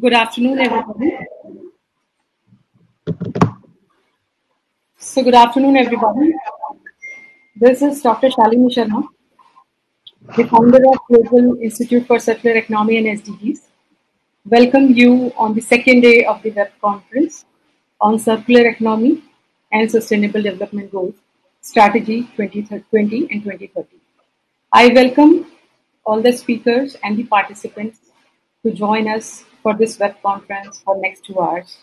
Good afternoon, everybody. So, good afternoon, everybody. This is Dr. Shalini Sharma, the founder of Global Institute for Circular Economy and SDGs. Welcome you on the second day of the web conference on circular economy and sustainable development goals, strategy 2020 and 2030. I welcome all the speakers and the participants to join us for this web conference for next two hours.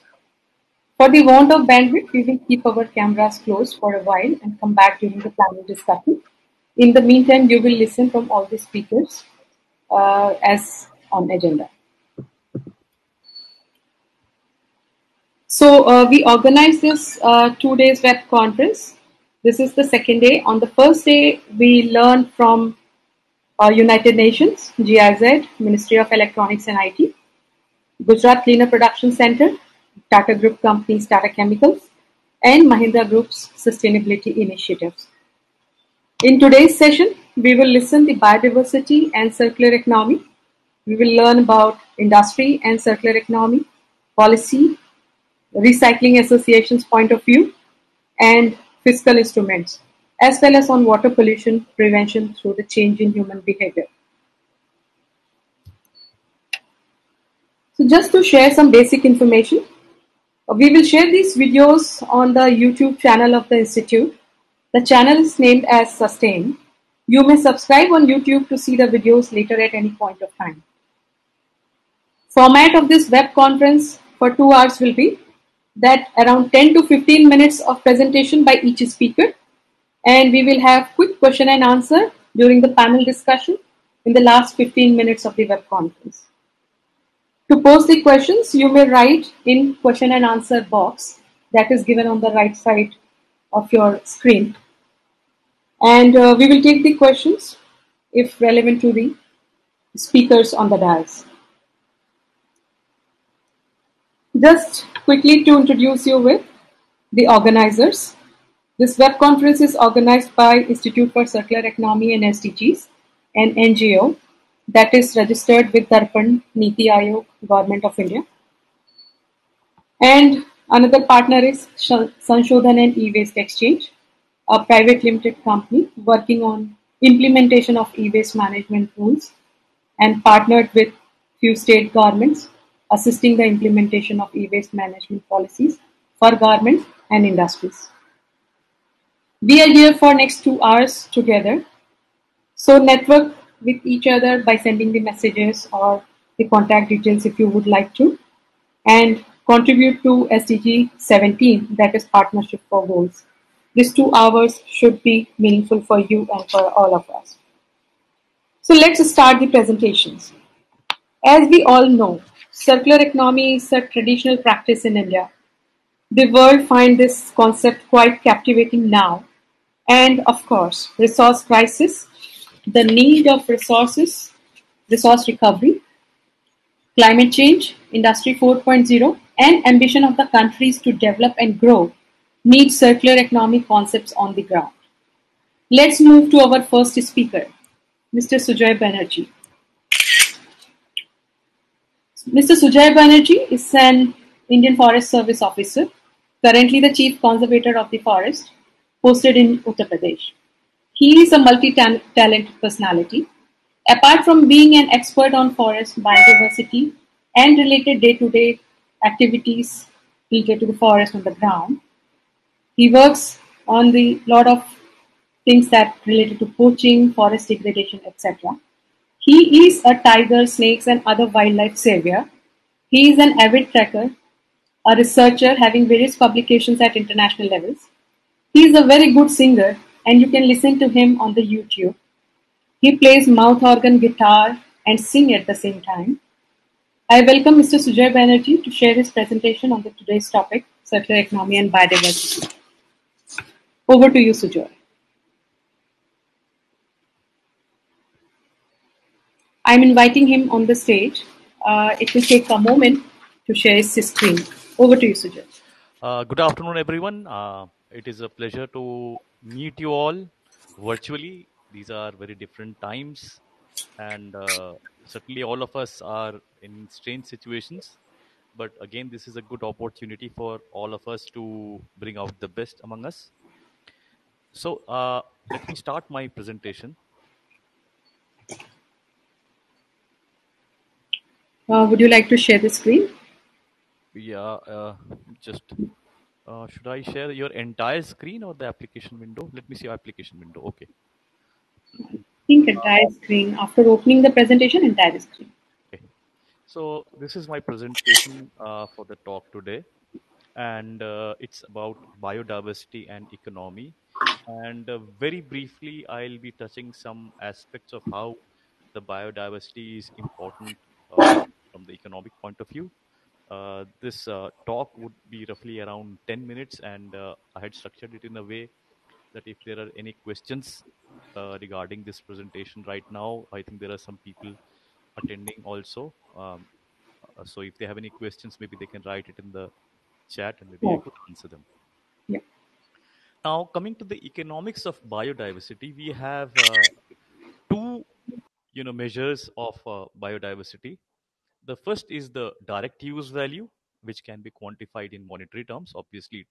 For the want of bandwidth, we will keep our cameras closed for a while and come back during the panel discussion. In the meantime, you will listen from all the speakers uh, as on agenda. So uh, we organized this uh, two days web conference. This is the second day. On the first day, we learned from uh, United Nations, GIZ, Ministry of Electronics and IT, Gujarat Cleaner Production Center, Tata Group companies Tata Chemicals, and Mahindra Group's sustainability initiatives. In today's session, we will listen the biodiversity and circular economy. We will learn about industry and circular economy, policy, recycling association's point of view, and fiscal instruments, as well as on water pollution prevention through the change in human behavior. So just to share some basic information, uh, we will share these videos on the YouTube channel of the Institute. The channel is named as Sustain. You may subscribe on YouTube to see the videos later at any point of time. Format of this web conference for two hours will be that around 10 to 15 minutes of presentation by each speaker and we will have quick question and answer during the panel discussion in the last 15 minutes of the web conference. To post the questions, you may write in question and answer box that is given on the right side of your screen. And uh, we will take the questions if relevant to the speakers on the dais. Just quickly to introduce you with the organizers. This web conference is organized by Institute for Circular Economy and SDGs, an NGO that is registered with Darpan Niti Aayog, Government of India. And another partner is Sanshodhan and E-Waste Exchange, a private limited company working on implementation of e-waste management rules and partnered with few state governments assisting the implementation of e-waste management policies for governments and industries. We are here for next two hours together. So network with each other by sending the messages or the contact details if you would like to and contribute to SDG 17 that is partnership for goals. These two hours should be meaningful for you and for all of us. So let's start the presentations. As we all know, circular economy is a traditional practice in India. The world find this concept quite captivating now. And of course, resource crisis, the need of resources, resource recovery, climate change, industry 4.0, and ambition of the countries to develop and grow need circular economic concepts on the ground. Let's move to our first speaker, Mr. Sujoy Banerjee. Mr. Sujoy Banerjee is an Indian Forest Service officer, currently the Chief Conservator of the Forest, posted in Uttar Pradesh. He is a multi-talented personality. Apart from being an expert on forest biodiversity and related day-to-day activities related to the forest on the ground, he works on the lot of things that related to poaching, forest degradation, etc. He is a tiger, snakes, and other wildlife savior. He is an avid tracker, a researcher having various publications at international levels. He is a very good singer, and you can listen to him on the YouTube. He plays mouth organ guitar and sing at the same time. I welcome Mr. Sujoy Banerjee to share his presentation on the today's topic, circular economy and biodiversity. Over to you, Sujoy. I'm inviting him on the stage. Uh, it will take a moment to share his screen. Over to you, Sujit. Uh, good afternoon, everyone. Uh, it is a pleasure to meet you all virtually. These are very different times, and uh, certainly all of us are in strange situations. but again, this is a good opportunity for all of us to bring out the best among us. So uh, let me start my presentation. Uh, would you like to share the screen? Yeah, uh, just uh, should I share your entire screen or the application window? Let me see your application window. Okay. I think entire screen. After opening the presentation, entire screen. Okay. So this is my presentation uh, for the talk today, and uh, it's about biodiversity and economy. And uh, very briefly, I'll be touching some aspects of how the biodiversity is important uh, from the economic point of view. Uh, this uh, talk would be roughly around 10 minutes, and uh, I had structured it in a way that if there are any questions uh, regarding this presentation right now, I think there are some people attending also. Um, uh, so if they have any questions, maybe they can write it in the chat and maybe I Yeah. could answer them. Yeah. Now, coming to the economics of biodiversity, we have uh, two, you know, measures of uh, biodiversity. The first is the direct use value, which can be quantified in monetary terms. Obviously,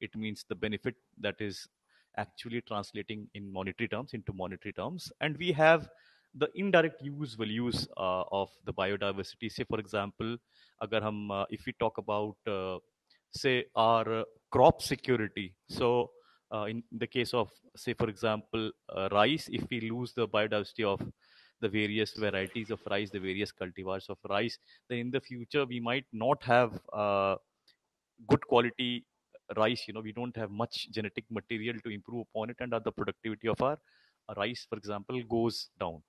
it means the benefit that is actually translating in monetary terms into monetary terms. And we have the indirect use values uh, of the biodiversity. Say, for example, agar hum, uh, if we talk about, uh, say, our uh, crop security. So, uh, in the case of, say, for example, uh, rice, if we lose the biodiversity of the various varieties of rice, the various cultivars of rice, then in the future we might not have uh, good quality rice. You know, we don't have much genetic material to improve upon it, and the productivity of our rice, for example, goes down.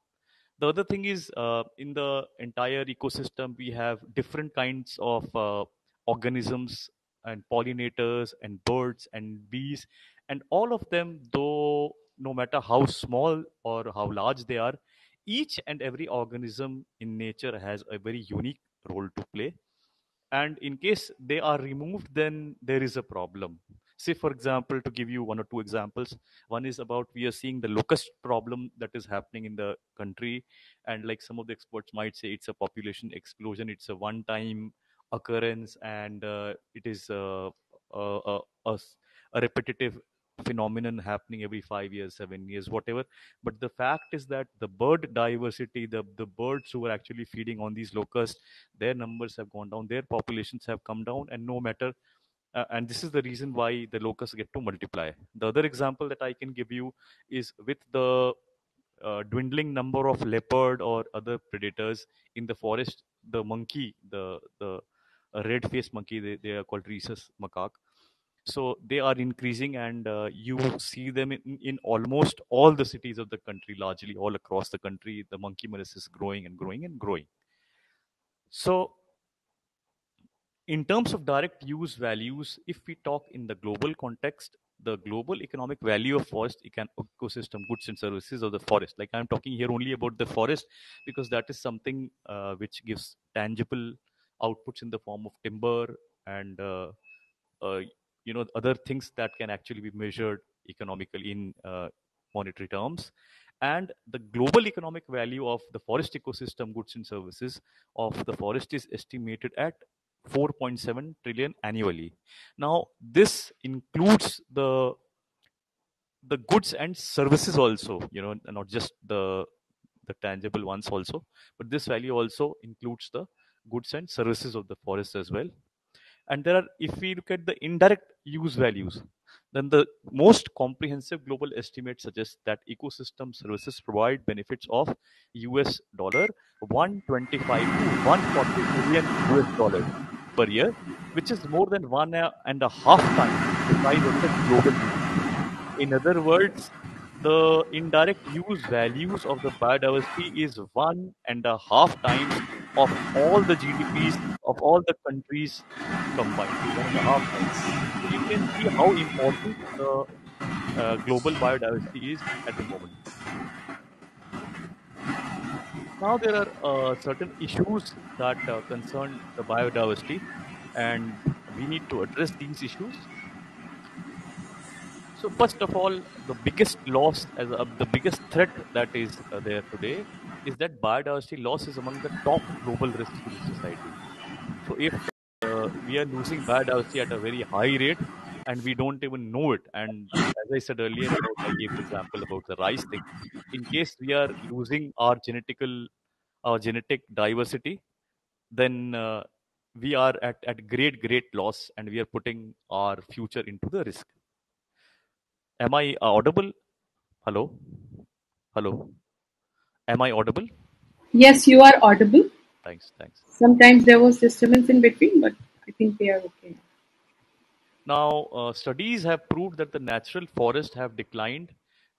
The other thing is uh, in the entire ecosystem, we have different kinds of uh, organisms and pollinators and birds and bees, and all of them, though no matter how small or how large they are, each and every organism in nature has a very unique role to play. And in case they are removed then there is a problem. Say for example to give you one or two examples one is about we are seeing the locust problem that is happening in the country. And like some of the experts might say it's a population explosion. It's a one time occurrence and uh, it is uh, a, a, a a repetitive phenomenon happening every 5 years 7 years whatever. But the fact is that the bird diversity the the birds who are actually feeding on these locusts their numbers have gone down their populations have come down and no matter uh, and this is the reason why the locusts get to multiply. The other example that i can give you is with the uh, dwindling number of leopard or other predators in the forest the monkey the the red faced monkey they, they are called rhesus macaque so they are increasing and uh, you see them in, in almost all the cities of the country largely all across the country the monkey menace is growing and growing and growing. So in terms of direct use values, if we talk in the global context, the global economic value of forest ecosystem goods and services of the forest, like I'm talking here only about the forest because that is something uh, which gives tangible outputs in the form of timber and uh, uh, you know other things that can actually be measured economically in uh, monetary terms. And the global economic value of the forest ecosystem goods and services of the forest is estimated at 4.7 trillion annually. Now this includes the the goods and services also you know not just the the tangible ones also but this value also includes the goods and services of the forest as well and there are if we look at the indirect use values then the most comprehensive global estimate suggests that ecosystem services provide benefits of us dollar 125 to 140 billion us dollars per year which is more than one and a half times the size of the global in other words the indirect use values of the biodiversity is one and a half times of all the gdps of all the countries combined. One and a half times. You can see how important the uh, global biodiversity is at the moment. Now there are uh, certain issues that uh, concern the biodiversity and we need to address these issues so first of all the biggest loss as the biggest threat that is uh, there today is that biodiversity loss is among the top global risks to society so if we are losing biodiversity at a very high rate, and we don't even know it. And as I said earlier, I gave the example about the rice thing. In case we are losing our genetical, our genetic diversity, then uh, we are at, at great, great loss, and we are putting our future into the risk. Am I audible? Hello, hello. Am I audible? Yes, you are audible. Thanks, thanks. Sometimes there was disturbance in between, but I think we are okay. Now, uh, studies have proved that the natural forests have declined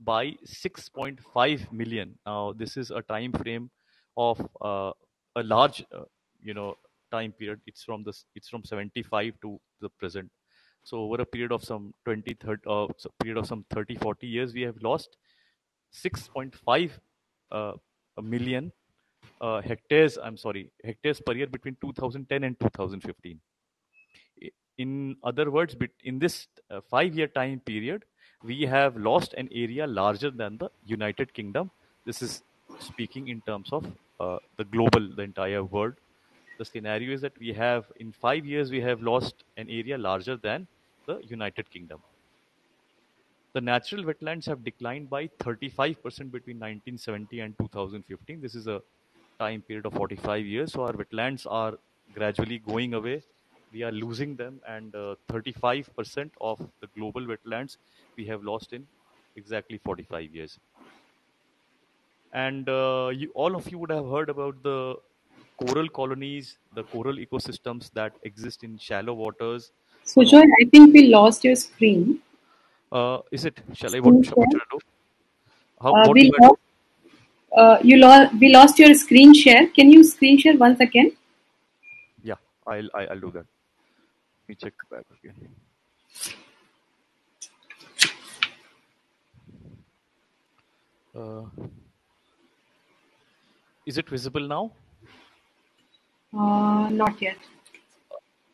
by 6.5 million. Now, this is a time frame of uh, a large, uh, you know, time period. It's from this. It's from 75 to the present. So, over a period of some 20, 30, uh, so period of some 30, 40 years, we have lost 6.5 uh, million uh, hectares. I'm sorry, hectares per year between 2010 and 2015 in other words, in this uh, five year time period, we have lost an area larger than the United Kingdom. This is speaking in terms of uh, the global, the entire world. The scenario is that we have, in five years, we have lost an area larger than the United Kingdom. The natural wetlands have declined by 35% between 1970 and 2015. This is a time period of 45 years. So our wetlands are gradually going away we are losing them and uh, 35% of the global wetlands we have lost in exactly 45 years and uh, you, all of you would have heard about the coral colonies the coral ecosystems that exist in shallow waters. Sujoy i think we lost your screen. Uh, is it? Shall i what, what should i do how uh, what we do lost, uh, you lo- we lost your screen share. Can you screen share once again? Yeah i'll i'll do that. Let me check back again. Uh, is it visible now? Uh, not yet.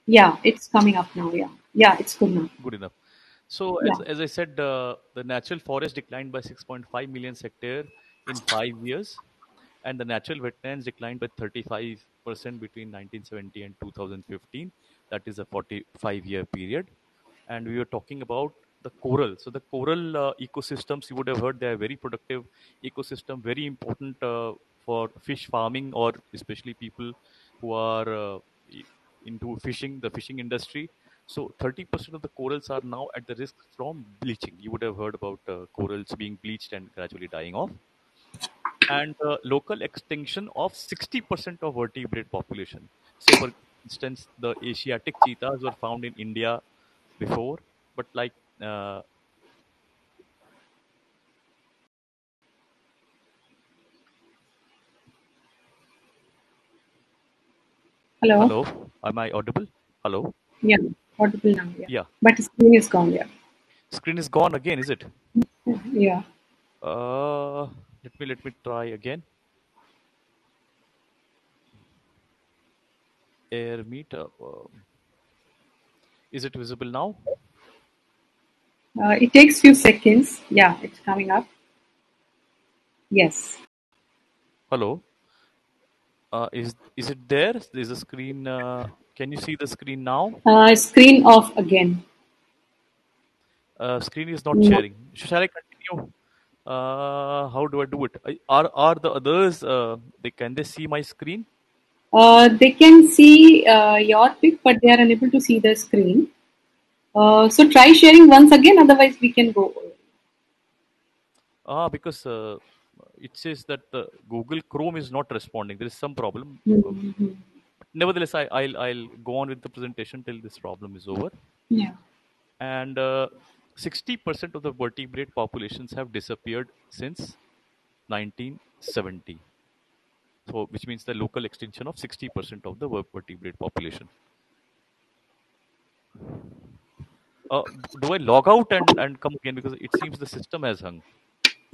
Yeah, it's coming up now. Yeah, yeah, it's good now. Good enough. So, as, yeah. as I said, uh, the natural forest declined by 6.5 million hectare in five years, and the natural wetlands declined by 35 percent between 1970 and 2015 that is a 45 year period and we were talking about the coral so the coral uh, ecosystems you would have heard they are very productive ecosystem very important uh, for fish farming or especially people who are uh, into fishing the fishing industry. So 30% of the corals are now at the risk from bleaching. You would have heard about uh, corals being bleached and gradually dying off. And uh, local extinction of 60% of vertebrate population. Say for instance, the Asiatic cheetahs were found in India before, but like uh, Hello. Hello. Am I audible? Hello. Yeah, audible now. Yeah. Yeah. But screen is gone. Yeah. Screen is gone again, is it? Yeah. Uh, let me let me try again. air meter. Uh, is it visible now? Uh, it takes few seconds. Yeah, it's coming up. Yes. Hello. Uh, is is it there? There's a screen. Uh, can you see the screen now? Uh, screen off again. Uh, screen is not sharing. Shall I continue? Uh, how do I do it? Are are the others? Uh, they can they see my screen? Uh, they can see uh, your pic, but they are unable to see the screen. Uh, so try sharing once again, otherwise we can go. Ah, because uh, it says that the Google Chrome is not responding. There is some problem. Mm-hmm. Nevertheless, I, will I'll go on with the presentation till this problem is over. Yeah. And uh, 60% of the vertebrate populations have disappeared since 1970 so which means the local extinction of 60% of the vertebrate population. Uh, do I log out and, and come again because it seems the system has hung?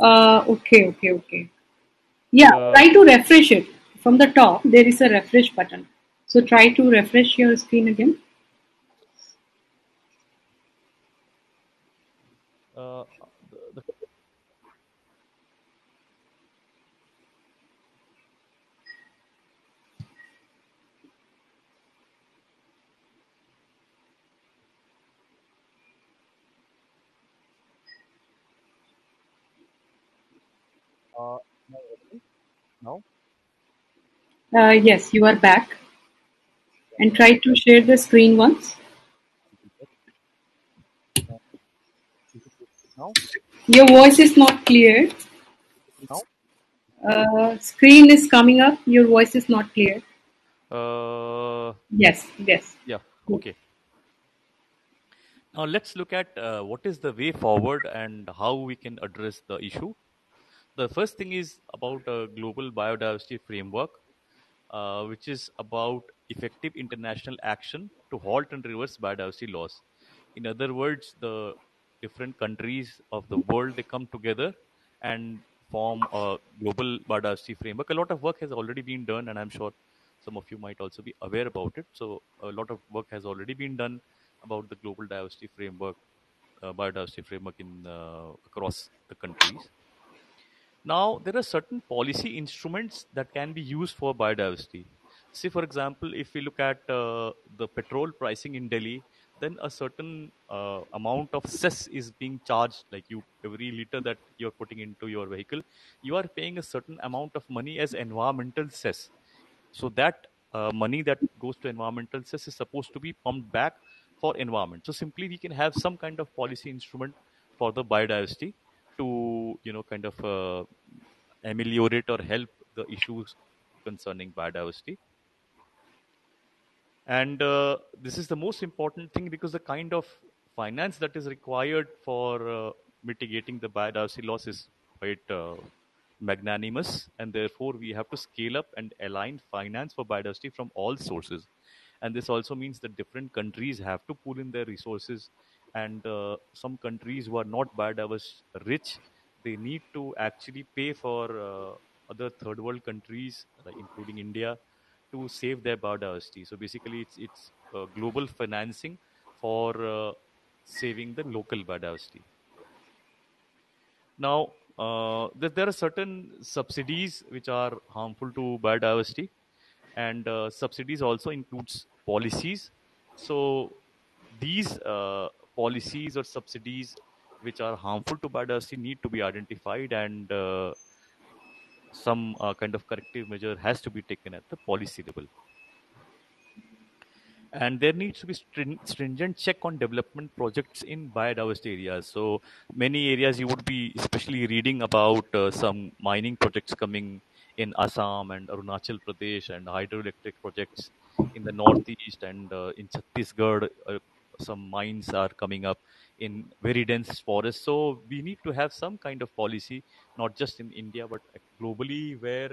Uh, okay, okay, okay. Yeah, uh, try to refresh it. From the top, there is a refresh button. So try to refresh your screen again. Uh, Uh, now? Uh, yes, you are back. And try to share the screen once. Now? Your voice is not clear. Now? Uh, screen is coming up. Your voice is not clear. Uh, Yes, yes. yeah, okay. Now let's look at uh, what is the way forward and how we can address the issue. The first thing is about a global biodiversity framework, uh, which is about effective international action to halt and reverse biodiversity loss. In other words, the different countries of the world they come together and form a global biodiversity framework. A lot of work has already been done, and I'm sure some of you might also be aware about it. So, a lot of work has already been done about the global diversity framework, uh, biodiversity framework in uh, across the countries. Now, there are certain policy instruments that can be used for biodiversity. See, for example, if we look at uh, the petrol pricing in Delhi, then a certain uh, amount of cess is being charged. Like you, every liter that you're putting into your vehicle, you are paying a certain amount of money as environmental cess. So that uh, money that goes to environmental cess is supposed to be pumped back for environment. So simply, we can have some kind of policy instrument for the biodiversity to you know kind of uh, ameliorate or help the issues concerning biodiversity. And uh, this is the most important thing because the kind of finance that is required for uh, mitigating the biodiversity loss is quite uh, magnanimous. And therefore we have to scale up and align finance for biodiversity from all sources. And this also means that different countries have to pool in their resources and uh, some countries who are not biodiverse rich they need to actually pay for uh, other third world countries like including india to save their biodiversity. So basically it's it's uh, global financing for uh, saving the local biodiversity. Now uh, there, are certain subsidies which are harmful to biodiversity and uh, subsidies also includes policies. So these uh, policies or subsidies which are harmful to biodiversity need to be identified and uh, some uh, kind of corrective measure has to be taken at the policy level. And there needs to be string- stringent check on development projects in biodiversity areas. So many areas you would be especially reading about uh, some mining projects coming in assam and arunachal pradesh and hydroelectric projects in the northeast and uh, in chhattisgarh uh, some mines are coming up in very dense forests so we need to have some kind of policy not just in india but globally where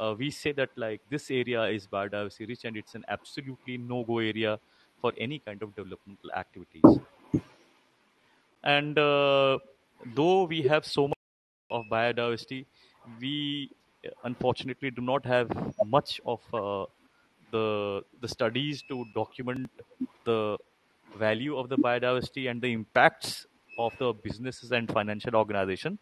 uh, we say that like this area is biodiversity rich and it's an absolutely no-go area for any kind of developmental activities. And uh, though we have so much of biodiversity, we unfortunately do not have much of uh, the the studies to document the value of the biodiversity and the impacts of the businesses and financial organization.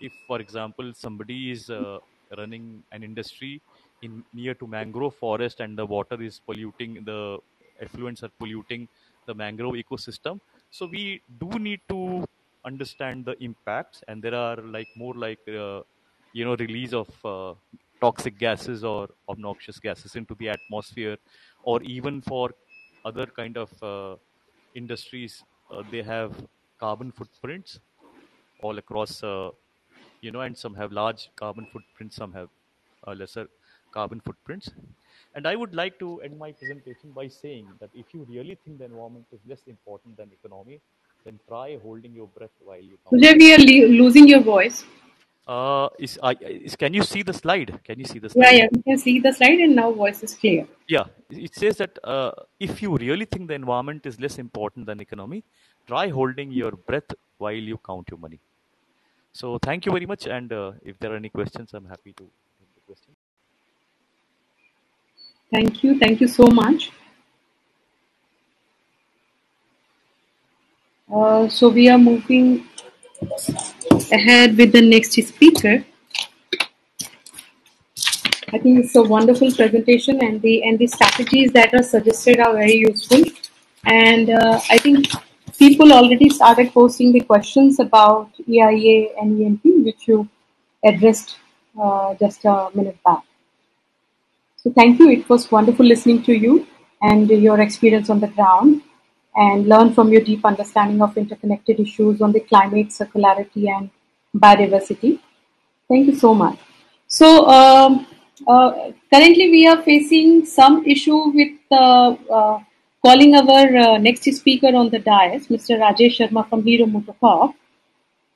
If, for example, somebody is uh, running an industry in near to mangrove forest and the water is polluting the effluents are polluting the mangrove ecosystem so we do need to understand the impacts and there are like more like uh, you know release of uh, toxic gases or obnoxious gases into the atmosphere or even for other kind of uh, industries uh, they have carbon footprints all across uh, you know, and some have large carbon footprints, some have uh, lesser carbon footprints. And I would like to end my presentation by saying that if you really think the environment is less important than economy, then try holding your breath while you. Today we are losing your voice. Uh, is, I is, can you see the slide? Can you see the slide? yeah, yeah, we can see the slide and now voice is clear. Yeah, it says that uh, if you really think the environment is less important than economy, try holding your breath while you count your money. So thank you very much. And uh, if there are any questions, I'm happy to take the questions. Thank you. Thank you so much. Uh, so we are moving ahead with the next speaker. I think it's a wonderful presentation, and the and the strategies that are suggested are very useful. And uh, I think people already started posting the questions about EIA and EMP, which you addressed uh, just a minute back. So thank you. It was wonderful listening to you and your experience on the ground and learn from your deep understanding of interconnected issues on the climate, circularity, and biodiversity. Thank you so much. So um, uh, currently we are facing some issue with uh, uh calling our uh, next speaker on the dais, Mr. Rajesh Sharma from Hero MotoCorp.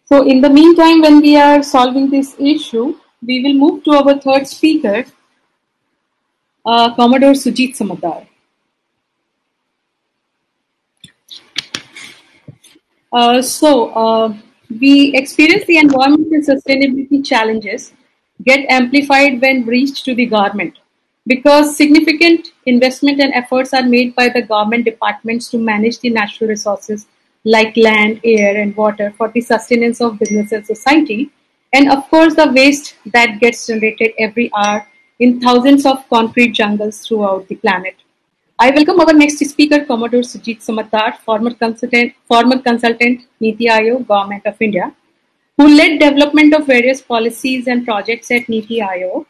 So in the meantime, when we are solving this issue, we will move to our third speaker, uh, Commodore Sujit Samaddar. So, uh, we experience the environmental sustainability challenges get amplified when reached to the government because significant investment and efforts are made by the government departments to manage the natural resources like land, air, and water for the sustenance of business and society. And of course, the waste that gets generated every hour in thousands of concrete jungles throughout the planet. I welcome our next speaker, Commodore Sujit Samaddar, former consultant, former consultant, Niti Aayog, Government of India, who led development of various policies and projects at Niti Aayog.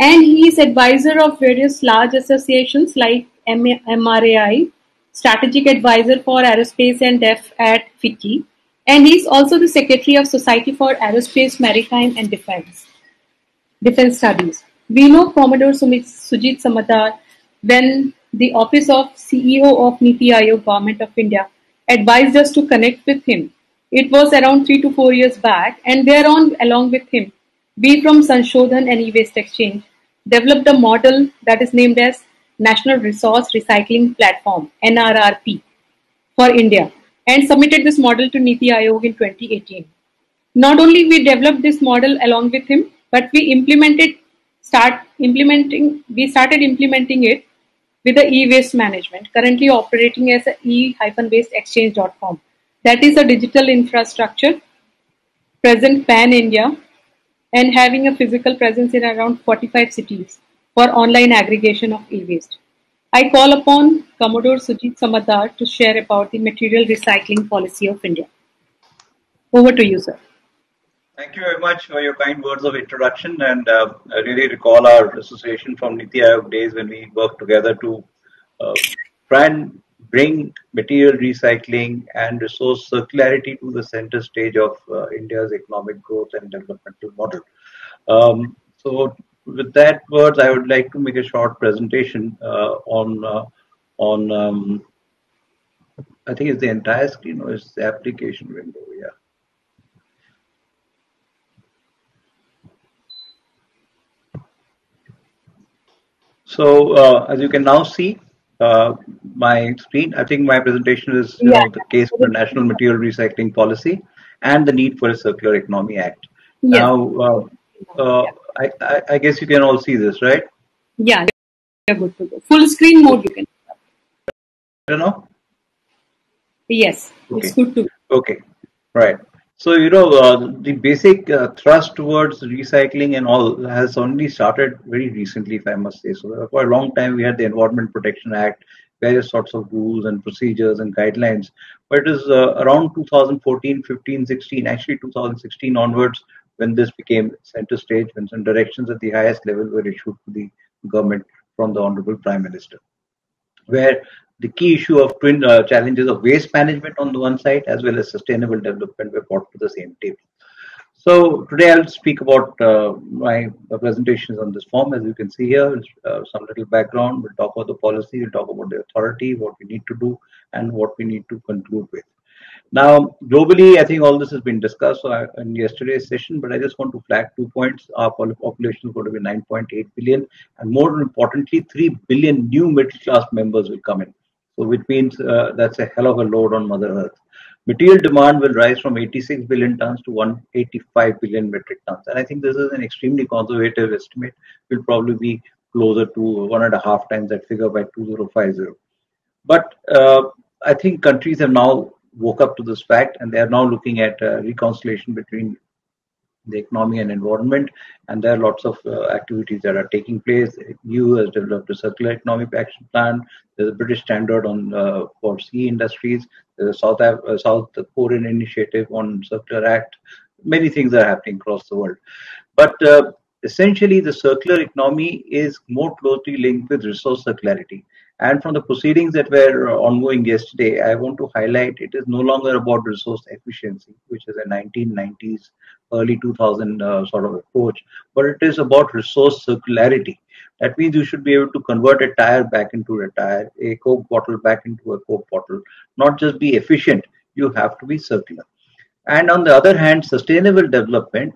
And he is advisor of various large associations like MRAI, strategic advisor for aerospace and def at FICCI, and he is also the secretary of Society for Aerospace, Maritime and Defense, Defense Studies. We know Commodore Sujit Samaddar when the office of CEO of Niti Aayog Government of India advised us to connect with him. It was around three to four years back, and thereon, along with him, we from Sanshodhan and E-Waste Exchange developed a model that is named as National Resource Recycling Platform (NRRP) for India, and submitted this model to Niti Aayog in 2018. Not only we developed this model along with him, but we implemented start implementing we started implementing it with the e-waste management, currently operating as e-wasteexchange.com. That is a digital infrastructure present pan-India and having a physical presence in around 45 cities for online aggregation of e-waste. I call upon Commodore Sujit Samaddar to share about the material recycling policy of India. Over to you, sir. Thank you very much for your kind words of introduction, and uh, I really recall our association from Niti Aayog days when we worked together to uh, try and bring material recycling and resource circularity to the center stage of uh, India's economic growth and developmental model. Um, so, with that words, I would like to make a short presentation uh, on uh, on um, I think it's the entire screen or it's the application window. Yeah. So uh, as you can now see uh, my screen, I think my presentation is you yeah. know, the case for National Material Recycling Policy and the need for a Circular Economy Act. Yeah. Now, uh, uh, I, I, I, guess you can all see this, right? Yeah, you're good to go. Full screen mode you can. You know? Yes, okay. it's good to. Okay, right. So, you know, uh, the basic uh, thrust towards recycling and all has only started very recently, if I must say. So, for a long time, we had the Environment Protection Act, various sorts of rules and procedures and guidelines. But it is uh, around 2014, 15, 16, actually 2016 onwards, when this became center stage, when some directions at the highest level were issued to the government from the Honorable Prime Minister, where the key issue of twin uh, challenges of waste management on the one side as well as sustainable development were brought to the same table. So today I'll speak about uh, my presentations on this form. As you can see here, uh, some little background. We'll talk about the policy, we'll talk about the authority, what we need to do, and what we need to conclude with. Now, globally, I think all this has been discussed uh, in yesterday's session, but I just want to flag two points. Our population is going to be 9.8 billion, and more importantly, 3 billion new middle class members will come in. So, which means uh, that's a hell of a load on Mother Earth. Material demand will rise from 86 billion tons to 185 billion metric tons. And I think this is an extremely conservative estimate. Will probably be closer to one and a half times that figure by 2050. But uh, I think countries have now woke up to this fact and they are now looking at uh, reconciliation between the economy and environment. And there are lots of uh, activities that are taking place. EU has developed a circular economic action plan. There's a British standard on uh, for sea industries. There's a South uh, South Korean initiative on circular act. many things are happening across the world. But uh, essentially, the circular economy is more closely linked with resource circularity. And from the proceedings that were ongoing yesterday, I want to highlight it is no longer about resource efficiency, which is a 1990s, early 2000 uh, sort of approach, but it is about resource circularity. That means you should be able to convert a tire back into a tire, a Coke bottle back into a Coke bottle, not just be efficient, you have to be circular. And on the other hand, sustainable development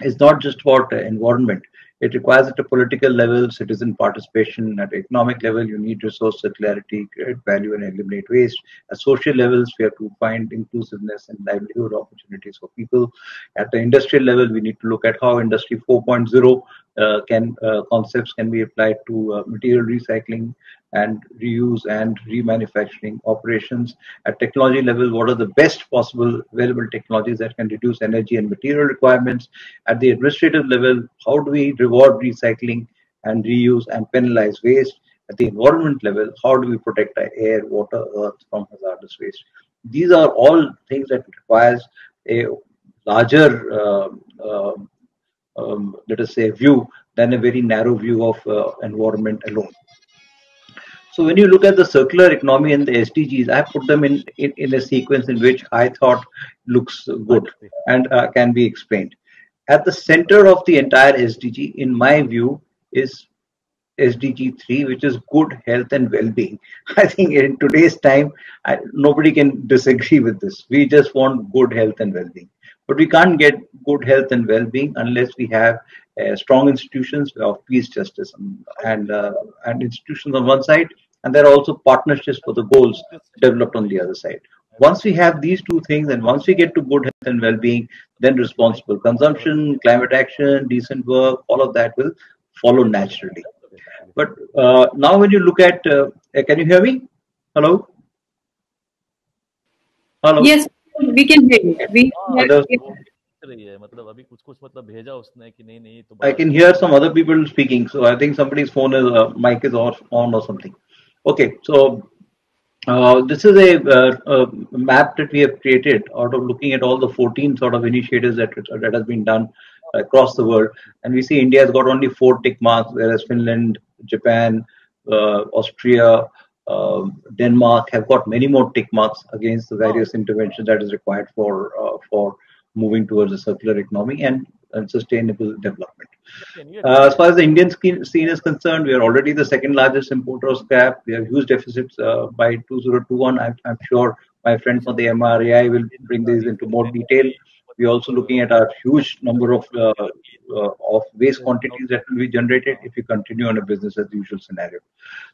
is not just about environment. It requires at a political level, citizen participation. At economic level, you need resource circularity, create value, and eliminate waste. At social levels, we have to find inclusiveness and livelihood opportunities for people. At the industrial level, we need to look at how Industry 4.0 uh, can uh, concepts can be applied to uh, material recycling and reuse and remanufacturing operations. At technology level, what are the best possible available technologies that can reduce energy and material requirements? At the administrative level, how do we reward recycling and reuse and penalize waste? At the environment level, how do we protect our air, water, earth from hazardous waste? These are all things that requires a larger, uh, uh, um, let us say, view than a very narrow view of uh, environment alone. So when you look at the circular economy and the SDGs, I put them in, in, in a sequence in which I thought looks good and uh, can be explained. At the center of the entire SDG, in my view, is SDG 3, which is good health and well being. I think in today's time, I, nobody can disagree with this. We just want good health and well being. But we can't get good health and well being unless we have strong institutions of peace, justice, and and, uh, and institutions on one side, and there are also partnerships for the goals developed on the other side. Once we have these two things, and once we get to good health and well-being, then responsible consumption, climate action, decent work, all of that will follow naturally. But uh, now, when you look at, uh, can you hear me? Hello. Hello. Yes, we can hear you. We, रही है मतलब अभी कुछ कुछ मतलब भेजा उसने कि नहीं नहीं तो I can hear some other people speaking so I think somebody's phone is uh, mic is off on or something okay so uh, this is a, uh, a, map that we have created out of looking at all the 14 sort of initiatives that that has been done across the world and we see India has got only four tick marks whereas Finland Japan uh, Austria uh, Denmark have got many more tick marks against the various interventions that is required for uh, for moving towards a circular economy and, and sustainable development. Uh, as far as the Indian scene is concerned, we are already the second largest importer of scrap. We have huge deficits uh, by 2021. I'm, I'm, sure my friends on the MRAI will bring these into more detail. We're also looking at a huge number of uh, uh, of waste quantities that will be generated if we continue on a business as usual scenario.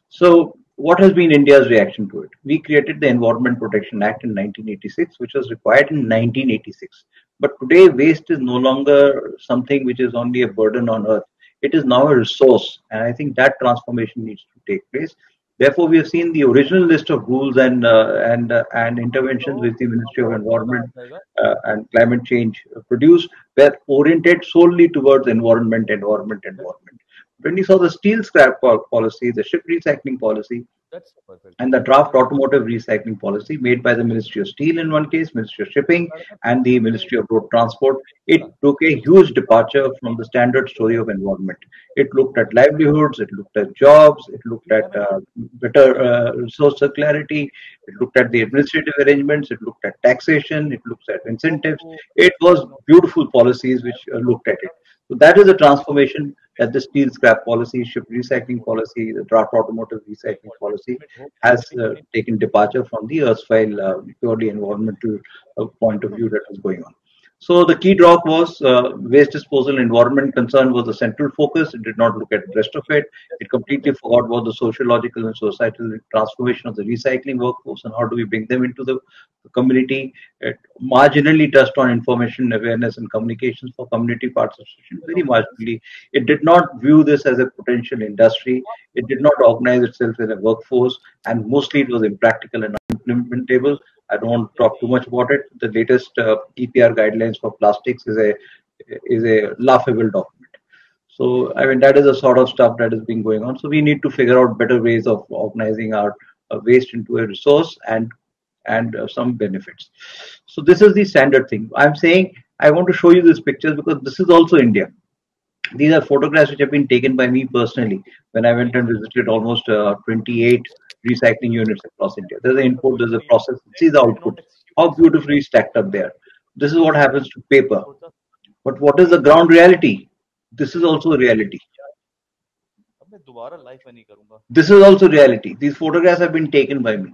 So, what has been India's reaction to it? We created the Environment Protection Act in 1986, which was required in 1986. But today, waste is no longer something which is only a burden on earth. It is now a resource. And I think that transformation needs to take place. Therefore, we have seen the original list of rules and uh, and uh, and interventions which the Ministry of Environment uh, and Climate Change produced were oriented solely towards environment, environment, environment. When we saw the steel scrap policy, the ship recycling policy, that's perfect. And the draft automotive recycling policy made by the Ministry of Steel in one case, Ministry of Shipping, and the Ministry of Road Transport, it took a huge departure from the standard story of environment. It looked at livelihoods, it looked at jobs, it looked at uh, better uh, resource circularity, it looked at the administrative arrangements, it looked at taxation, it looked at incentives. It was beautiful policies which uh, looked at it. So that is a transformation that the steel scrap policy, ship recycling policy, the draft automotive recycling policy has uh, taken departure from the erstwhile uh, purely environmental uh, point of view that was going on. So the key drop was uh, waste disposal environment concern was the central focus. It did not look at the rest of it. It completely forgot about the sociological and societal transformation of the recycling workforce and how do we bring them into the, community. It marginally touched on information awareness and communications for community participation very marginally. It did not view this as a potential industry. It did not organize itself as a workforce and mostly it was impractical and unimplementable. I don't want to talk too much about it. The latest uh, EPR guidelines for plastics is a is a laughable document. So I mean that is the sort of stuff that is being going on. So we need to figure out better ways of organizing our uh, waste into a resource and and uh, some benefits. So this is the standard thing. I'm saying I want to show you these pictures because this is also India. These are photographs which have been taken by me personally when I went and visited almost uh, 28 recycling units across India. There's an input, there's a process. See the output. How beautifully stacked up there. This is what happens to paper. But what is the ground reality? This is also a reality. This is also reality. These photographs have been taken by me.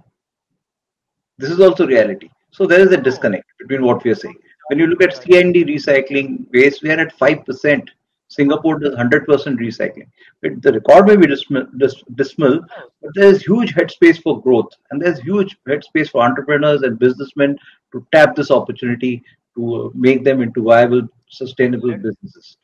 This is also reality. So there is a disconnect between what we are saying. When you look at C&D recycling waste, we are at 5%. Singapore does 100% recycling. But the record may be dismal, dismal, but there's huge headspace for growth and there's huge headspace for entrepreneurs and businessmen to tap this opportunity to make them into viable, sustainable businesses.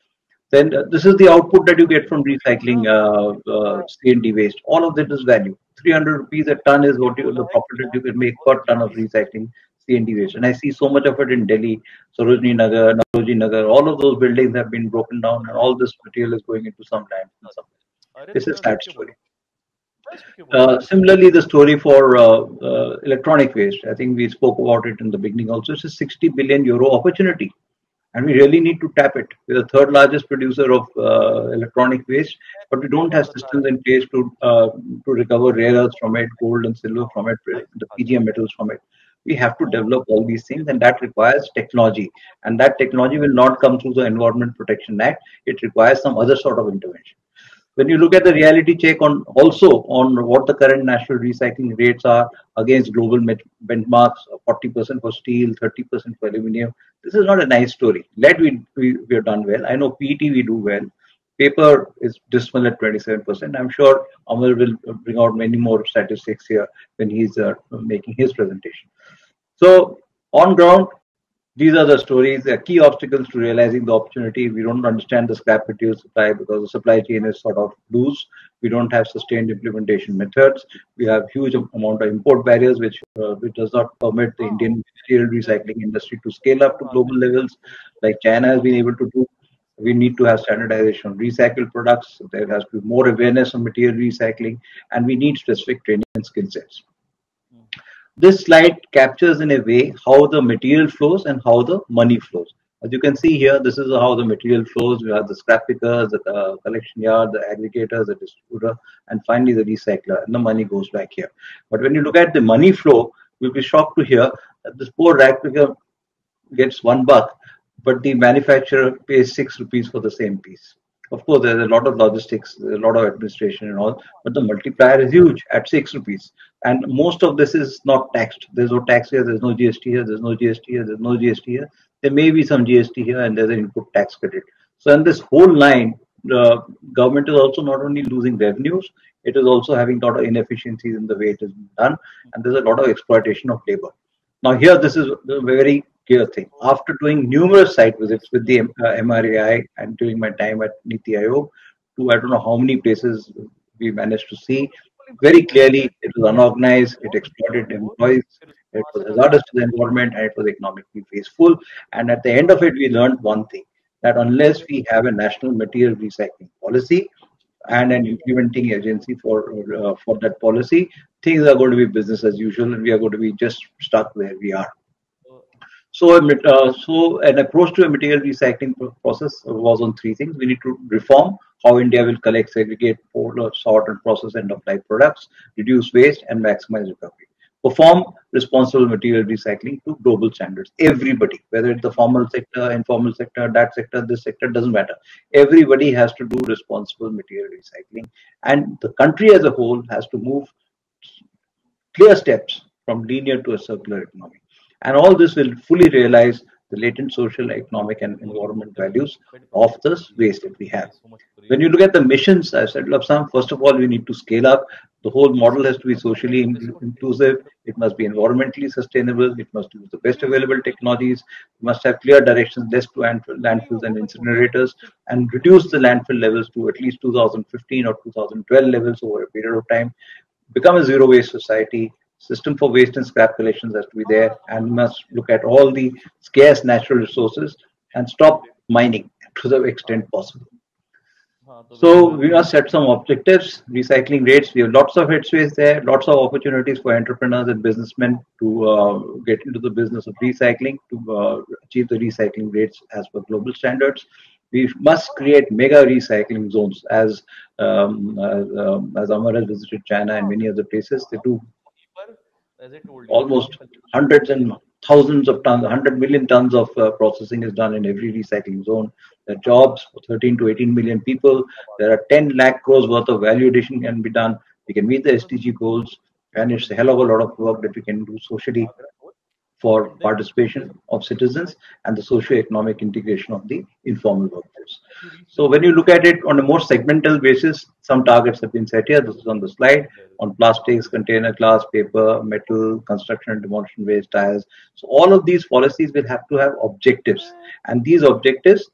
Then uh, this is the output that you get from recycling uh, uh, C&D waste. All of that is value. 300 rupees a ton is what you, the profit that you can make per ton of recycling C&D waste. And I see so much of it in Delhi, Sarojini Nagar, Naoroji Nagar. All of those buildings have been broken down, and all this material is going into some land. This is sad story. Uh, similarly, the story for uh, uh, electronic waste, I think we spoke about it in the beginning also. It's a 60 billion euro opportunity, and we really need to tap it. We're the third largest producer of uh, electronic waste, but we don't have systems in place to uh, to recover rare earths from it, gold and silver from it, the PGM metals from it we have to develop all these things and that requires technology. And that technology will not come through the environment protection act. It requires some other sort of intervention. When you look at the reality check on also on what the current national recycling rates are against global benchmarks 40% for steel 30% for aluminum this is not a nice story. Lead we, we, we have done well. I know PET we do well. Paper is dismal at 27%. I'm sure Amar will bring out many more statistics here when he's uh, making his presentation. So on ground, these are the stories, the key obstacles to realizing the opportunity. We don't understand the scrap material supply because the supply chain is sort of loose. We don't have sustained implementation methods. We have huge amount of import barriers, which uh, which does not permit the Indian material recycling industry to scale up to global levels, like China has been able to do we need to have standardization of recycled products. There has to be more awareness on material recycling, and we need specific training and skill sets. This slide captures in a way how the material flows and how the money flows. As you can see here, this is how the material flows. We have the scrap pickers, the uh, collection yard, the aggregators, the distributor, and finally the recycler, and the money goes back here. But when you look at the money flow, you'll be shocked to hear that this poor rag picker gets one buck, but the manufacturer pays six rupees for the same piece. Of course, there's a lot of logistics, a lot of administration and all, but the multiplier is huge at six rupees. And most of this is not taxed. There's no tax here, there's no GST here, there's no GST here, there's no GST here. There may be some GST here, and there's an input tax credit. So, in this whole line, the government is also not only losing revenues, it is also having a lot of inefficiencies in the way it is done, and there's a lot of exploitation of labor. Now, here, this is a very clear thing. After doing numerous site visits with the uh, MRAI and during my time at Niti Aayog, to I don't know how many places we managed to see, very clearly it was unorganized, it exploited employees, it was hazardous to the environment, and it was economically wasteful. And at the end of it, we learned one thing that unless we have a national material recycling policy and an implementing agency for uh, for that policy, things are going to be business as usual, and we are going to be just stuck where we are. So, uh, so an approach to a material recycling process was on three things. We need to reform how India will collect, segregate, sort, and process end-of-life products, reduce waste, and maximize recovery. Perform responsible material recycling to global standards. Everybody, whether it's the formal sector, informal sector, that sector, this sector, doesn't matter. Everybody has to do responsible material recycling, and the country as a whole has to move clear steps from linear to a circular economy. And all this will fully realize the latent social, economic, and environment values of this waste that we have. When you look at the missions, I said, some, first of all, we need to scale up. The whole model has to be socially inclusive. It must be environmentally sustainable. It must use the best available technologies. We must have clear directions, less to landfills and incinerators, and reduce the landfill levels to at least 2015 or 2012 levels over a period of time. Become a zero waste society system for waste and scrap collections has to be there and we must look at all the scarce natural resources and stop mining to the extent possible. So we must set some objectives, recycling rates. We have lots of headspace there, lots of opportunities for entrepreneurs and businessmen to uh, get into the business of recycling to uh, achieve the recycling rates as per global standards. We must create mega recycling zones as um, as, um, as Amar has visited China and many other places. They do almost hundreds and thousands of tons, 100 million tons of uh, processing is done in every recycling zone. There are jobs for 13 to 18 million people. There are 10 lakh crores worth of value addition can be done. We can meet the SDG goals, and it's a hell of a lot of work that we can do socially for participation of citizens and the socio-economic integration of the informal workforce. Mm-hmm. So when you look at it on a more segmental basis, some targets have been set here. This is on the slide on plastics, container glass, paper, metal, construction and demolition waste, tires. So all of these policies will have to have objectives. And these objectives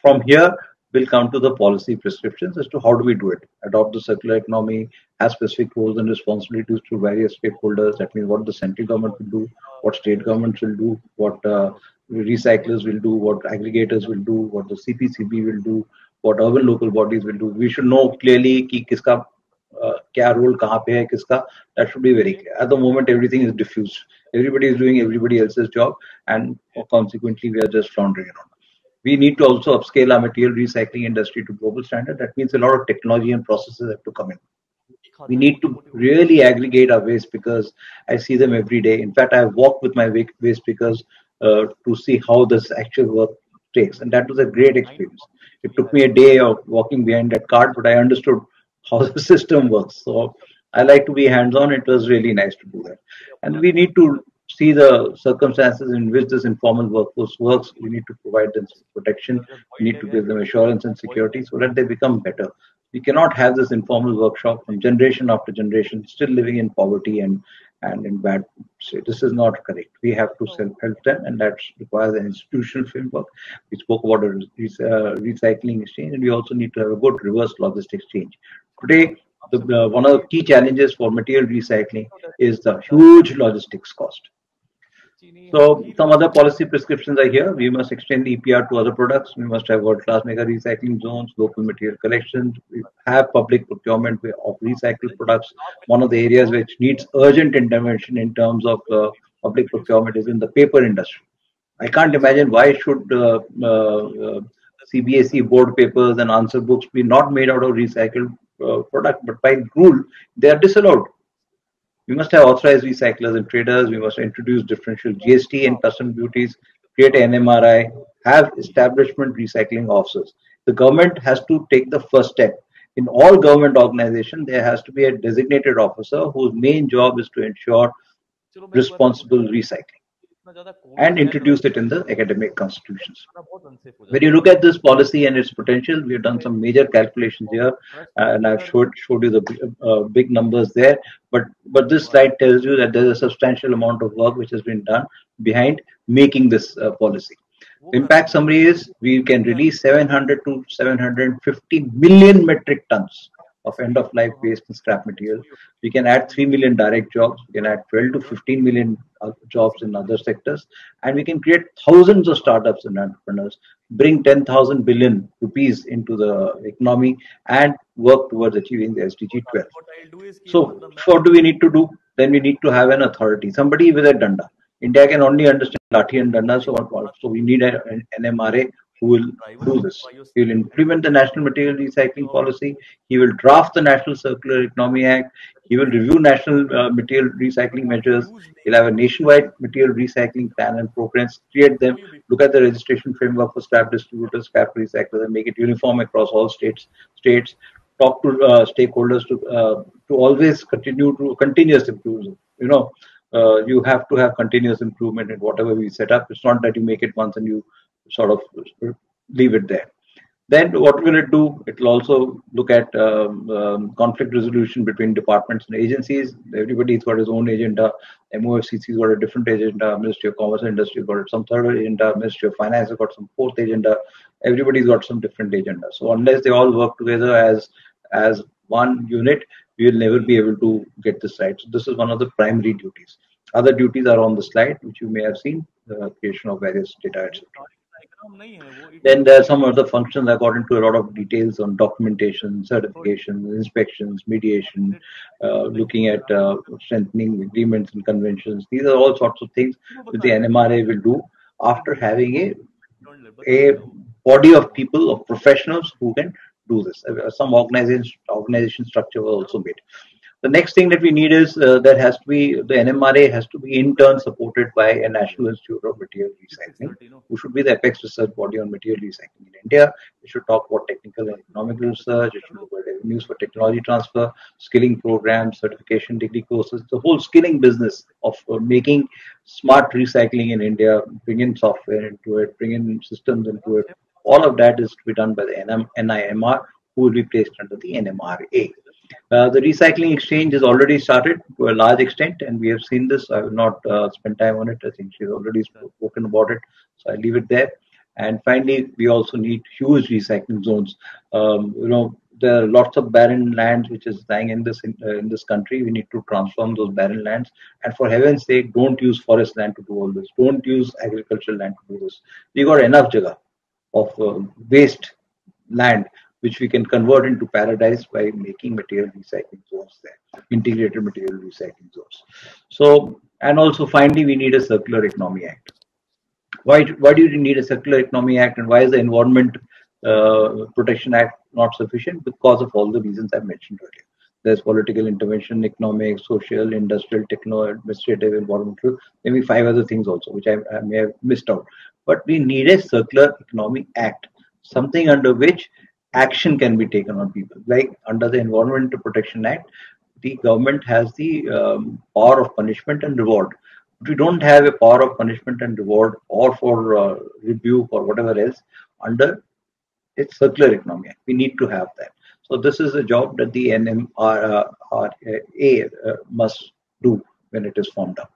from here will come to the policy prescriptions as to how do we do it. Adopt the circular economy, have specific roles and responsibilities to various stakeholders. That means what the central government will do, what state governments will do, what uh, recyclers will do, what aggregators will do, what the CPCB will do, what urban local bodies will do. We should know clearly ki kiska uh, kya role kahan pe hai kiska. That should be very clear. At the moment, everything is diffused. Everybody is doing everybody else's job, and consequently, we are just floundering around we need to also upscale our material recycling industry to global standard. That means a lot of technology and processes have to come in. We need to really aggregate our waste because I see them every day. In fact, I have walked with my waste because uh, to see how this actual work takes, and that was a great experience. It took me a day of walking behind that cart, but I understood how the system works. So I like to be hands-on. It was really nice to do that, and we need to see the circumstances in which this informal workforce works. We need to provide them protection. We need to give them assurance and security so that they become better. We cannot have this informal workshop from generation after generation still living in poverty and and in bad. This is not correct. We have to self-help them, and that requires an institutional framework. We spoke about a uh, recycling exchange, and we also need to have a good reverse logistics exchange. Today, the, uh, one of the key challenges for material recycling is the huge logistics cost. So some other policy prescriptions are here. We must extend EPR to other products. We must have world-class mega recycling zones, local material collections. We have public procurement of recycled products. One of the areas which needs urgent intervention in terms of uh, public procurement is in the paper industry. I can't imagine why should uh, uh, CBSE board papers and answer books be not made out of recycled uh, product, but by rule they are disallowed. We must have authorized recyclers and traders. We must introduce differential GST and custom duties, create an NMRI, have establishment recycling officers. The government has to take the first step. In all government organizations, there has to be a designated officer whose main job is to ensure responsible recycling and introduce it in the academic constitutions. When you look at this policy and its potential, we've done some major calculations here, and I've showed showed you the uh, big numbers there. But but this slide tells you that there's a substantial amount of work which has been done behind making this uh, policy. The impact summary is we can release 700 to 750 million metric tons of end of life waste and scrap material. We can add 3 million direct jobs. We can add 12 to 15 million uh, jobs in other sectors. And we can create thousands of startups and entrepreneurs, bring 10,000 billion rupees into the economy and work towards achieving the SDG 12. So, what do we need to do? Then we need to have an authority, somebody with a danda. India can only understand Lathi and Danda, so, so we need an NMRA who will do this. He will implement the National Material Recycling Policy. He will draft the National Circular Economy Act. He will review national uh, material recycling measures. He'll have a nationwide material recycling plan and programs, create them, look at the registration framework for scrap distributors, scrap recyclers, and make it uniform across all states. States talk to uh, stakeholders to uh, to always continue to continuous improvement. You know, uh, you have to have continuous improvement in whatever we set up. It's not that you make it once and you sort of leave it there. Then what will it do? It will also look at um, um, conflict resolution between departments and agencies. Everybody's got his own agenda. MOFCC's got a different agenda. Ministry of Commerce and Industry got some third agenda. Ministry of Finance has got some fourth agenda. Everybody's got some different agenda. So unless they all work together as as one unit, we will never be able to get this right. So this is one of the primary duties. Other duties are on the slide, which you may have seen, the creation of various data, etc. Then there are some other functions I got into a lot of details on documentation, certification, inspections, mediation, uh, looking at uh, strengthening agreements and conventions. These are all sorts of things that the NMRA will do after having a a body of people of professionals who can do this. Uh, some organization organization structure was also made. The next thing that we need is uh, there has to be the NMRA has to be in turn supported by a National Institute of Material Recycling, who should be the apex research body on material recycling in India. It should talk about technical and economic research. It should look at avenues for technology transfer, skilling programs, certification degree courses, the whole skilling business of uh, making smart recycling in India, bring in software into it, bring in systems into it. All of that is to be done by the NM, NIMR, who will be placed under the NMRA. Uh, the recycling exchange has already started to a large extent, and we have seen this. I will not uh, spend time on it. I think she's already spoken about it, so I leave it there. And finally, we also need huge recycling zones. Um, you know, there are lots of barren lands which is lying in this in, uh, in, this country. We need to transform those barren lands. And for heaven's sake, don't use forest land to do all this. Don't use agricultural land to do this. We got enough jaga of uh, waste land which we can convert into paradise by making material recycling zones there, integrated material recycling zones. So, and also finally, we need a circular economy act. Why, why do you need a circular economy act and why is the Environment uh, Protection Act not sufficient? Because of all the reasons I mentioned earlier. There's political intervention, economic, social, industrial, techno, administrative, environmental, maybe five other things also, which I, I may have missed out. But we need a circular economy act, something under which action can be taken on people. Like under the Environmental Protection Act, the government has the um, power of punishment and reward. But we don't have a power of punishment and reward or for uh, rebuke or whatever else under its circular economy. We need to have that. So this is a job that the NMRA uh, must do when it is formed up.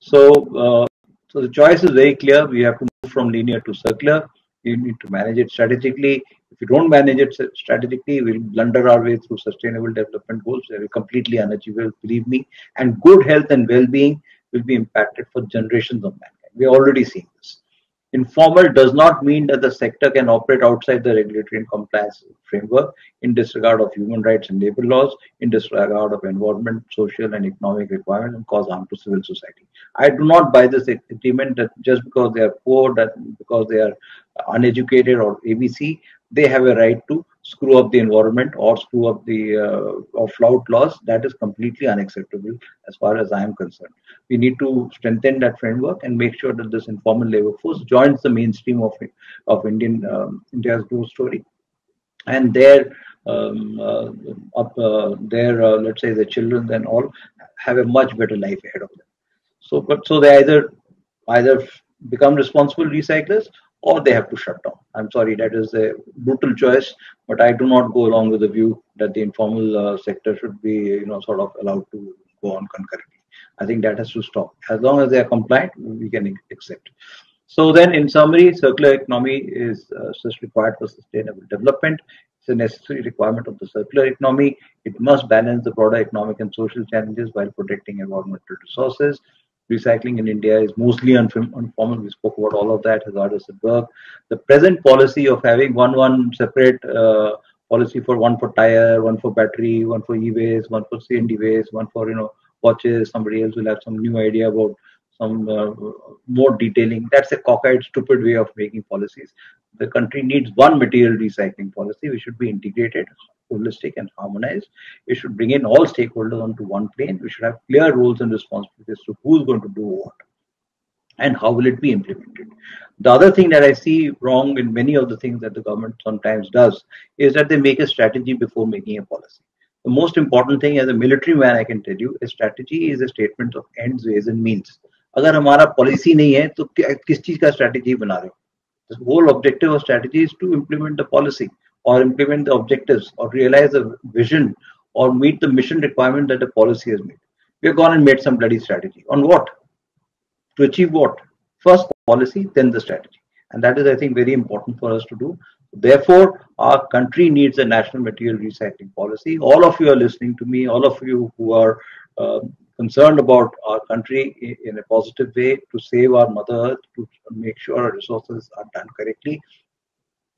So, uh, so the choice is very clear. We have to move from linear to circular. You need to manage it strategically. If you don't manage it strategically, we'll blunder our way through sustainable development goals. They will completely unachievable, believe me. And good health and well-being will be impacted for generations of mankind. We're already seeing this. Informal does not mean that the sector can operate outside the regulatory and compliance framework in disregard of human rights and labor laws, in disregard of environment, social, and economic requirements, and cause harm to civil society. I do not buy this agreement that just because they are poor, that because they are uneducated or ABC, they have a right to screw up the environment or screw up the uh, or flout laws. That is completely unacceptable as far as I am concerned. We need to strengthen that framework and make sure that this informal labor force joins the mainstream of of Indian um, India's growth story, and their um, uh, up uh, their uh, let's say the children and all have a much better life ahead of them. So, but so they either either become responsible recyclers or they have to shut down. I'm sorry, that is a brutal choice, but I do not go along with the view that the informal uh, sector should be, you know, sort of allowed to go on concurrently. I think that has to stop. As long as they are compliant, we can accept. So then, in summary, circular economy is uh, required for sustainable development. It's a necessary requirement of the circular economy. It must balance the broader economic and social challenges while protecting environmental resources recycling in India is mostly informal. We spoke about all of that, hazardous at work. The present policy of having one one separate uh, policy for one for tire, one for battery, one for e-waste, one for C&D waste, one for you know watches. Somebody else will have some new idea about uh, more detailing. That's a cockeyed, stupid way of making policies. The country needs one material recycling policy, which should be integrated, holistic, and harmonized. We should bring in all stakeholders onto one plane. We should have clear roles and responsibilities to who's going to do what and how will it be implemented. The other thing that I see wrong in many of the things that the government sometimes does is that they make a strategy before making a policy. The most important thing as a military man, I can tell you, a strategy is a statement of ends, ways, and means. अगर हमारा policy नहीं है तो किस चीज का strategy बना रहे हो the whole objective of strategy is to implement the policy or implement the objectives or realize the vision or meet the mission requirement that the policy has made. We have gone and made some bloody strategy. On what? To achieve what? First policy, then the strategy. And that is, I think, very important for us to do. Therefore, our country needs a national material recycling policy. All of you are listening to me, all of you who are uh, concerned about our country in a positive way to save our mother earth, to make sure our resources are done correctly.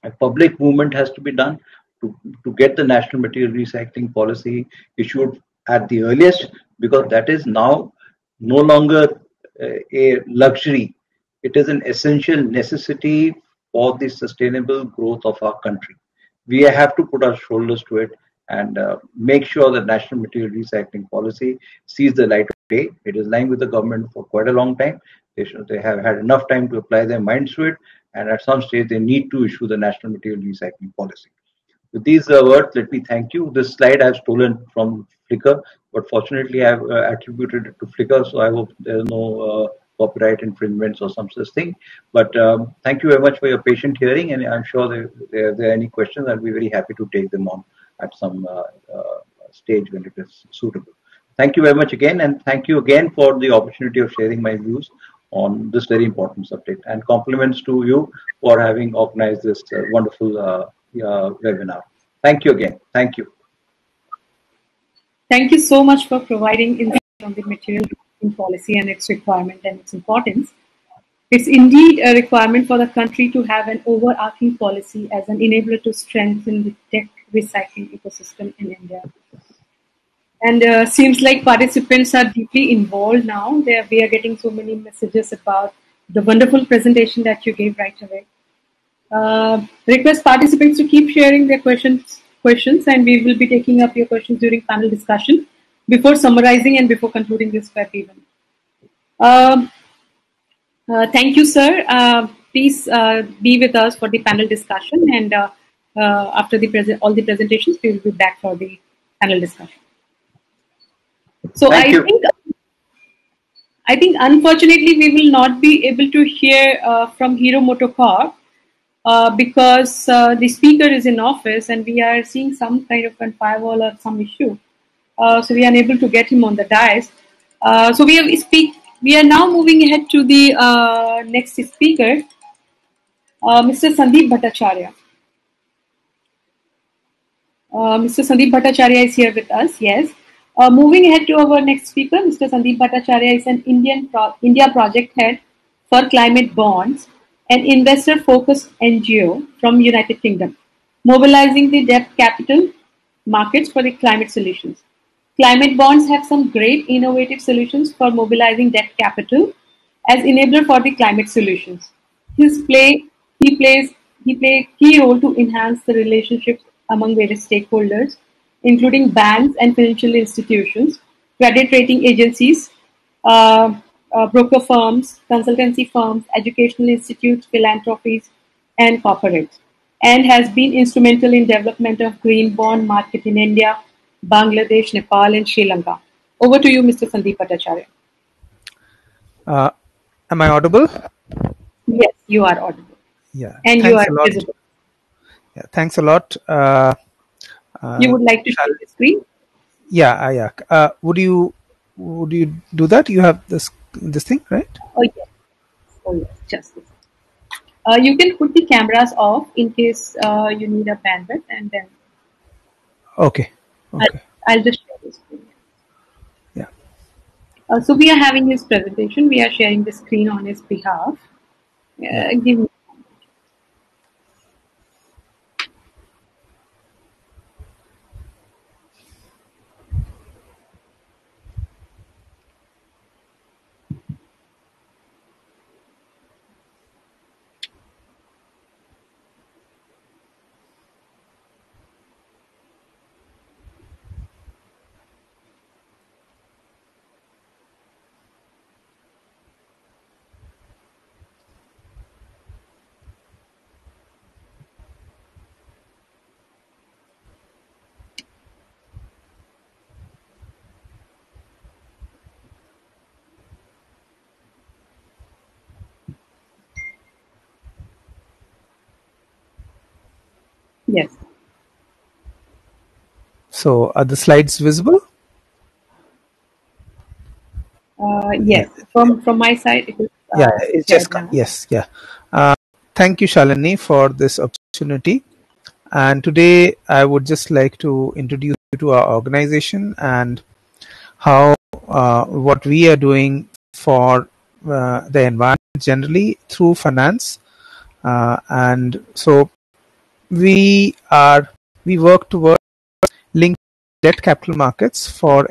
A public movement has to be done to, to get the national material recycling policy issued at the earliest because that is now no longer uh, a luxury. It is an essential necessity for the sustainable growth of our country. We have to put our shoulders to it and uh, make sure that national material recycling policy sees the light of day. It is lying with the government for quite a long time. They should, they have had enough time to apply their minds to it, and at some stage they need to issue the national material recycling policy. With these uh, words, let me thank you. This slide I've stolen from Flickr, but fortunately I've uh, attributed it to Flickr, so I hope there's no uh, copyright infringements or some such thing. But um, thank you very much for your patient hearing, and I'm sure there, if there are any questions, I'll be very happy to take them on at some uh, uh, stage when it is suitable. Thank you very much again, and thank you again for the opportunity of sharing my views on this very important subject. And compliments to you for having organized this uh, wonderful webinar. Thank you again. Thank you. Thank you so much for providing insight on the material policy and its requirement and its importance. It's indeed a requirement for the country to have an overarching policy as an enabler to strengthen the tech recycling ecosystem in India. And uh, seems like participants are deeply involved now. They're, we are getting so many messages about the wonderful presentation that you gave right away. Uh, request participants to keep sharing their questions, questions, and we will be taking up your questions during panel discussion before summarizing and before concluding this web event. Uh, thank you, sir. Uh, please uh, be with us for the panel discussion, and uh, uh, after the all the presentations, we will be back for the panel discussion. So thank I you. think I think unfortunately we will not be able to hear from Hero Motocorp because the speaker is in office, and we are seeing some kind of a firewall or some issue. Uh, so we are unable to get him on the dais. Uh, so we have speak. We are now moving ahead to the uh, next speaker, Mr. Sandeep Bhattacharya. Mr. Sandeep Bhattacharya is here with us. Yes. Uh, moving ahead to our next speaker, Mr. Sandeep Bhattacharya is an Indian pro India project head for climate bonds, an investor-focused NGO from United Kingdom, mobilizing the debt capital markets for the climate solutions. Climate bonds have some great innovative solutions for mobilizing debt capital as enabler for the climate solutions. His play, he plays he play key role to enhance the relationships among various stakeholders, including banks and financial institutions, credit rating agencies, uh, uh, broker firms, consultancy firms, educational institutes, philanthropies, and corporates, and has been instrumental in development of green bond market in India Bangladesh, Nepal, and Sri Lanka. Over to you, Mr. Sandeep Bhattacharya. Uh, am I audible? Yes, you are audible. Yeah. And you are visible. Yeah, thanks a lot. Uh, uh, you would like to share the screen? Yeah, uh, yeah. Uh, would you would you do that? You have this this thing, right? Oh yes. Oh yes, just this. Uh, you can put the cameras off in case uh, you need a bandwidth, and then. Okay. Okay. I'll, I'll just share this screen. Yeah. Uh, so we are having his presentation. We are sharing the screen on his behalf. Uh, give me Yes. So are the slides visible? Uh, yes, from from my side, it is. Uh, yeah, it's just come. Yes, yeah. Uh, thank you, Shalini, for this opportunity. And today, I would just like to introduce you to our organization and how uh, what we are doing for uh, the environment generally through finance. Uh, and so we are we work towards debt capital markets for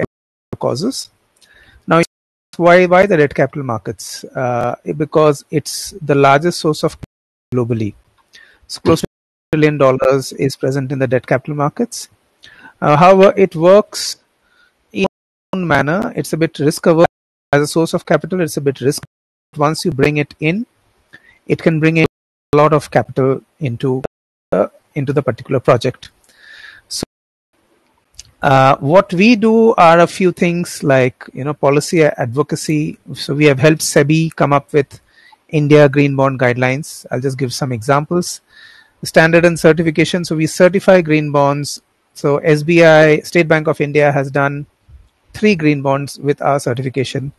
causes. Now, why why the debt capital markets? Uh, because it's the largest source of globally. So close to trillion dollars is present in the debt capital markets. Uh, however, it works in manner. It's a bit risk averse as a source of capital. It's a bit risk. Once you bring it in, it can bring in a lot of capital into uh, into the particular project. Uh, what we do are a few things like you know policy advocacy. So we have helped SEBI come up with India Green Bond Guidelines. I'll just give some examples. Standard and certification. So we certify green bonds. So SBI, State Bank of India, has done three green bonds with our certification.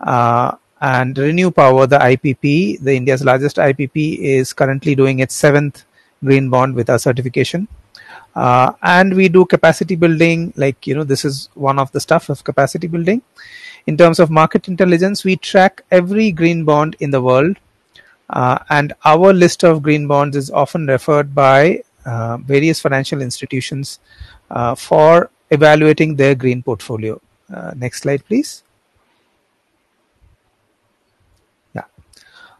Uh, and Renew Power, the IPP, the India's largest IPP, is currently doing its seventh green bond with our certification. Uh, and we do capacity building, like, you know, this is one of the stuff of capacity building. In terms of market intelligence, we track every green bond in the world. Uh, and our list of green bonds is often referred by uh, various financial institutions uh, for evaluating their green portfolio. Uh, next slide, please.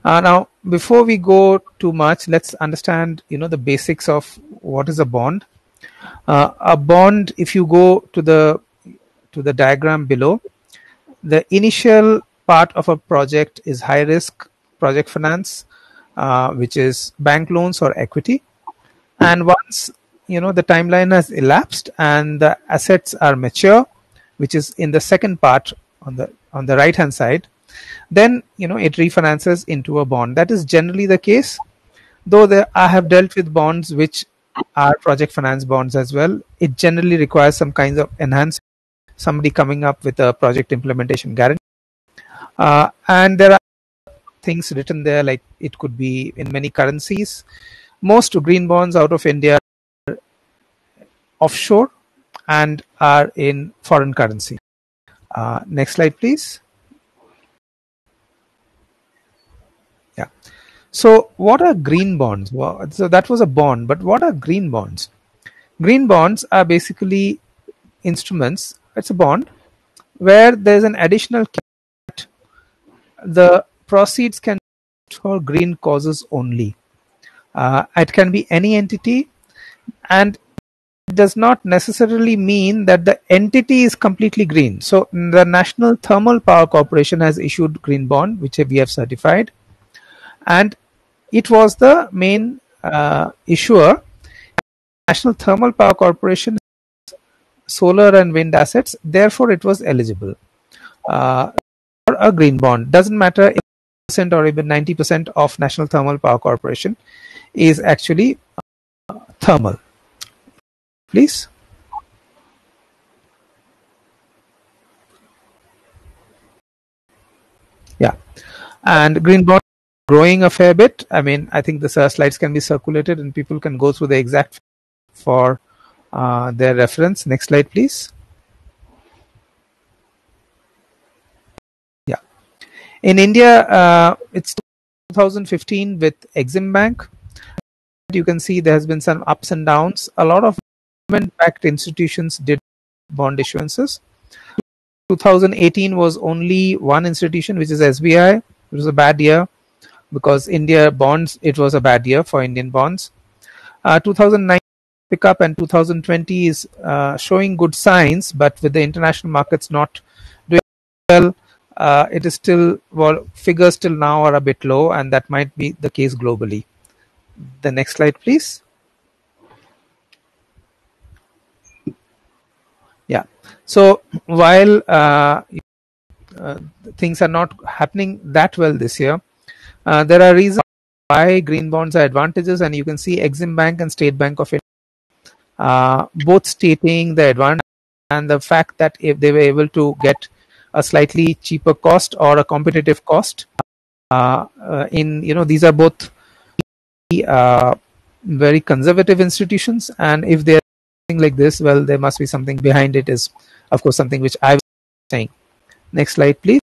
Uh, now, before we go too much, let's understand, you know, the basics of what is a bond. Uh, a bond, if you go to the to the diagram below, the initial part of a project is high risk project finance, uh, which is bank loans or equity. And once you know the timeline has elapsed and the assets are mature, which is in the second part on the on the right hand side, then you know it refinances into a bond. That is generally the case. Though there, I have dealt with bonds which are project finance bonds as well. It generally requires some kinds of enhanced somebody coming up with a project implementation guarantee. Uh, and there are things written there like it could be in many currencies. Most green bonds out of India are offshore and are in foreign currency. Uh, next slide, please. Yeah. So, what are green bonds? Well, so that was a bond, but what are green bonds? Green bonds are basically instruments. It's a bond where there's an additional that the proceeds can be for green causes only. Uh, it can be any entity, and it does not necessarily mean that the entity is completely green. So, the National Thermal Power Corporation has issued green bond, which we have certified, and it was the main uh, issuer. National Thermal Power Corporation solar and wind assets, therefore it was eligible. Uh, a green bond doesn't matter if percent or even 90% of National Thermal Power Corporation is actually uh, thermal. Please. Yeah. And green bond growing a fair bit. I mean, I think the slides can be circulated and people can go through the exact for uh, their reference. Next slide, please. Yeah. In India, uh, it's 2015 with Exim Bank. You can see there has been some ups and downs. A lot of government-backed institutions did bond issuances. 2018 was only one institution, which is SBI. It was a bad year because India bonds, it was a bad year for Indian bonds. Uh, 2009 pickup and 2020 is uh, showing good signs, but with the international markets not doing well, uh, it is still well figures till now are a bit low and that might be the case globally. The next slide please. Yeah. So while uh, uh, things are not happening that well this year there are reasons why green bonds are advantages and you can see exim bank and state bank of india uh, both stating the advantage and the fact that if they were able to get a slightly cheaper cost or a competitive cost. Uh, uh, in you know these are both uh, very conservative institutions, and if they are like this, well, there must be something behind it. Is of course something which I was saying. Next slide, please.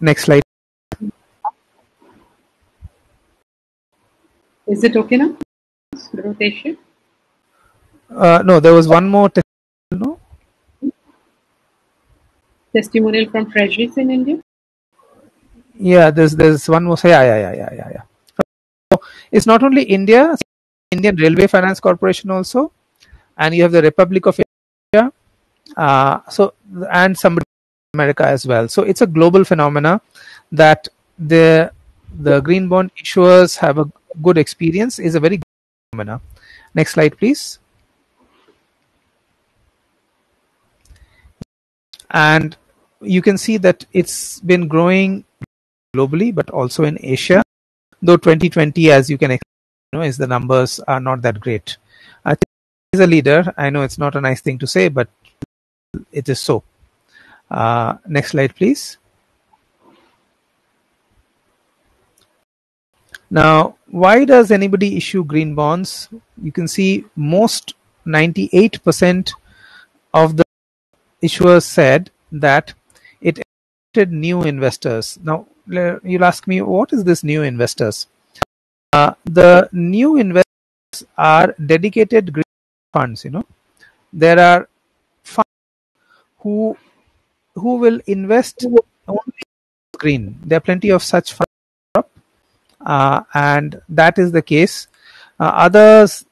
Next slide. Is it okay now? Rotation? Uh, no, there was one more. No. Testimonial from treasuries in India? Yeah, there's there's one more. Yeah, yeah, yeah, yeah, yeah. So it's not only India, Indian Railway Finance Corporation also, and you have the Republic of India. Uh, so and some America as well. So it's a global phenomena that the the green bond issuers have a good experience is a very phenomena. Next slide, please. And you can see that it's been growing globally, but also in Asia. Though 2020, as you can you know, is the numbers are not that great. I think he's a leader. I know it's not a nice thing to say, but it is so. Uh, next slide, please. Now, why does anybody issue green bonds? You can see most 98% of the issuers said that it attracted new investors. Now, you'll ask me, what is this new investors? Uh, the new investors are dedicated green funds. You know, there are funds who who will invest only green. There are plenty of such funds, uh, and that is the case. Uh, others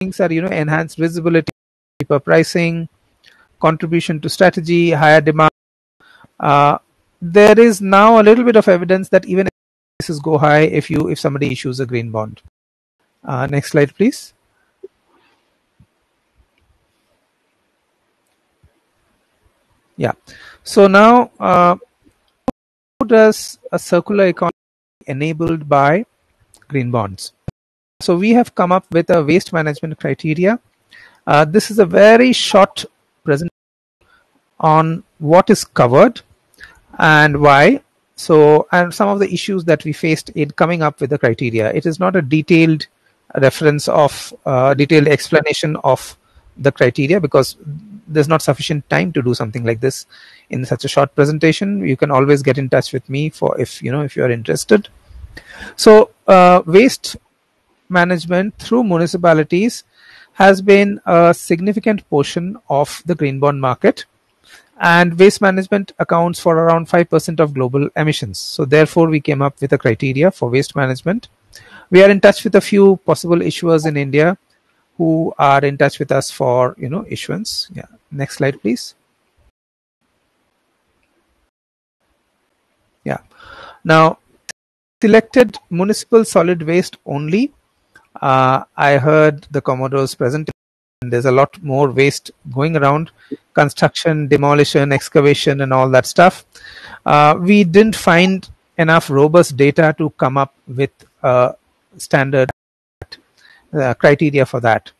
things are you know enhanced visibility, cheaper pricing, contribution to strategy, higher demand. Uh, there is now a little bit of evidence that even if prices go high if you if somebody issues a green bond. Uh, next slide, please. Yeah. So now, uh, how does a circular economy enabled by green bonds? So we have come up with a waste management criteria. Uh, this is a very short presentation on what is covered and why. So, and some of the issues that we faced in coming up with the criteria. It is not a detailed reference of uh, detailed explanation of the criteria because there's not sufficient time to do something like this in such a short presentation. You can always get in touch with me for if you know if you're interested. So uh, waste management through municipalities has been a significant portion of the green bond market. And waste management accounts for around 5% of global emissions. So therefore we came up with a criteria for waste management. We are in touch with a few possible issuers in india who are in touch with us for you know issuance. Yeah next slide please. Yeah. Now selected municipal solid waste only. Uh, i heard the commodores present there's a lot more waste going around construction demolition excavation and all that stuff. Uh, we didn't find enough robust data to come up with a standard uh, criteria for that.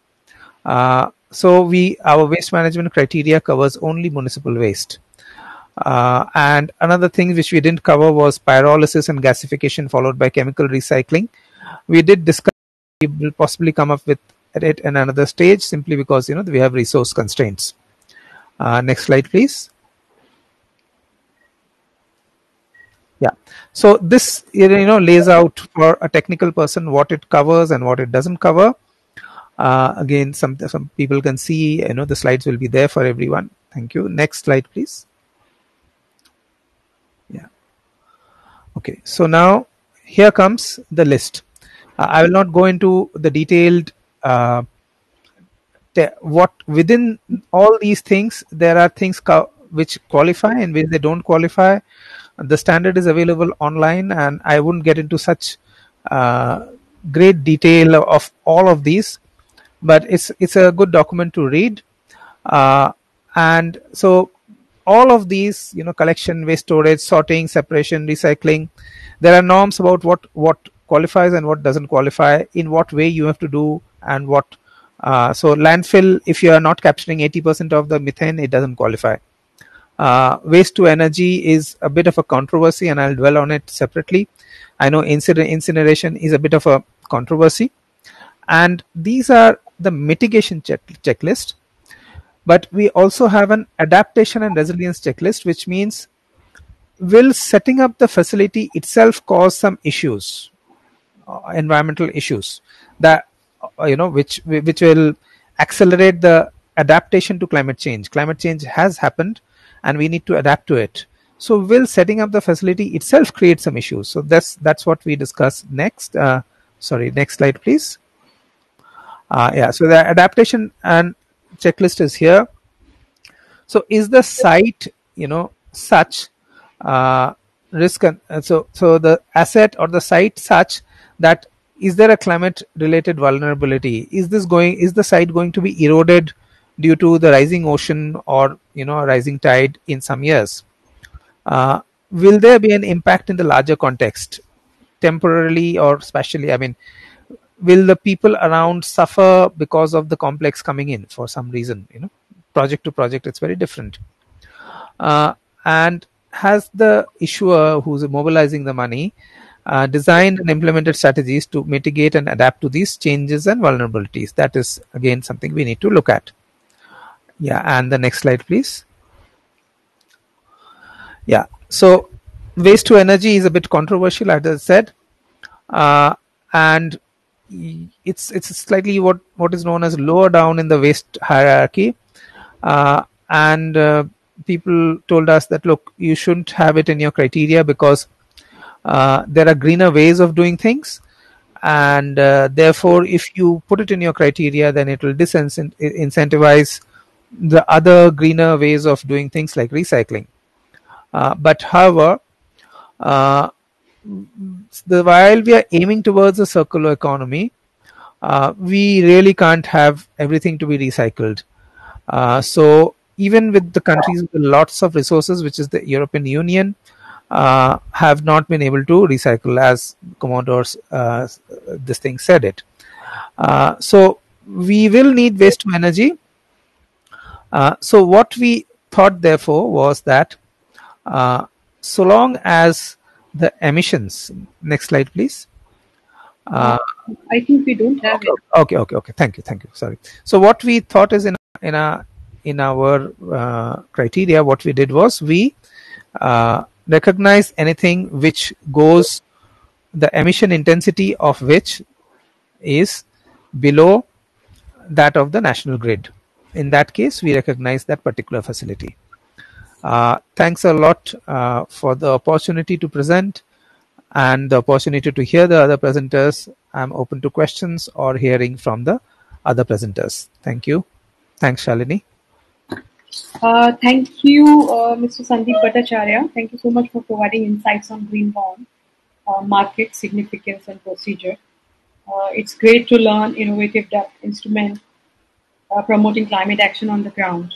So we our waste management criteria covers only municipal waste. Uh, and another thing which we didn't cover was pyrolysis and gasification followed by chemical recycling. We did discuss we will possibly come up with it in another stage simply because you know we have resource constraints. Uh, next slide, please. Yeah. So this you know lays out for a technical person what it covers and what it doesn't cover. Uh, again, some some people can see you know the slides will be there for everyone. Thank you. Next slide, please. Yeah. Okay. So now here comes the list. Uh, I will not go into the detailed uh, what within all these things there are things which qualify and which they don't qualify the standard is available online and i wouldn't get into such uh, great detail of all of these but it's it's a good document to read. Uh, and so all of these you know collection waste storage sorting separation recycling there are norms about what what qualifies and what doesn't qualify in what way you have to do and what uh, so landfill if you are not capturing 80% of the methane it doesn't qualify. Uh, waste to energy is a bit of a controversy, and I'll dwell on it separately. I know incineration is a bit of a controversy, and these are the mitigation check- checklist, but we also have an adaptation and resilience checklist, which means will setting up the facility itself cause some issues, uh, environmental issues that uh, you know which which will accelerate the adaptation to climate change. Climate change has happened, and we need to adapt to it. So, will setting up the facility itself create some issues? So that's that's what we discuss next. Uh, sorry, next slide, please. Uh, yeah, so the adaptation and checklist is here. So, is the site you know such uh, risk? And, so, so the asset or the site such that is there a climate related vulnerability? Is this going? Is the site going to be eroded due to the rising ocean or you know rising tide in some years? Uh, will there be an impact in the larger context, temporarily or spatially? I mean, will the people around suffer because of the complex coming in for some reason? You know, project to project, it's very different. Uh, and has the issuer who's mobilizing the money uh, designed and implemented strategies to mitigate and adapt to these changes and vulnerabilities? That is again something we need to look at. Yeah, and the next slide, please. Yeah. So waste to energy is a bit controversial, as I said, uh, and it's it's slightly what what is known as lower down in the waste hierarchy, uh, and uh, people told us that look, you shouldn't have it in your criteria because uh, there are greener ways of doing things. And uh, therefore, if you put it in your criteria, then it will disincentivize the other greener ways of doing things like recycling. Uh, but however, the, while we are aiming towards a circular economy, uh, we really can't have everything to be recycled. Uh, so even with the countries with lots of resources, which is the European Union, uh, have not been able to recycle as Commodores uh, this thing said it. so we will need waste to energy. so what we thought therefore was that uh, so long as the emissions. Next slide please. Uh, i think we don't have okay, it. Okay okay okay. Thank you thank you. Sorry. So what we thought is in in a in our uh, criteria what we did was we uh, recognize anything which goes the emission intensity of which is below that of the national grid. In that case we recognize that particular facility thanks a lot uh, for the opportunity to present and the opportunity to hear the other presenters. I'm open to questions or hearing from the other presenters. Thank you. Thanks, Shalini. Uh, thank you, uh, Mr. Sandeep Bhattacharya. Thank you so much for providing insights on green bond, uh, market significance and procedure. Uh, it's great to learn innovative debt instrument promoting climate action on the ground.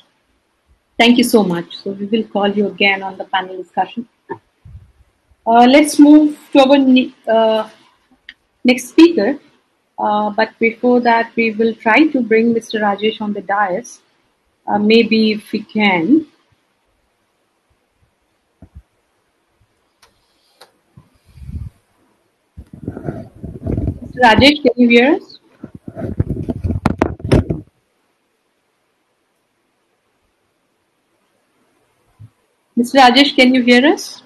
Thank you so much. So we will call you again on the panel discussion. Uh, let's move to our uh, next speaker. Uh, but before that, we will try to bring Mr. Rajesh on the dais. Uh, maybe if we can. Mr. Rajesh, can you hear us? Mr. Rajesh, can you hear us?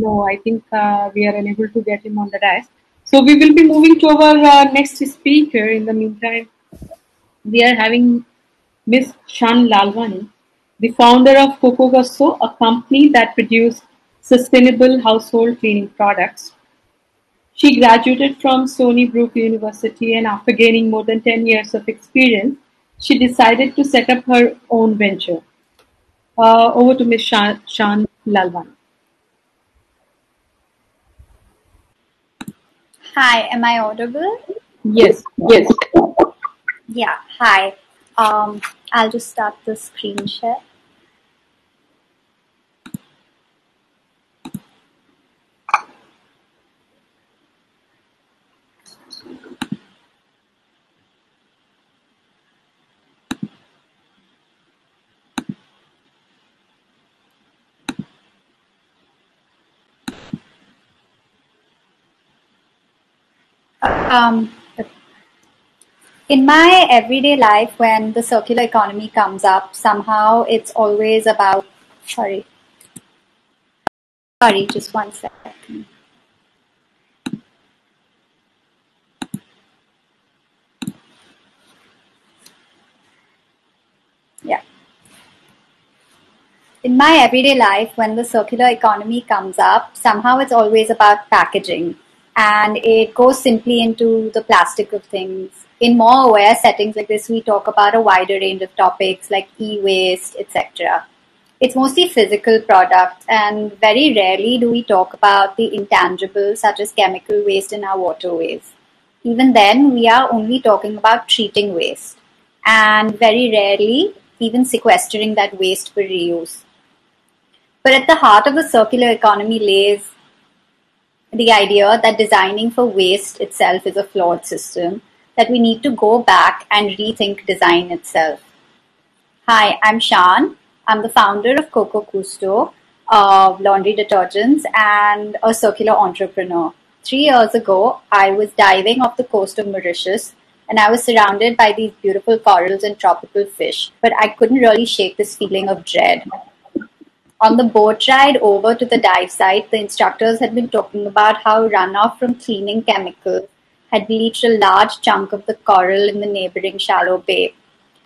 No, I think uh, we are unable to get him on the dice. So we will be moving to our uh, next speaker. In the meantime, we are having Ms. Shan Lalwani, the founder of Coco Gusto, a company that produces sustainable household cleaning products. She graduated from Stony Brook University and after gaining more than 10 years of experience, she decided to set up her own venture. Uh, over to Ms. Shan, Shan Lalwani. Hi, am I audible? Yes, yes. Yeah, hi. Um, I'll just start the screen share. Um, in my everyday life, when the circular economy comes up, somehow it's always about. Sorry. Sorry, just one second. Yeah. In my everyday life, when the circular economy comes up, somehow it's always about packaging and it goes simply into the plastic of things. In more aware settings like this, we talk about a wider range of topics like e waste, etc. It's mostly physical products, and very rarely do we talk about the intangibles such as chemical waste in our waterways. Even then, we are only talking about treating waste, and very rarely even sequestering that waste for reuse. But at the heart of the circular economy lays the idea that designing for waste itself is a flawed system, that we need to go back and rethink design itself. Hi, I'm Shan. I'm the founder of Coco Gusto, of laundry detergents, and a circular entrepreneur. Three years ago, I was diving off the coast of Mauritius and I was surrounded by these beautiful corals and tropical fish, but I couldn't really shake this feeling of dread. On the boat ride over to the dive site, the instructors had been talking about how runoff from cleaning chemicals had bleached a large chunk of the coral in the neighboring shallow bay,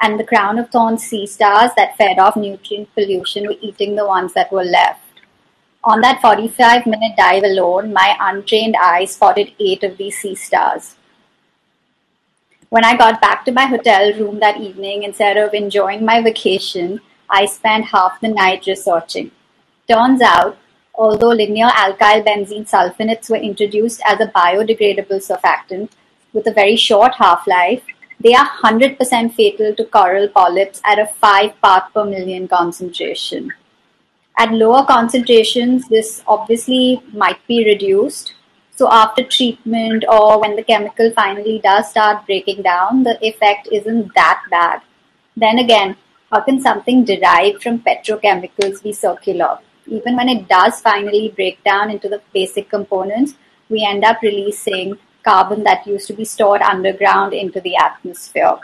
and the crown of thorns sea stars that fed off nutrient pollution were eating the ones that were left. On that 45 minute dive alone, my untrained eye spotted eight of these sea stars. When I got back to my hotel room that evening, instead of enjoying my vacation, I spent half the night researching. Turns out, although linear alkyl benzene sulfonates were introduced as a biodegradable surfactant with a very short half life, they are 100% fatal to coral polyps at a 5 part per million concentration. At lower concentrations, this obviously might be reduced, so after treatment or when the chemical finally does start breaking down, the effect isn't that bad. Then again, how can something derived from petrochemicals be circular? Even when it does finally break down into the basic components, we end up releasing carbon that used to be stored underground into the atmosphere.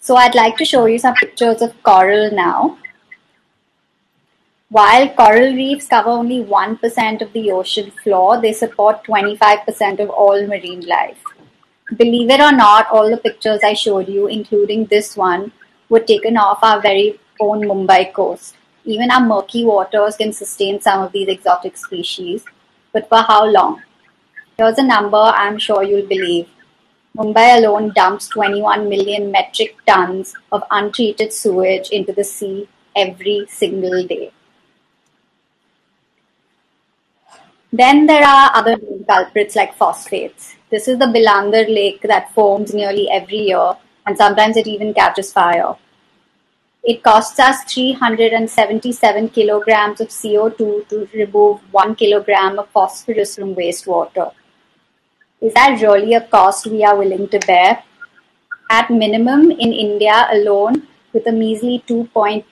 So I'd like to show you some pictures of coral now. While coral reefs cover only 1% of the ocean floor, they support 25% of all marine life. Believe it or not, all the pictures I showed you, including this one, were taken off our very own Mumbai coast. Even our murky waters can sustain some of these exotic species, but for how long? Here's a number I'm sure you'll believe. Mumbai alone dumps 21 million metric tons of untreated sewage into the sea every single day. Then there are other culprits like phosphates. This is the Bellandur Lake that foams nearly every year, and sometimes it even catches fire. It costs us 377 kilograms of CO2 to remove 1 kilogram of phosphorus from wastewater. Is that really a cost we are willing to bear? At minimum, in India alone, with a measly 2.7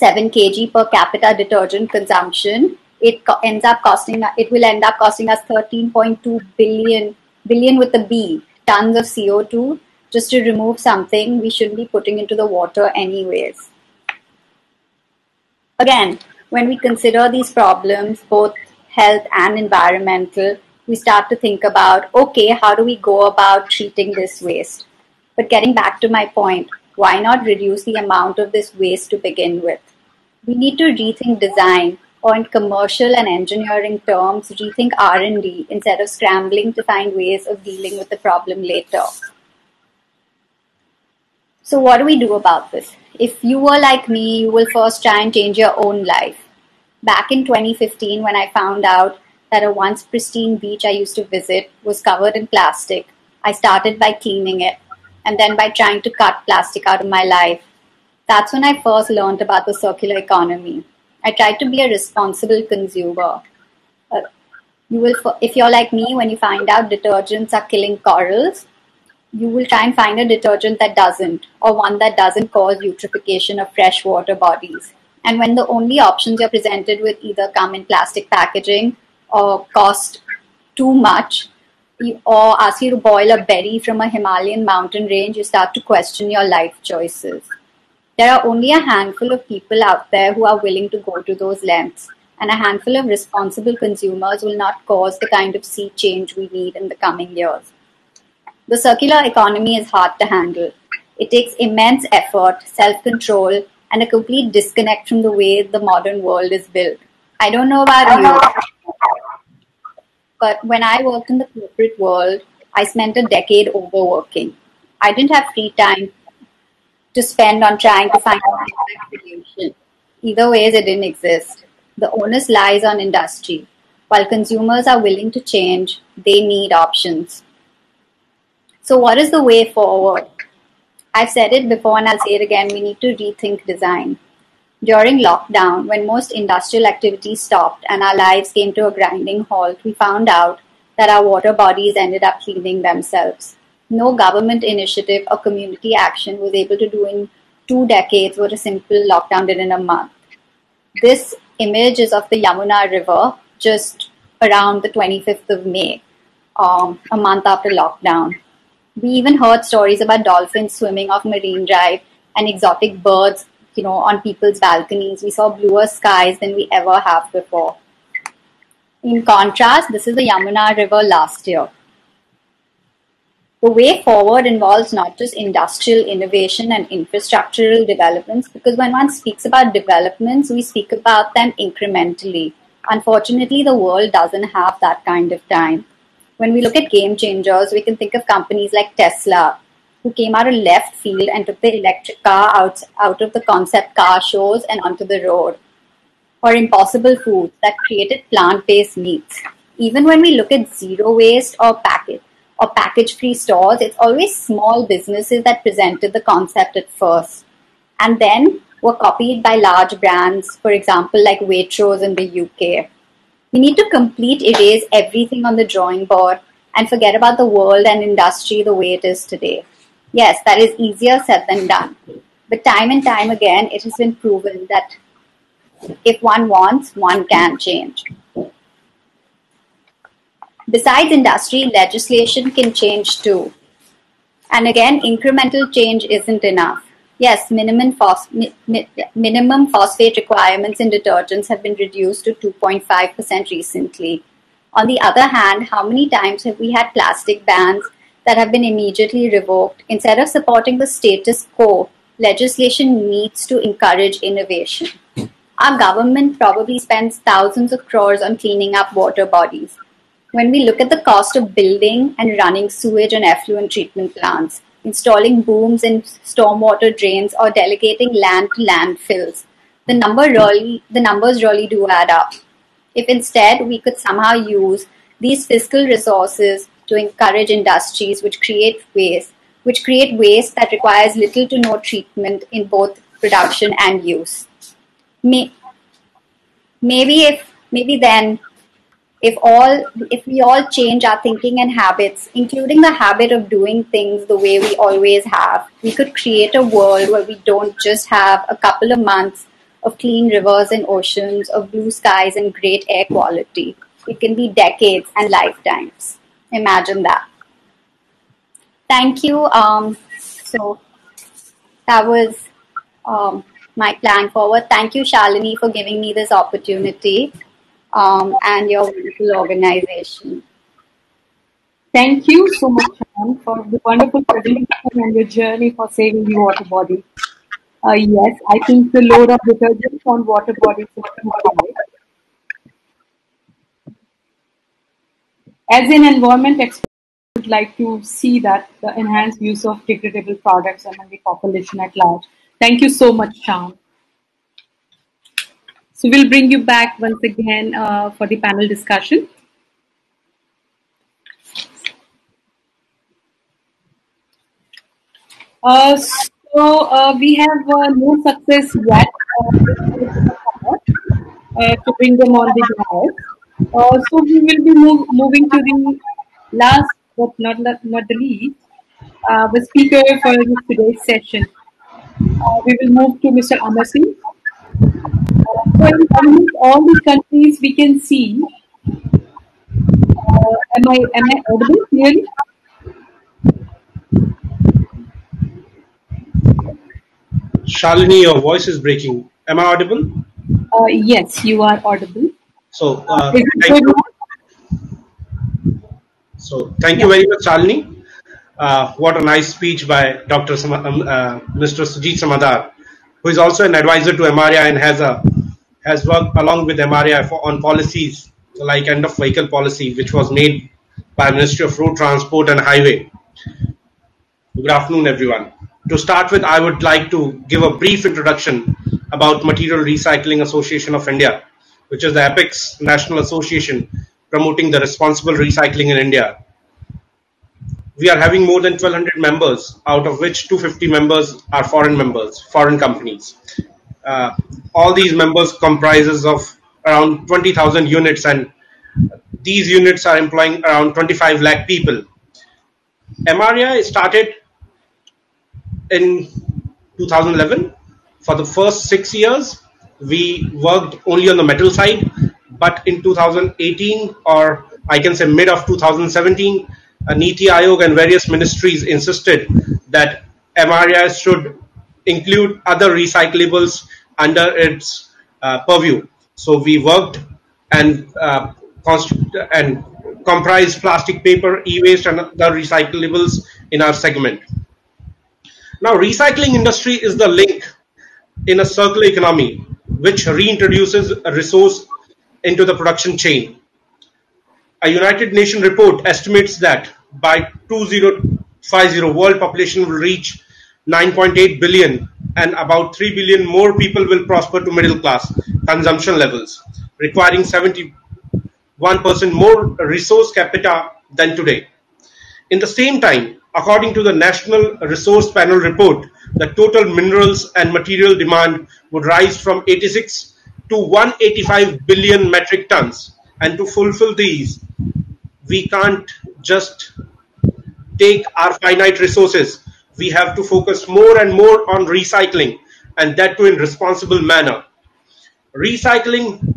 kg per capita detergent consumption, it ends up costing it will end up costing us 13.2 billion billion with a B tons of CO2 just to remove something we shouldn't be putting into the water anyways. Again, when we consider these problems, both health and environmental, we start to think about okay, how do we go about treating this waste? But getting back to my point, why not reduce the amount of this waste to begin with? We need to rethink design or in commercial and engineering terms, rethink R&D instead of scrambling to find ways of dealing with the problem later. So what do we do about this? If you were like me, you will first try and change your own life. Back in 2015, when I found out that a once pristine beach I used to visit was covered in plastic, I started by cleaning it and then by trying to cut plastic out of my life. That's when I first learned about the circular economy. I tried to be a responsible consumer. Uh, you will, if you're like me, when you find out detergents are killing corals, you will try and find a detergent that doesn't, or one that doesn't cause eutrophication of freshwater bodies. And when the only options you're presented with either come in plastic packaging or cost too much, or ask you to boil a berry from a Himalayan mountain range, you start to question your life choices. There are only a handful of people out there who are willing to go to those lengths, and a handful of responsible consumers will not cause the kind of sea change we need in the coming years. The circular economy is hard to handle. It takes immense effort, self control, and a complete disconnect from the way the modern world is built. I don't know about you, but when I worked in the corporate world, I spent a decade overworking. I didn't have free time to spend on trying to find a solution. Either ways, it didn't exist. The onus lies on industry. While consumers are willing to change, they need options. So, what is the way forward? I've said it before and I'll say it again we need to rethink design. During lockdown, when most industrial activities stopped and our lives came to a grinding halt, we found out that our water bodies ended up cleaning themselves. No government initiative or community action was able to do in two decades what a simple lockdown did in a month. This image is of the Yamuna River just around the 25th of May, um, a month after lockdown. We even heard stories about dolphins swimming off Marine Drive and exotic birds, you know, on people's balconies. We saw bluer skies than we ever have before. In contrast, this is the Yamuna River last year. The way forward involves not just industrial innovation and infrastructural developments, because when one speaks about developments, we speak about them incrementally. Unfortunately, the world doesn't have that kind of time when we look at game changers, we can think of companies like Tesla, who came out of left field and took the electric car out, out of the concept car shows and onto the road. Or Impossible Foods that created plant-based meats. Even when we look at zero waste or packet or package-free stores, it's always small businesses that presented the concept at first, and then were copied by large brands, for example, like Waitrose in the UK. We need to complete erase everything on the drawing board and forget about the world and industry the way it is today. Yes, that is easier said than done. But time and time again, it has been proven that if one wants, one can change. Besides industry, legislation can change too. And again, incremental change isn't enough. Yes, minimum, phos- mi- mi- minimum phosphate requirements in detergents have been reduced to 2.5% recently. On the other hand, how many times have we had plastic bans that have been immediately revoked? Instead of supporting the status quo, legislation needs to encourage innovation. Our government probably spends thousands of crores on cleaning up water bodies. When we look at the cost of building and running sewage and effluent treatment plants, installing booms in stormwater drains, or delegating land to landfills. The number really, the numbers really do add up. If instead we could somehow use these fiscal resources to encourage industries which create waste, which create waste that requires little to no treatment in both production and use. Maybe if maybe then if all if we all change our thinking and habits including the habit of doing things the way we always have we could create a world where we don't just have a couple of months of clean rivers and oceans of blue skies and great air quality. It can be decades and lifetimes. Imagine that. Thank you. Um, so that was um, my plan forward. Thank you shalini for giving me this opportunity um, and your wonderful organization. Thank you so much, Shan, for the wonderful presentation and your journey for saving the water body. Uh, yes, I think the load of detergent on water bodies is too high. As an environment expert, I would like to see that the enhanced use of degradable products among the population at large. Thank you so much, Shan. So we'll bring you back once again uh, for the panel discussion. Uh, so uh, we have uh, no success yet uh, uh, to bring them on the ground. so we will be move, moving to the last but not, not the least, the speaker for today's session. we will move to Mr. Amar. So in almost all the countries, we can see uh, am I am I audible clearly? Shalini, your voice is breaking. Am I audible? Uh, yes, you are audible. So, uh, thank you. So, thank you very much, Shalini. Uh, what a nice speech by Dr. Uh, Mr. Sujit Samaddar, who is also an advisor to MRIA and has a has worked along with MRIA for, on policies like end of vehicle policy, which was made by Ministry of Road Transport and Highway. Good afternoon, everyone. To start with, I would like to give a brief introduction about Material Recycling Association of India, which is the APEX National Association promoting the responsible recycling in India. We are having more than 1200 members, out of which 250 members are foreign members, foreign companies. Uh, all these members comprises of around 20,000 units and these units are employing around 25 lakh people. MRIA started in 2011. For the first six years, we worked only on the metal side, but in 2018, or I can say mid of 2017, uh, Niti Aayog and various ministries insisted that MRIA should include other recyclables under its uh, purview. So we worked and uh, and comprised plastic, paper, e-waste, and other recyclables in our segment. Now, recycling industry is the link in a circular economy which reintroduces a resource into the production chain. A United Nations report estimates that by 2050 world population will reach 9.8 billion and about 3 billion more people will prosper to middle class consumption levels requiring 71% more resource capita than today. In the same time, according to the National Resource Panel report, the total minerals and material demand would rise from 86 to 185 billion metric tons. And to fulfill these, we can't just take our finite resources. We have to focus more and more on recycling and that too in responsible manner. Recycling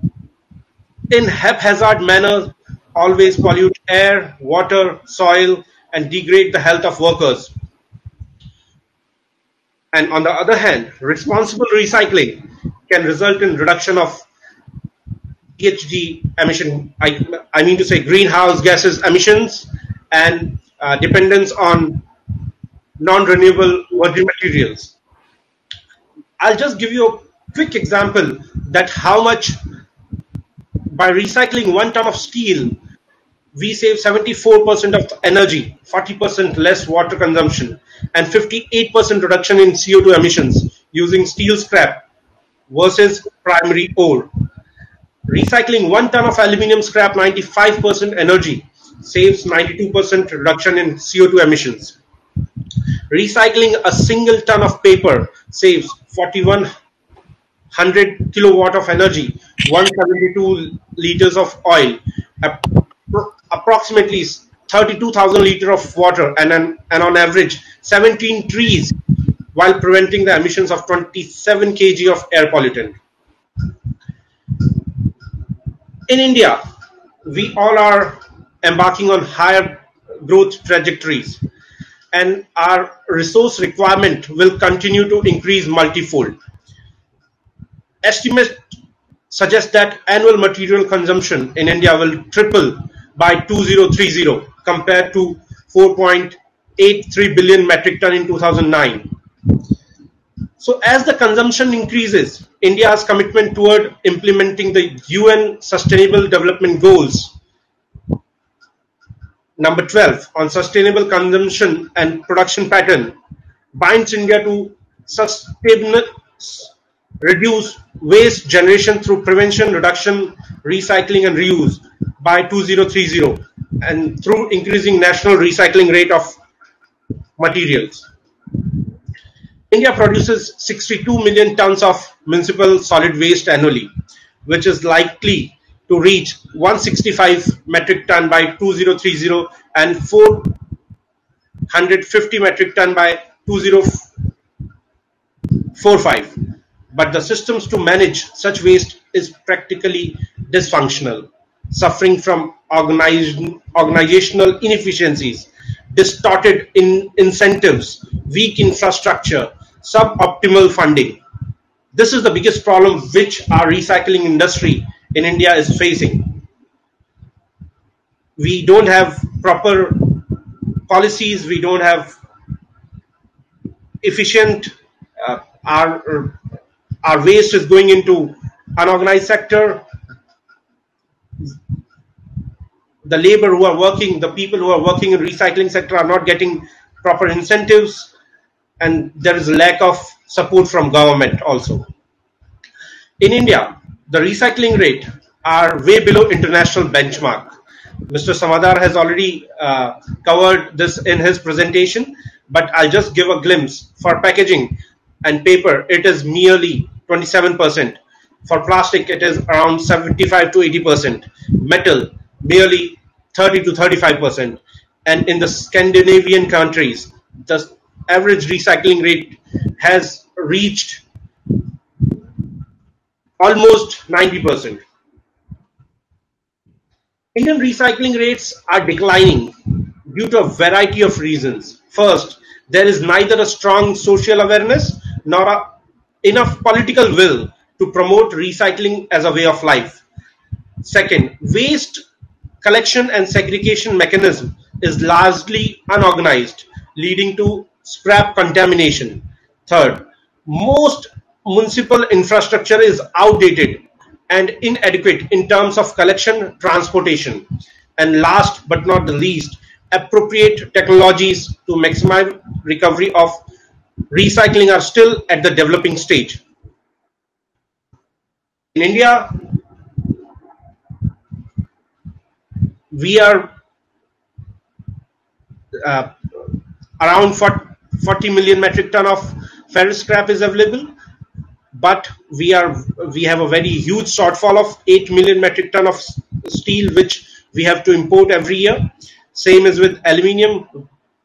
in haphazard manner always pollute air, water, soil, and degrade the health of workers. And on the other hand, responsible recycling can result in reduction of GHG emission, I, I mean to say greenhouse gases emissions and uh, dependence on non-renewable virgin materials. I'll just give you a quick example that how much by recycling one ton of steel we save 74% of energy, 40% less water consumption, and 58% reduction in CO2 emissions using steel scrap versus primary ore. Recycling one ton of aluminium scrap, 95% energy, saves 92% reduction in CO2 emissions. Recycling a single ton of paper saves 4100 kilowatt of energy, 172 liters of oil, approximately 32,000 liter of water and, an, and on average 17 trees while preventing the emissions of 27 kg of air pollutant. In India, we all are embarking on higher growth trajectories and our resource requirement will continue to increase multifold. Estimates suggest that annual material consumption in India will triple by 2030 compared to 4.83 billion metric ton in 2009. So as the consumption increases, India's commitment toward implementing the UN Sustainable Development Goals number 12 on sustainable consumption and production pattern binds India to sustainable reduce waste generation through prevention, reduction, recycling and reuse by 2030 and through increasing national recycling rate of materials. India produces 62 million tons of municipal solid waste annually, which is likely to reach 165 metric ton by 2030 and 450 metric ton by 2045. But the systems to manage such waste is practically dysfunctional, suffering from organizational inefficiencies, distorted in incentives, weak infrastructure, suboptimal funding. This is the biggest problem which our recycling industry in India is facing. We don't have proper policies, we don't have efficient, uh, our, our waste is going into unorganized sector, the labor who are working, the people who are working in recycling sector are not getting proper incentives and there is a lack of support from government also. In India, the recycling rate are way below international benchmark. Mr. Samaddar has already uh, covered this in his presentation, but I'll just give a glimpse. For packaging and paper, it is merely 27%. For plastic, it is around 75 to 80%. Metal, merely 30 to 35%. And in the Scandinavian countries, the average recycling rate has reached almost 90%. Indian recycling rates are declining due to a variety of reasons. First, there is neither a strong social awareness nor a, enough political will to promote recycling as a way of life. Second, waste collection and segregation mechanism is largely unorganized, leading to scrap contamination. Third, most municipal infrastructure is outdated and inadequate in terms of collection transportation. And last but not the least, appropriate technologies to maximize recovery of recycling are still at the developing stage. In India, we are uh, around 40 million metric ton of ferrous scrap is available but we are we have a very huge shortfall of 8 million metric ton of steel which we have to import every year. Same as with aluminium.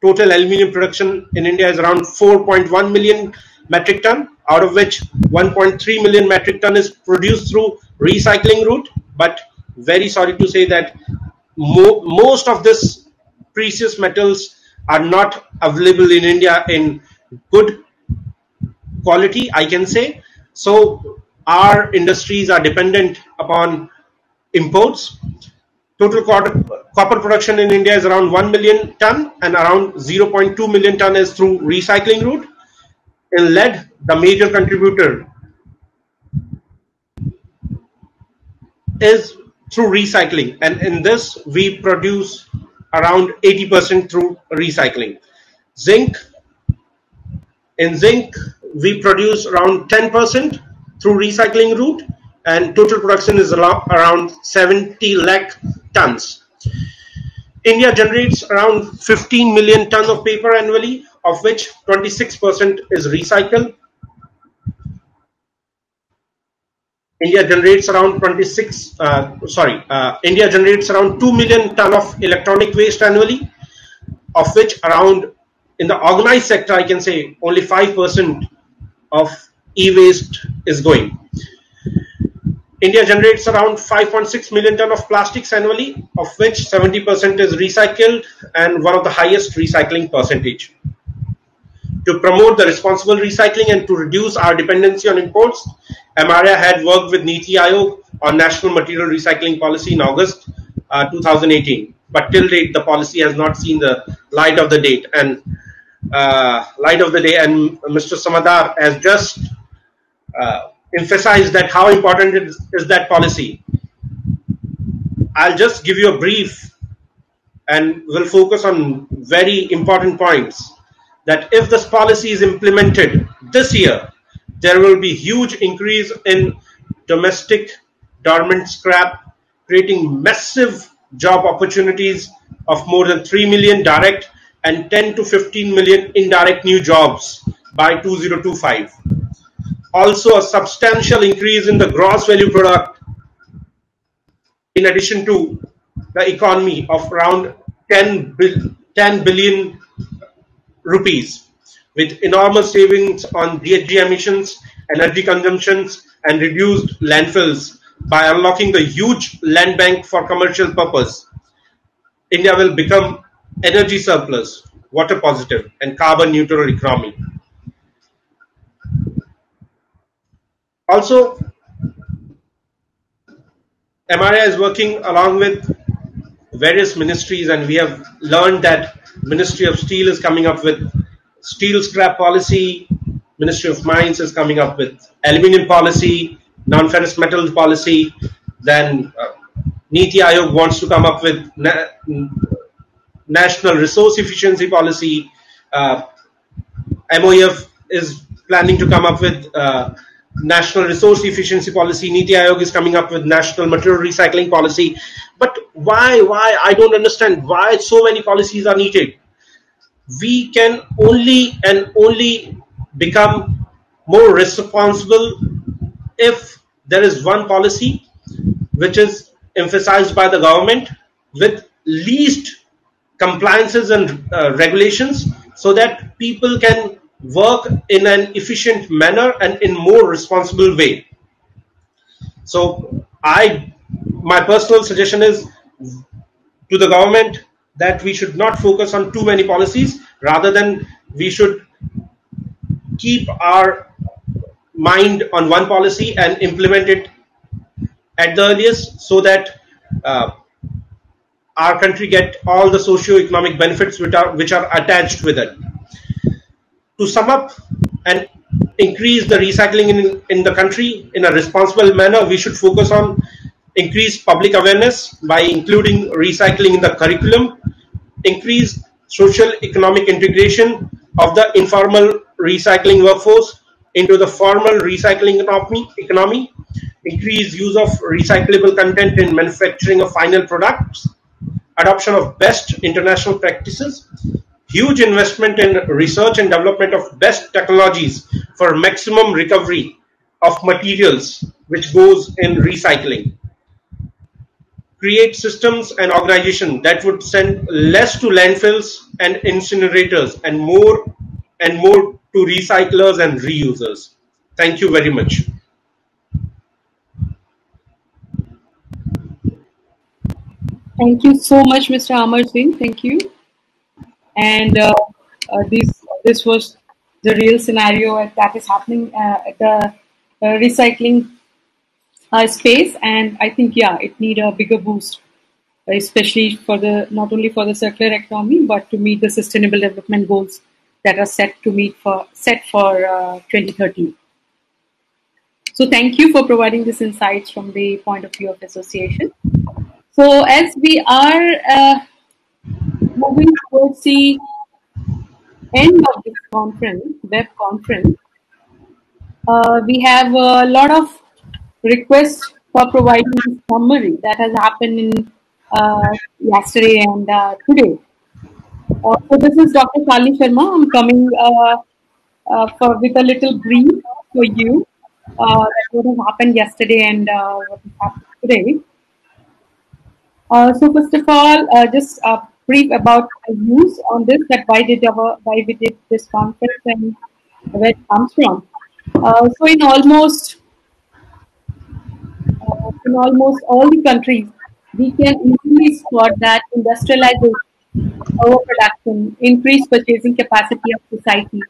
Total aluminium production in india is around 4.1 million metric ton out of which 1.3 million metric ton is produced through recycling route. But very sorry to say that mo most of this precious metals are not available in India in good quality, I can say. So our industries are dependent upon imports. Total copper production in India is around 1 million ton and around 0.2 million ton is through recycling route. In lead, the major contributor is through recycling and in this we produce around 80% through recycling. Zinc, in zinc we produce around 10% through recycling route and total production is around 70 lakh tons. India generates around 15 million tons of paper annually, of which 26% is recycled India generates around 26, uh, sorry, uh, India generates around 2 million ton of electronic waste annually, of which around in the organized sector, I can say only 5% of e-waste is going. India generates around 5.6 million ton of plastics annually, of which 70% is recycled and one of the highest recycling percentage. To promote the responsible recycling and to reduce our dependency on imports, MRIA had worked with NITI Aayog on national material recycling policy in August uh, 2018. But till date, the policy has not seen the light of the date and light of the day. And Mr. Samaddar has just uh, emphasized that how important is, is that policy. I'll just give you a brief and we'll focus on very important points that if this policy is implemented this year, there will be huge increase in domestic dormant scrap, creating massive job opportunities of more than 3 million direct and 10 to 15 million indirect new jobs by 2025. Also a substantial increase in the gross value product in addition to the economy of around 10, 10 billion rupees with enormous savings on GHG emissions, energy consumptions, and reduced landfills by unlocking the huge land bank for commercial purpose. India will become energy surplus, water positive, and carbon neutral economy. Also, MRI is working along with various ministries, and we have learned that Ministry of Steel is coming up with steel scrap policy. Ministry of Mines is coming up with aluminium policy, non-ferrous metals policy. Then uh, Niti Aayog wants to come up with national resource efficiency policy. Uh, MOEF is planning to come up with uh, national resource efficiency policy. Niti Aayog is coming up with national material recycling policy. But why, why? I don't understand why so many policies are needed. We can only and only become more responsible if there is one policy which is emphasized by the government with least compliances and uh, regulations so that people can work in an efficient manner and in more responsible way. So I, my personal suggestion is to the government that we should not focus on too many policies rather than we should keep our mind on one policy and implement it at the earliest so that uh, our country get all the socio-economic benefits which are which are attached with it. To sum up and increase the recycling in, in the country in a responsible manner, we should focus on increased public awareness by including recycling in the curriculum, increase social economic integration of the informal recycling workforce into the formal recycling economy, economy increase use of recyclable content in manufacturing of final products, adoption of best international practices, huge investment in research and development of best technologies for maximum recovery of materials which goes in recycling. Create systems and organization that would send less to landfills and incinerators and more and more to recyclers and reusers. Thank you very much Thank you so much, Mr. Amar Singh. Thank you and uh, uh, this this was the real scenario that is happening uh, at the recycling space and i think yeah it need a bigger boost especially for the not only for the circular economy but to meet the sustainable development goals that are set to meet for set for uh, 2030 so thank you for providing this insights from the point of view of association so as we are uh, moving towards the end of this conference, web conference, uh, we have a lot of requests for providing summary that has happened in uh, yesterday and uh, today. Uh, so this is Dr. Shalini Sharma. I'm coming uh, for with a little brief for you. that what has happened yesterday and what has happened today. So first of all, just a brief about our views on this, that why did our, why we did this conference and where it comes from. Uh, so in almost uh, in almost all the countries, we can easily spot that industrialization, overproduction, increased purchasing capacity of society,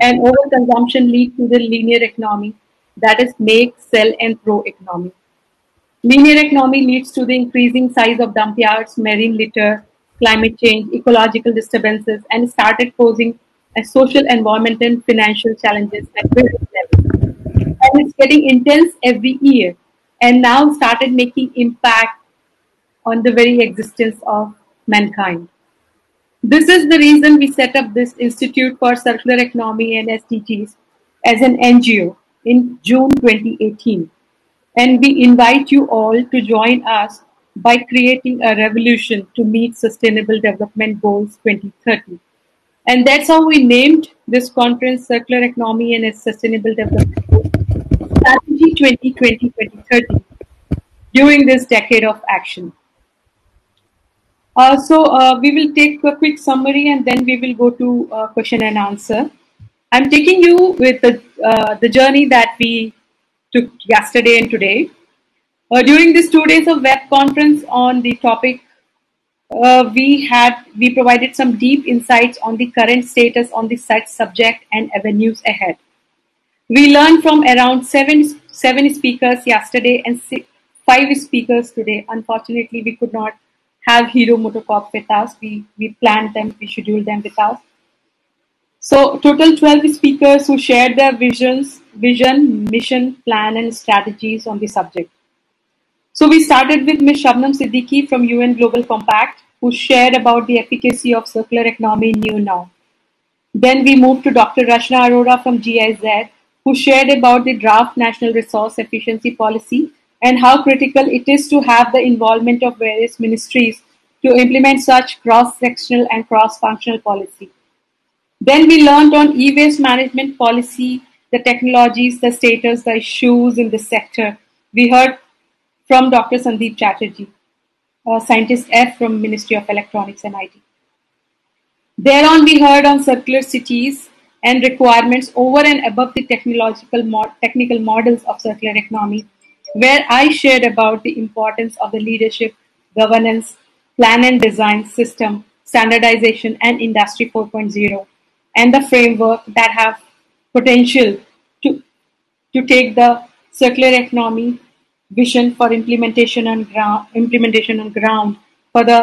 and overconsumption lead to the linear economy, that is make, sell, and throw economy. Linear economy leads to the increasing size of dump yards, marine litter, climate change, ecological disturbances, and started posing social, environmental, and financial challenges at various levels. And it's getting intense every year, and now started making impact on the very existence of mankind. This is the reason we set up this Institute for Circular Economy and SDGs as an NGO in June 2018. And we invite you all to join us by creating a revolution to meet Sustainable Development Goals 2030. And that's how we named this conference Circular Economy and its Sustainable Development Goals Strategy 2020-2030 during this decade of action. Uh, so uh, we will take a quick summary and then we will go to uh, question and answer. I'm taking you with the, uh, the journey that we took yesterday and today. Uh, during these two days of web conference on the topic uh, we had we provided some deep insights on the current status on the such subject and avenues ahead. We learned from around seven seven speakers yesterday and six, five speakers today. Unfortunately, we could not have Hero MotoCorp with us. We we planned them, we scheduled them with us. So total 12 speakers who shared their visions, vision, mission, plan, and strategies on the subject. So we started with Ms. Shabnam Siddiqui from UN Global Compact, who shared about the efficacy of circular economy in New Now. Then we moved to Dr. Rachna Arora from GIZ, who shared about the draft National Resource Efficiency Policy and how critical it is to have the involvement of various ministries to implement such cross-sectional and cross-functional policy. Then we learned on e-waste management policy, the technologies, the status, the issues in the sector. We heard from Dr. Sandeep Chatterjee, a scientist F from Ministry of Electronics and IT. Thereon we heard on circular cities and requirements over and above the technological mod technical models of circular economy, where I shared about the importance of the leadership, governance, plan and design system, standardization and industry 4.0, and the framework that have potential to take the circular economy vision for implementation on ground, implementation on ground for the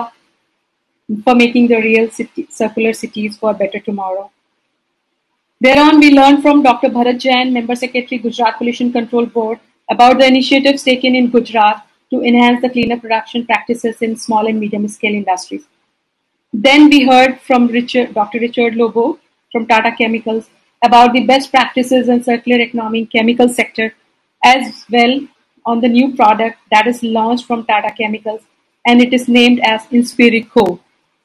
for making the real city, circular cities for a better tomorrow. Thereon, we learned from Dr. Bharat Jain, Member Secretary, Gujarat Pollution Control Board, about the initiatives taken in Gujarat to enhance the cleaner production practices in small and medium scale industries. Then we heard from Richard, Dr. Richard Lobo from Tata Chemicals about the best practices in circular economy chemical sector as well on the new product that is launched from Tata Chemicals and it is named as Inspirico.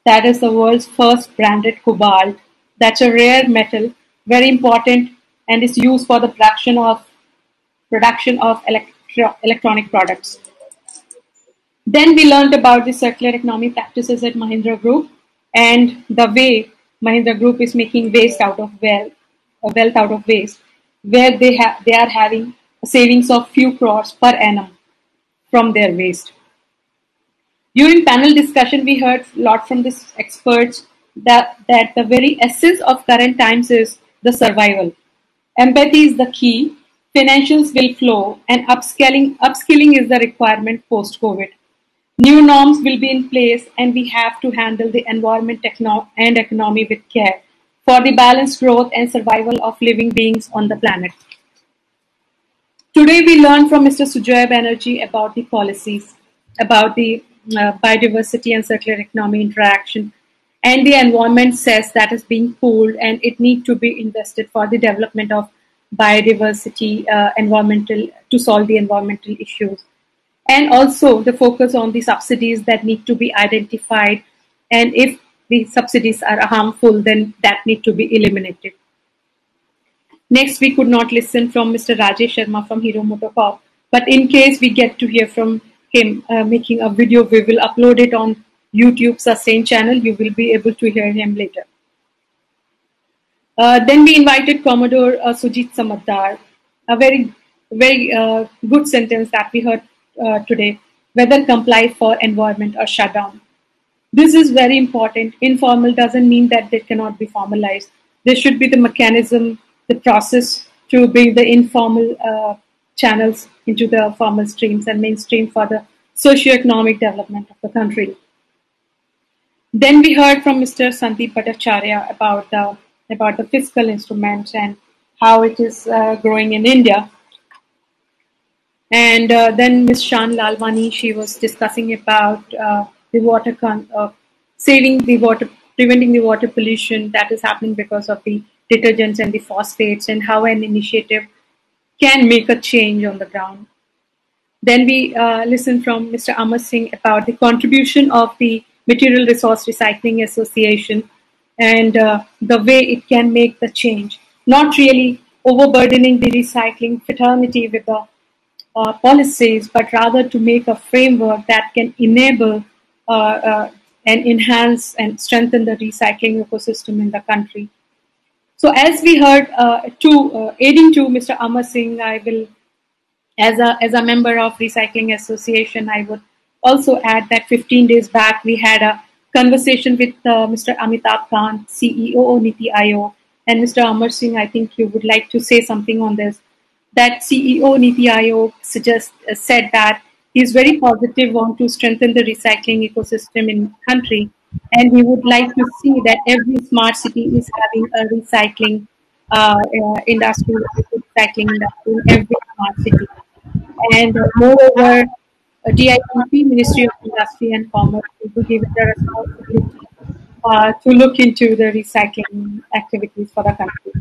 That is the world's first branded cobalt. That's a rare metal, very important and is used for the production of production of electro electronic products. Then we learned about the circular economy practices at Mahindra Group and the way Mahindra Group is making waste out of wealth, wealth out of waste, where they have they are having savings of few crores per annum from their waste. During panel discussion, we heard a lot from these experts that, that the very essence of current times is the survival. Empathy is the key, financials will flow, and upskilling, upskilling is the requirement post-COVID. New norms will be in place, and we have to handle the environment techno- and economy with care for the balanced growth and survival of living beings on the planet. Today we learned from Mr. Sujoy Banerjee about the policies, about the uh, biodiversity and circular economy interaction, and the environment says that is being pooled and it need to be invested for the development of biodiversity, uh, environmental to solve the environmental issues, and also the focus on the subsidies that need to be identified, and if the subsidies are harmful, then that need to be eliminated. Next, we could not listen from Mr. Rajesh Sharma from Hero MotoCorp, but in case we get to hear from him uh, making a video, we will upload it on YouTube Sustain channel. You will be able to hear him later. Uh, then we invited Commodore uh, Sujit Samaddar, a very, very uh, good sentence that we heard uh, today, whether comply for environment or shutdown. This is very important. Informal doesn't mean that they cannot be formalized. There should be the mechanism the process to bring the informal uh, channels into the formal streams and mainstream for the socio-economic development of the country. Then we heard from Mr. Sandeep Bhattacharya about the about the fiscal instruments and how it is uh, growing in India. And uh, then Ms. Shan Lalwani, she was discussing about uh, the water, uh, saving the water, preventing the water pollution that is happening because of the detergents and the phosphates and how an initiative can make a change on the ground. Then we uh, listen from Mr. Amar Singh about the contribution of the Material Resource Recycling Association and uh, the way it can make the change. Not really overburdening the recycling fraternity with the uh, policies, but rather to make a framework that can enable and enhance and strengthen the recycling ecosystem in the country. So as we heard, uh, to uh, aiding to Mr. Amar Singh, I will, as a as a member of Recycling Association, I would also add that 15 days back we had a conversation with uh, Mr. Amitabh Kant, CEO of Niti Aayog, and Mr. Amar Singh, I think you would like to say something on this. That CEO Niti Aayog suggest, uh, said that he is very positive on to strengthen the recycling ecosystem in country, and he would like to see that every smart city is having a recycling uh, uh, industry, recycling industry in every smart city. And uh, moreover, uh, DIPP, Ministry of Industry and Commerce, will be given the responsibility uh, to look into the recycling activities for the country.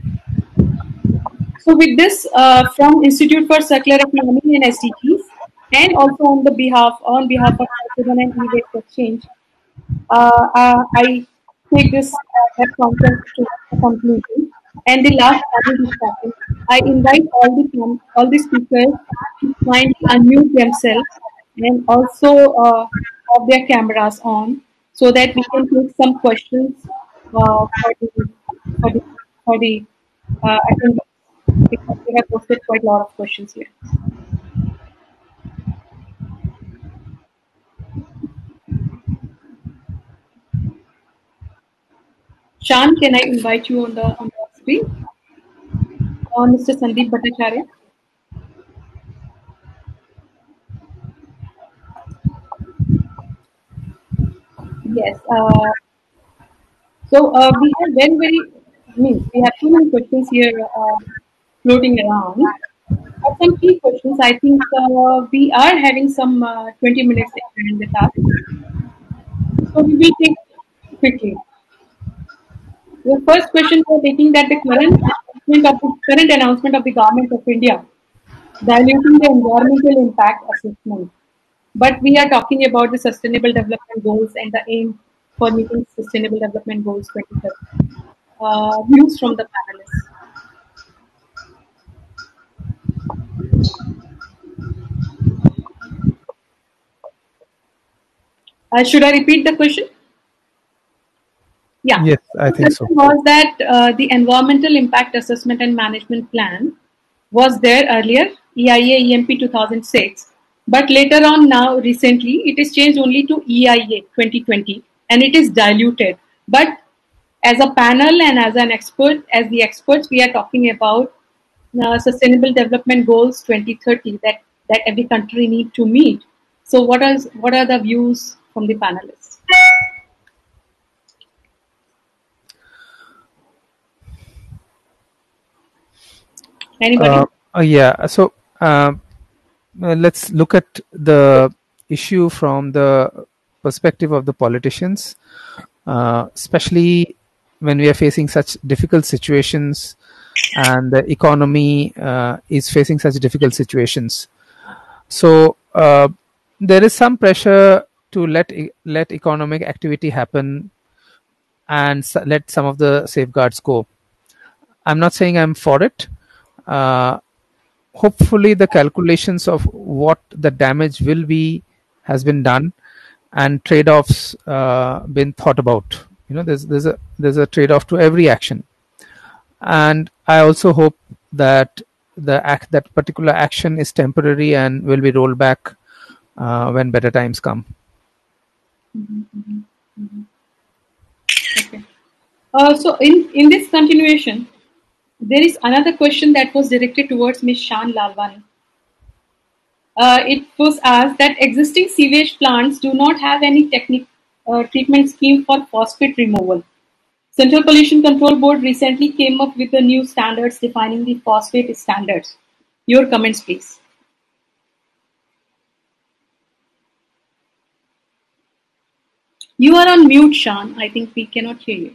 So with this, uh, from Institute for Circular Economy and SDGs, and also on the behalf on behalf of Citizen and Exchange, uh, uh, I take this uh, conference to a conclusion. And the last panel discussion, I invite all the all the speakers to kindly unmute themselves and also uh, have their cameras on so that we can take some questions uh, for the for the, for the uh, because we have posted quite a lot of questions here. Shan, can I invite you on the on the screen? On Mr. Sandeep Bhattacharya. Yes. Uh, so uh, we have very, very, I mean, we have too many questions here uh, floating around. But some key questions, I think uh, we are having some uh, 20 minutes in the task. So we will take quickly. The first question are taking that the current announcement of the current announcement of the government of India diluting the environmental impact assessment but we are talking about the Sustainable Development Goals and the aim for meeting Sustainable Development Goals 2030. Uh, views from the panelists. Uh, should I repeat the question? Yeah. Yes, I think so. Was that uh, the Environmental Impact Assessment and Management Plan was there earlier, EIA EMP 2006, but later on, now recently, it is changed only to EIA 2020 and it is diluted. But as a panel and as an expert, as the experts, we are talking about uh, Sustainable Development Goals 2030 that, that every country need to meet. So what is what are the views from the panelists? Anybody? Uh, uh, yeah. So uh, let's look at the issue from the perspective of the politicians, uh, especially when we are facing such difficult situations and the economy uh, is facing such difficult situations. So uh, there is some pressure to let let economic activity happen and let some of the safeguards go. I'm not saying I'm for it. Uh, hopefully the calculations of what the damage will be has been done and trade-offs uh, been thought about. You know there's there's a there's a trade-off to every action. And i also hope that the act that particular action is temporary and will be rolled back uh, when better times come. Mm-hmm, mm-hmm. okay. Uh, so in in this continuation there is another question that was directed towards Ms. Shan Lalwani. Uh, it was asked that existing sewage plants do not have any uh, treatment scheme for phosphate removal. Central Pollution Control Board recently came up with the new standards defining the phosphate standards. Your comments, please. You are on mute, Shan. I think we cannot hear you.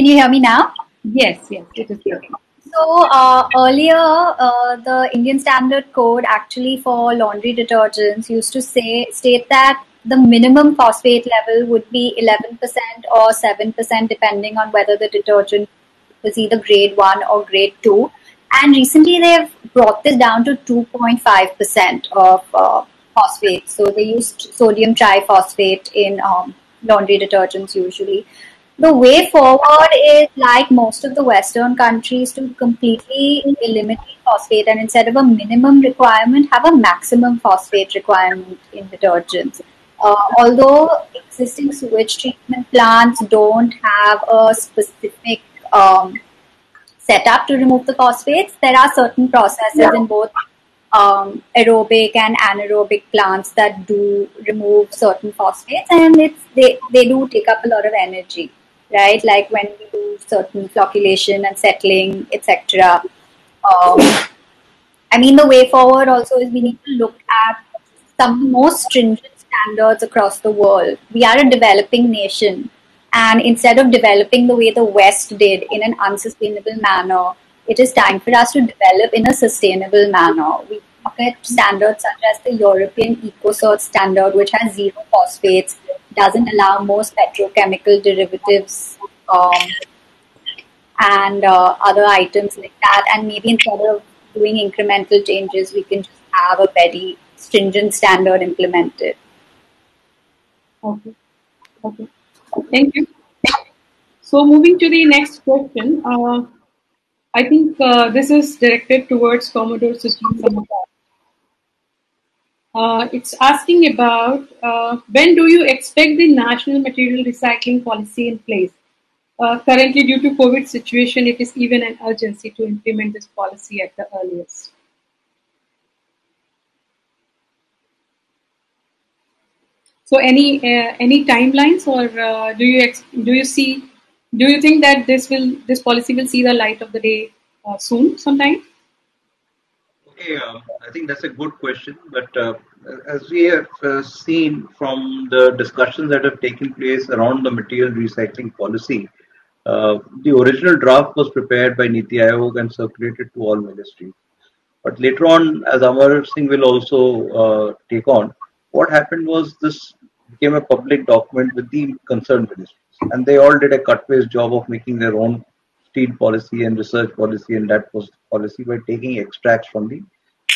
Can you hear me now? Yes, yes, it is here. So uh, earlier, uh, the Indian Standard Code actually for laundry detergents used to say state that the minimum phosphate level would be 11% or 7% depending on whether the detergent was either grade 1 or grade 2. And recently they've brought this down to 2.5% of uh, phosphate. So they used sodium triphosphate in um, laundry detergents usually the way forward is like most of the Western countries to completely eliminate phosphate and instead of a minimum requirement, have a maximum phosphate requirement in detergents. uh, although existing sewage treatment plants don't have a specific um, setup to remove the phosphates, there are certain processes yeah. in both um, aerobic and anaerobic plants that do remove certain phosphates, and it's they they do take up a lot of energy, right? Like when we do certain flocculation and settling, etc. Um, I mean, the way forward also is we need to look at some more stringent standards across the world. We are a developing nation, and instead of developing the way the West did in an unsustainable manner, it is time for us to develop in a sustainable manner. We look at standards such as the European EcoCert standard, which has zero phosphates, doesn't allow most petrochemical derivatives um, and uh, other items like that. And maybe instead of doing incremental changes, we can just have a very stringent standard implemented. Okay. Okay. Thank you. So moving to the next question. Uh, I think uh, this is directed towards Commodore Samaddar. Uh, it's asking about uh, when do you expect the national material recycling policy in place? Uh, currently, due to COVID situation, it is even an urgency to implement this policy at the earliest. So, any uh, any timelines, or uh, do you do you see do you think that this will this policy will see the light of the day uh, soon, sometime? Uh, I think that's a good question. But uh, as we have uh, seen from the discussions that have taken place around the material recycling policy, uh, the original draft was prepared by Niti Aayog and circulated to all ministries. But later on, as Amar Singh will also uh, take on, what happened was this became a public document with the concerned ministries and they all did a cut paste job of making their own steel policy and research policy and that was policy by taking extracts from the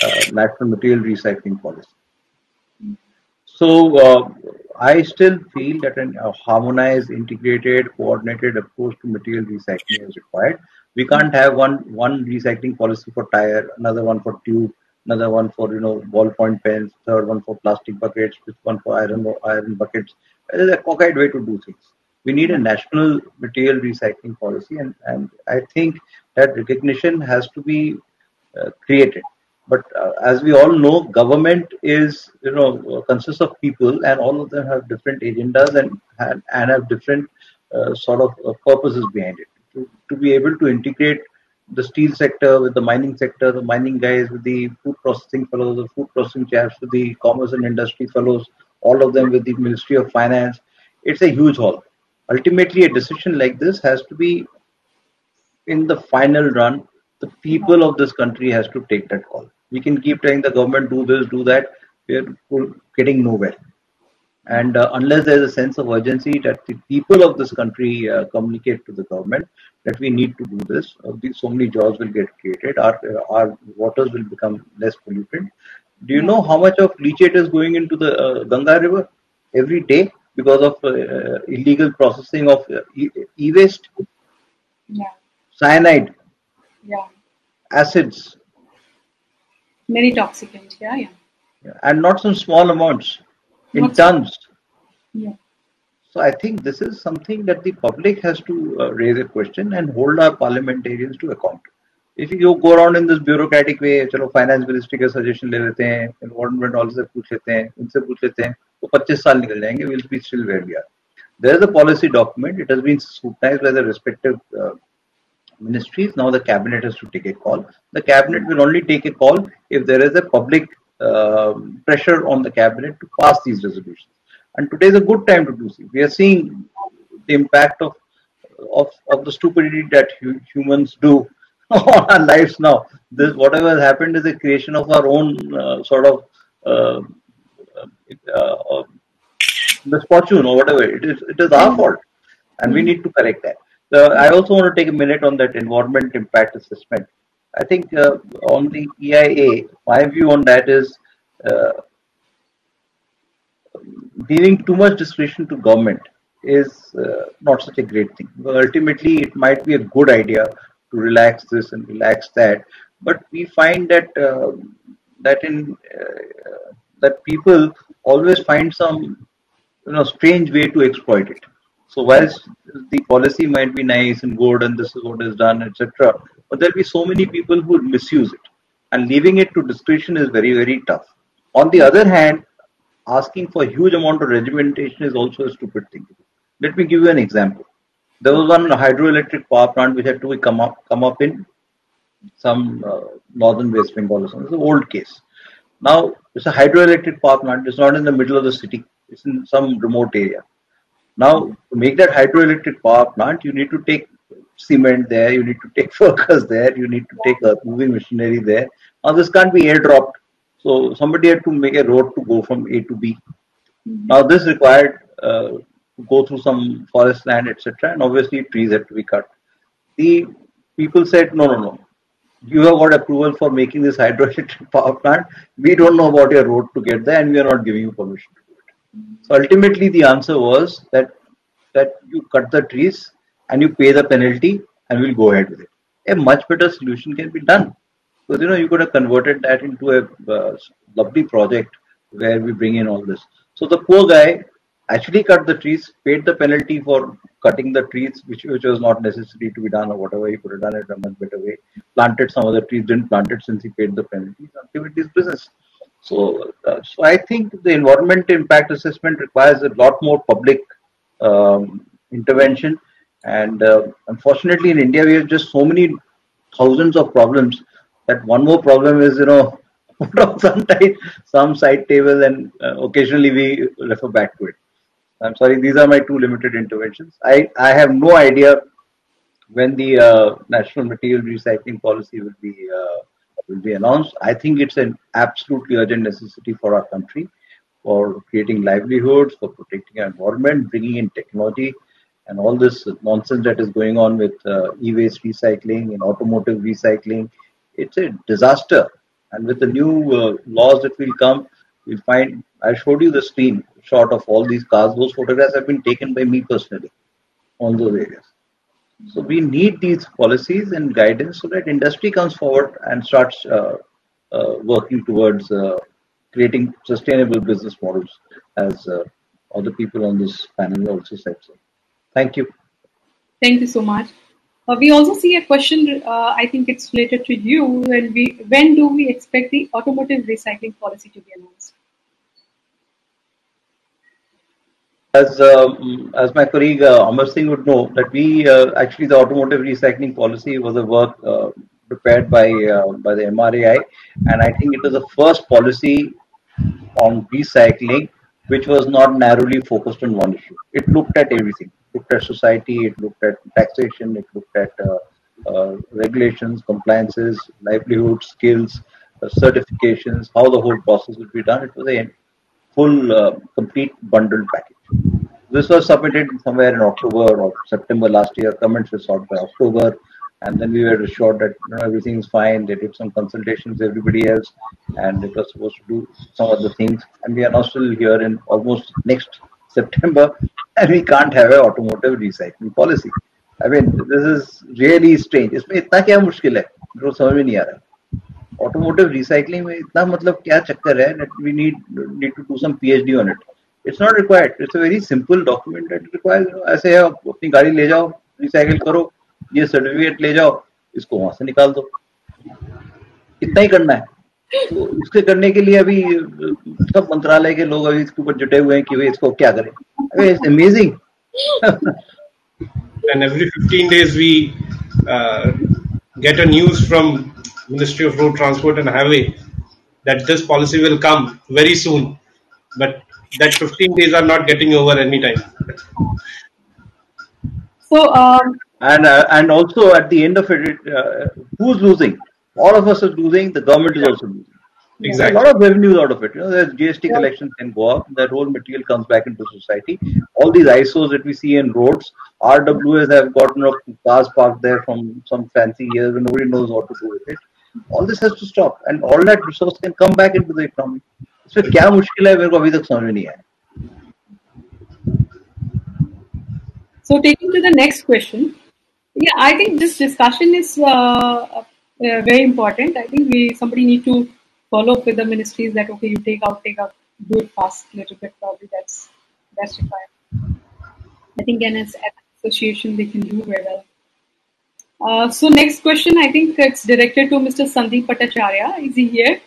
uh, national material recycling policy. So uh, I still feel that a harmonized, integrated, coordinated approach to material recycling is required. We can't have one one recycling policy for tire, another one for tube, another one for you know ballpoint pens, third one for plastic buckets, fifth one for iron iron buckets. It is a cockeyed way to do things we need a national material recycling policy and, and i think that recognition has to be uh, created. But uh, as we all know government is you know consists of people and all of them have different agendas and and, and have different uh, sort of uh, purposes behind it. To, to be able to integrate the steel sector with the mining sector the mining guys with the food processing fellows the food processing chaps with the commerce and industry fellows all of them with the ministry of finance it's a huge haul ultimately a decision like this has to be in the final run. The people of this country has to take that call. We can keep telling the government do this do that. We're getting nowhere. And uh, unless there's a sense of urgency that the people of this country uh, communicate to the government that we need to do this uh, so many jobs will get created our uh, our waters will become less polluted. Do you know how much of leachate is going into the uh, ganga river? Every day because of uh, illegal processing of uh, e waste, yeah. cyanide, yeah. acids. Many toxicants, yeah, yeah, yeah. And not some small amounts, in not tons. Yeah. So I think this is something that the public has to uh, raise a question and hold our parliamentarians to account. If you go around in this bureaucratic way, चलो finance ministry का suggestion ले लेते हैं, environment all से पूछ लेते हैं, इनसे पूछ लेते हैं, तो 25 साल निकल जाएंगे will be still where we are there is a policy document it has been scrutinized by the respective uh, ministries now the cabinet has to take a call the cabinet will only take a call if there is a public uh, pressure on the cabinet to pass these resolutions and today is a good time to do so we are seeing the impact of of, of the stupidity that hu humans do on our lives now this whatever has happened is a creation of our own uh, sort of uh, misfortune or whatever. It is it is our fault, and we need to correct that. So I also want to take a minute on that environment impact assessment. I think uh, on the EIA, my view on that is uh, giving too much discretion to government is uh, not such a great thing. ultimately, it might be a good idea to relax this and relax that, but we find that uh, that in uh, that people always find some you know strange way to exploit it. So whilst the policy might be nice and good and this is what is done, etc., but there'll be so many people who misuse it, and leaving it to discretion is very very tough. On the other hand, asking for a huge amount of regimentation is also a stupid thing. Let me give you an example. There was one hydroelectric power plant which had to come up come up in some uh, northern West Bengal. It's an old case. Now it's a hydroelectric power plant. It's not in the middle of the city. It's in some remote area. Now to make that hydroelectric power plant, you need to take cement there. You need to take workers there. You need to take a moving machinery there. Now this can't be airdropped. So somebody had to make a road to go from A to B. Now this required uh, go through some forest land, etc. And obviously trees had to be cut. The people said, no, no, no you have got approval for making this hydroelectric power plant. We don't know about your road to get there, and we are not giving you permission to do it. So ultimately, the answer was that that you cut the trees and you pay the penalty, and we'll go ahead with it. A much better solution can be done. Because you know you could have converted that into a uh, lovely project where we bring in all this. So the poor guy actually cut the trees, paid the penalty for cutting the trees, which which was not necessary to be done or whatever. He could have done it a much better way. Planted some other trees, didn't plant it since he paid the penalty. His business. So, uh, so I think the environment impact assessment requires a lot more public um, intervention. And uh, unfortunately, in India, we have just so many thousands of problems that one more problem is, you know, put on some, some side table and uh, occasionally we refer back to it. I'm sorry, these are my two limited interventions. I, I have no idea when the uh, national material recycling policy will be uh, will be announced. I think it's an absolutely urgent necessity for our country for creating livelihoods, for protecting our environment, bringing in technology, and all this nonsense that is going on with uh, e-waste recycling and automotive recycling. It's a disaster. And with the new uh, laws that will come, we'll find. I showed you the screen shot of all these cars. Those photographs have been taken by me personally on those areas. So we need these policies and guidance so that industry comes forward and starts uh, uh, working towards uh, creating sustainable business models, as uh, other people on this panel also said so. Thank you. Thank you so much. Uh, we also see a question. Uh, I think it's related to you. When we when do we expect the automotive recycling policy to be announced? as um, as my colleague uh, Amar Singh would know, that we uh, actually the automotive recycling policy was a work uh, prepared by uh, by the MRAI, and I think it was the first policy on recycling which was not narrowly focused on one issue. It looked at everything. Looked at society. It looked at taxation. It looked at uh, uh, regulations, compliances, livelihood, skills, certifications, how the whole process would be done. It was a full, complete bundled package. This was submitted somewhere in October or September last year. Comments were sought by October, and then we were assured that you know, everything is fine. They did some consultations with everybody else, and it was supposed to do some other things. And we are now still here in almost next September, and we can't have an automotive recycling policy. I mean, this is really strange. इसमें इतना क्या मुश्किल है? जो समझ में नहीं आ रहा ऑटोमोटिव रिसाइकलिंग में इतना मतलब क्या चक्कर है? We need need to do some PhD on it it's not required it's a very simple document that requires ऐसे है अपनी गाड़ी ले जाओ रिसाइकिल करो ये सर्टिफिकेट ले जाओ इसको वहाँ से निकाल दो। इतना ही करना है। उसके करने के लिए अभी सब मंत्रालय के लोग अभी इसके ऊपर जुटे हुए हैं कि इसको क्या करें। Amazing and every 15 days we get a news from ministry of road transport and highway that this policy will come very soon but that 15 days are not getting over any time so and and also at the end of it who is losing All of us are losing. The government is also losing. Exactly. A lot of revenues out of it. You know, there's GST yeah. collections can go up. That whole material comes back into society. All these ISOs that we see in roads, RWAs have gotten up cars parked there from some fancy years when nobody knows what to do with it. All this has to stop, and all that resource can come back into the economy. इसमें क्या मुश्किल है मेरे को अभी तक समझ में नहीं आया So taking to the next question, yeah, I think this discussion is uh, uh, very important. I think we somebody need to follow up with the ministries that okay, you take out, take out, do it fast, a little bit. Probably that's that's required. I think an association they can do very well. Uh, so next question, I think it's directed to Mr. Sandeep Bhattacharya. Is he here?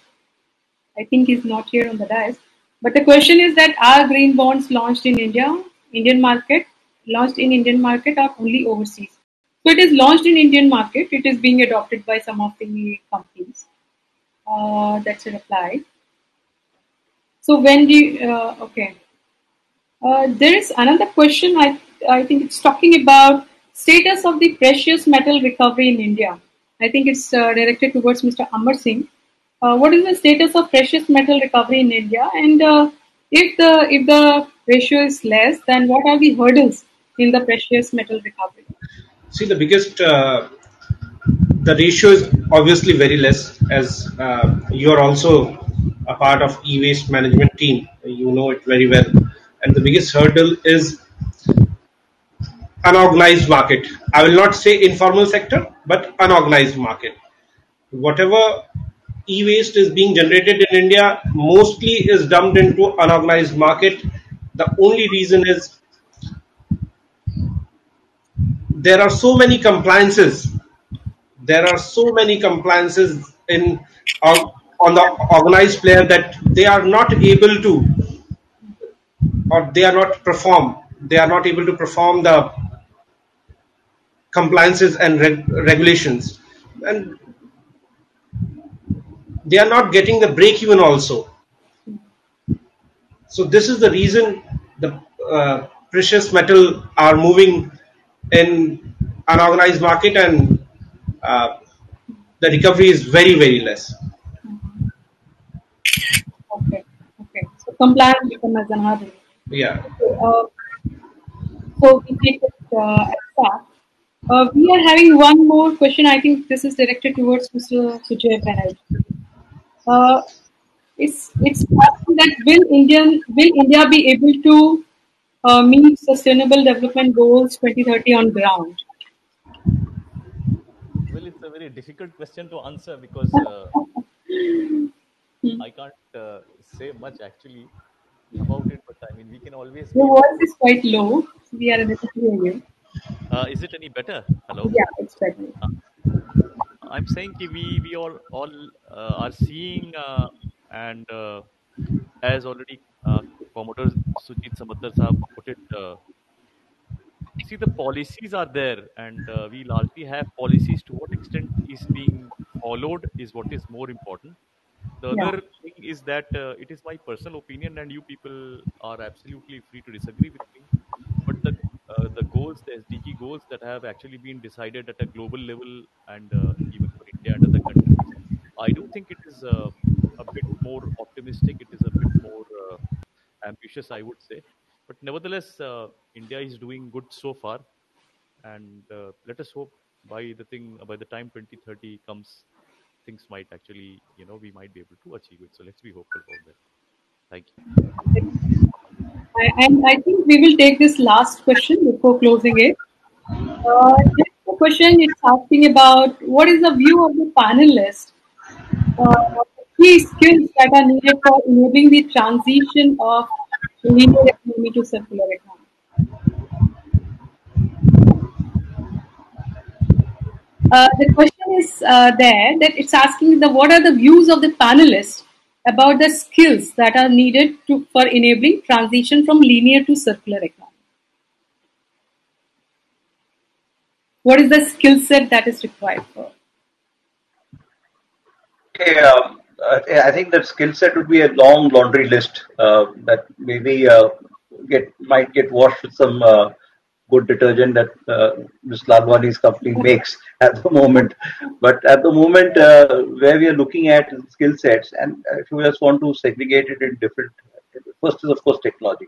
I think he's not here on the dais. But the question is that are green bonds launched in India, Indian market, launched in Indian market or only overseas? So it is launched in Indian market. It is being adopted by some of the companies. Uh, that's a reply. So when do you, uh, okay. Uh, there is another question. I I think it's talking about status of the precious metal recovery in India. I think it's uh, directed towards Mr. Amar Singh. Uh, what is the status of precious metal recovery in India? And uh, if the if the ratio is less, then what are the hurdles in the precious metal recovery? See, the biggest uh, the ratio is obviously very less. As uh, you are also a part of e-waste management team, you know it very well. And the biggest hurdle is unorganized market. I will not say informal sector, but unorganized market. Whatever e-waste is being generated in India mostly is dumped into unorganized market. The only reason is there are so many compliances. There are so many compliances in uh, on the organized player that they are not able to or they are not perform. They are not able to perform the compliances and reg- regulations and they are not getting the break even also. So this is the reason the uh, precious metal are moving in unorganized market and uh, the recovery is very very less. Okay, okay. So compliance become as an hurdle. Yeah. Uh, so we take it uh, as. Uh, we are having one more question. I think this is directed towards Mr. Sujoy Banerjee. Uh, it's it's that will Indian will India be able to meet Sustainable Development Goals 2030 on ground? Well, it's a very difficult question to answer because uh, I can't uh, say much actually about it. But I mean, we can always. Your voice is quite low. We are able to hear you. Uh, is it any better? Hello. Yeah, it's better. I'm saying that we we all all uh, are seeing uh, and uh, as already uh, Commodore Sujit Samaddar Sahab put it. Uh, see the policies are there and uh, we largely have policies to what extent is being followed is what is more important the Yeah. other thing is that uh, it is my personal opinion and you people are absolutely free to disagree with me but the uh, the goals the sdg goals that have actually been decided at a global level and uh, even for india and other countries i do think it is uh, a bit more optimistic it is a bit more uh, ambitious i would say. But nevertheless uh, india is doing good so far. And uh, let us hope by the thing by the time 2030 comes things might actually you know we might be able to achieve it. So let's be hopeful about that. Thank you. I, and I think we will take this last question before closing it. Uh, question is asking about what is the view of the panelists? Uh, key skills that are needed for enabling the transition of linear economy to circular economy. Uh, the question is uh, there that it's asking the what are the views of the panelists about the skills that are needed to for enabling transition from linear to circular economy. What is the skill set that is required for? Okay, um, I I think that skill set would be a long laundry list uh, that maybe uh, get might get washed with some uh, good detergent that uh, Ms. Lalwani's company makes at the moment. But at the moment, uh, where we are looking at skill sets, and if you just want to segregate it in different, first is of course technology.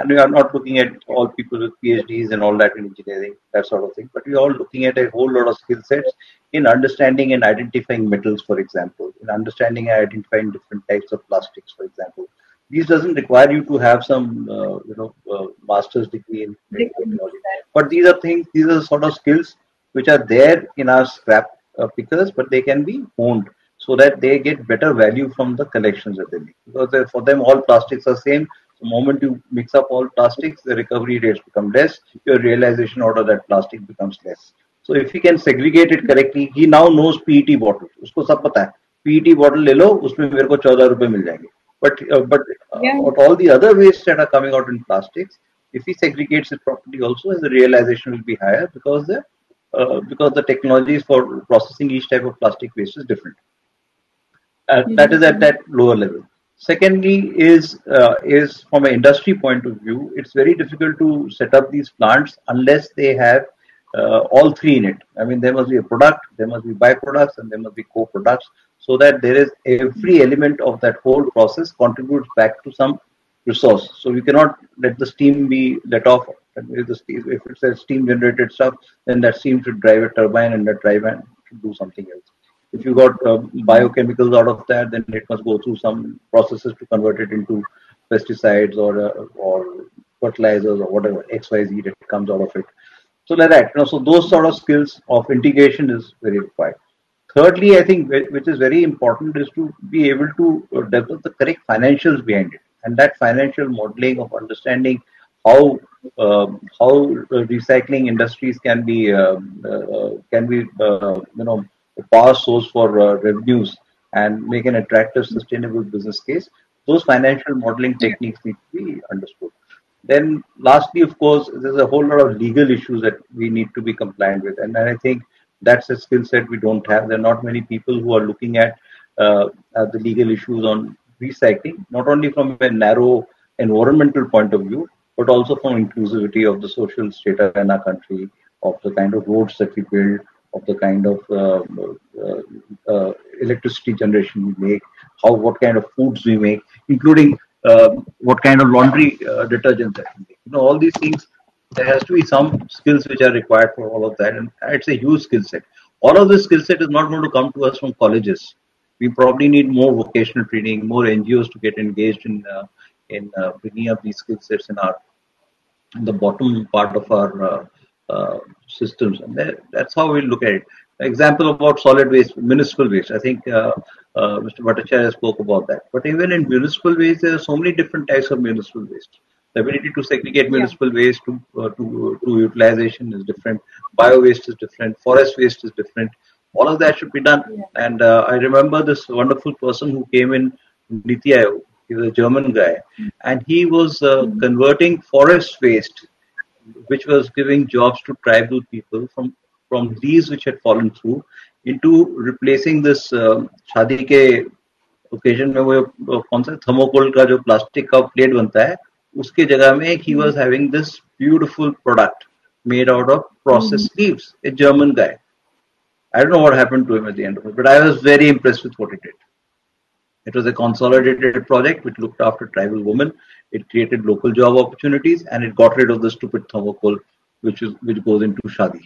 And we are not looking at all people with PhDs and all that in engineering, that sort of thing. But we are all looking at a whole lot of skill sets in understanding and identifying metals, for example, in understanding and identifying different types of plastics, for example. These doesn't require you to have some, uh, you know, uh, master's degree in technology. But these are things, these are sort of skills which are there in our scrap uh, pickers, but they can be honed so that they get better value from the collections that they make. Because uh, for them, all plastics are same, The moment you mix up all plastics, the recovery rates become less. Your realization out of that plastic becomes less. So if he can segregate it correctly, he now knows PET bottle. उसको सब पता है. PET bottle ले लो, उसमें मेरे को चौदह रुपए मिल जाएंगे. But uh, but uh, Yeah. all the other wastes that are coming out in plastics, if he segregates it properly, also the realization will be higher because the uh, because the technologies for processing each type of plastic waste is different. Uh, that is at that lower level. Secondly, is uh, is from an industry point of view, it's very difficult to set up these plants unless they have uh, all three in it. I mean, there must be a product, there must be byproducts, and there must be co-products, so that there is every element of that whole process contributes back to some resource. So we cannot let the steam be let off. If, the steam, if it's a steam generated stuff, then that steam should drive a turbine, and that turbine should do something else if you got uh, biochemicals out of that, then it must go through some processes to convert it into pesticides or uh, or fertilizers or whatever X Y Z that comes out of it. So like that, you know, so those sort of skills of integration is very required. Thirdly, I think which is very important is to be able to uh, develop the correct financials behind it, and that financial modeling of understanding how um, how uh, recycling industries can be um, uh, can be uh, you know a power source for uh, revenues and make an attractive, sustainable business case. Those financial modeling techniques need to be understood. Then, lastly, of course, there's a whole lot of legal issues that we need to be compliant with, and I think that's a skill set we don't have. There are not many people who are looking at, uh, at the legal issues on recycling, not only from a narrow environmental point of view, but also from inclusivity of the social strata in our country, of the kind of roads that we build, of the kind of uh, uh, uh, electricity generation we make, how what kind of foods we make, including uh, what kind of laundry uh, detergents that we make. You know, all these things. There has to be some skills which are required for all of that, and it's a huge skill set. All of this skill set is not going to come to us from colleges. We probably need more vocational training, more NGOs to get engaged in uh, in bringing up these skill sets in our in the bottom part of our systems, and that, that's how we look at it. Example about solid waste, municipal waste. I think uh, uh, Mr. Bhattacharya spoke about that. But even in municipal waste, there are so many different types of municipal waste. The ability to segregate municipal waste to uh, to to utilization is different. Bio waste is different. Forest waste is different. All of that should be done. Yeah. And uh, I remember this wonderful person who came in Niti Aayog. He was a German guy, and he was uh, converting forest waste which was giving jobs to tribal people from from these which had fallen through into replacing this uh, शादी के occasion में वो वो कौन सा thermocol का जो plastic का प्लेट बनता है उसके जगह में ही was having this beautiful product made out of processed leaves a German guy I don't know what happened to him at the end of it, but I was very impressed with what he did. It was a consolidated project which looked after tribal women. It created local job opportunities and it got rid of the stupid thermocol which is which goes into shadi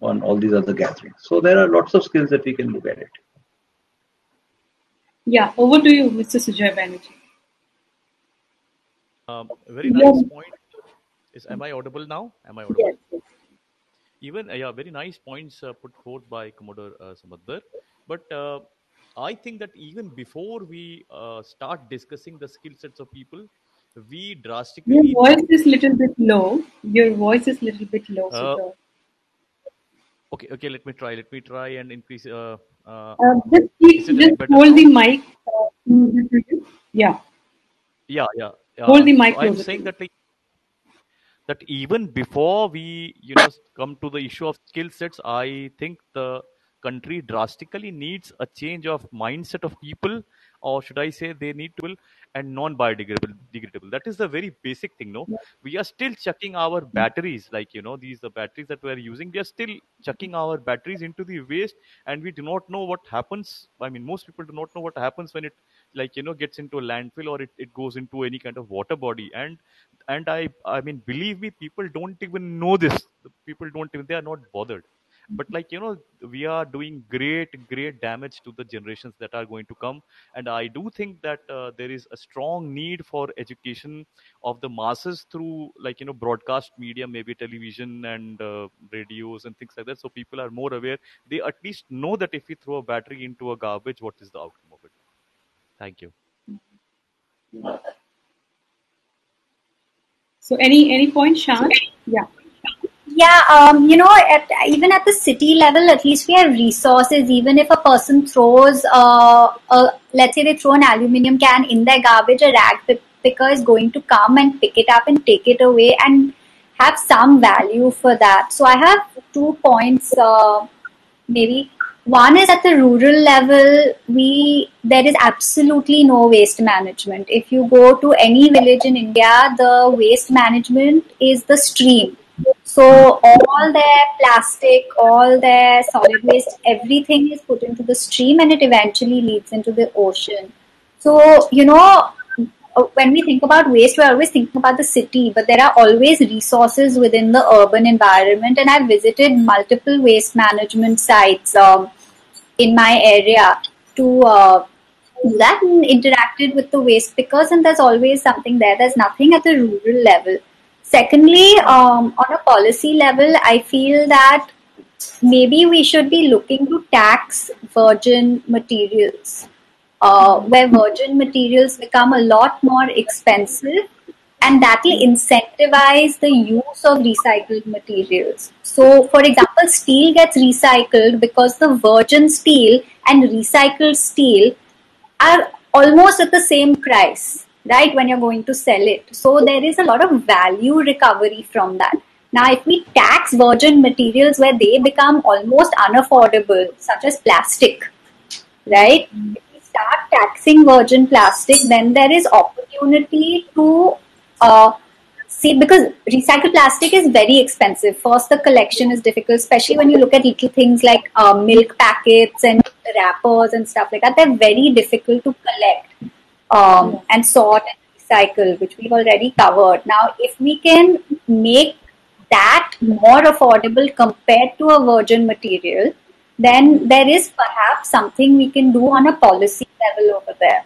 on all these other gatherings. So there are lots of skills that we can look at it. Yeah, over to you, Mr. Sujoy Banerjee. Um, a very Yeah. nice point. Is am I audible now? Am I audible? Yes. Even uh, yeah, very nice points uh, put forth by Commodore uh, Samaddar. But uh, I think that even before we uh, start discussing the skill sets of people, we drastically Your voice is little bit low. Your voice is little bit low, Uh, okay okay. Let me try. Let me try and increase. Uh, uh, Uh, just keep, is it any just hold the mic. Uh, yeah, Yeah, yeah. hold the mic so I'm saying that like that even before we you know come to the issue of skill sets i think the country drastically needs a change of mindset of people or should i say they need to and non-biodegradable degradable. That is the very basic thing no? We are still chucking our batteries like you know these the batteries that we are using we are still chucking our batteries into the waste and we do not know what happens. I mean most people do not know what happens when it like you know gets into a landfill or it, it goes into any kind of water body. And and i i mean believe me people don't even know this. People don't even they are not bothered but like you know we are doing great great damage to the generations that are going to come. And i do think that uh, there is a strong need for education of the masses through like you know broadcast media maybe television and uh, radios and things like that. So people are more aware. They at least know that if we throw a battery into a garbage what is the outcome of it. Thank you. So any any point, Shan? Yeah. Yeah, um, you know, at, even at the city level, at least we have resources. Even if a person throws, uh, a, let's say they throw an aluminium can in their garbage, a rag picker is going to come and pick it up and take it away and have some value for that. So I have two points, uh, maybe. One is at the rural level, we there is absolutely no waste management. If you go to any village in India, the waste management is the stream so all their plastic, all their solid waste, everything is put into the stream and it eventually leads into the ocean. So, you know, when we think about waste, we're always thinking about the city, but there are always resources within the urban environment. And I've visited multiple waste management sites um, in my area to uh, that and interacted with the waste pickers, and there's always something there. There's nothing at the rural level. Secondly, um, on a policy level, I feel that maybe we should be looking to tax virgin materials, uh, where virgin materials become a lot more expensive, and that will incentivize the use of recycled materials. So, for example, steel gets recycled because the virgin steel and recycled steel are almost at the same price right when you're going to sell it. So there is a lot of value recovery from that. Now if we tax virgin materials where they become almost unaffordable such as plastic right? If we start taxing virgin plastic then there is opportunity to uh, see because recycled plastic is very expensive. First the collection is difficult especially when you look at little things like uh, milk packets and wrappers and stuff like that. They're very difficult to collect um, and sort and recycle, which we've already covered. Now, if we can make that more affordable compared to a virgin material, then there is perhaps something we can do on a policy level over there.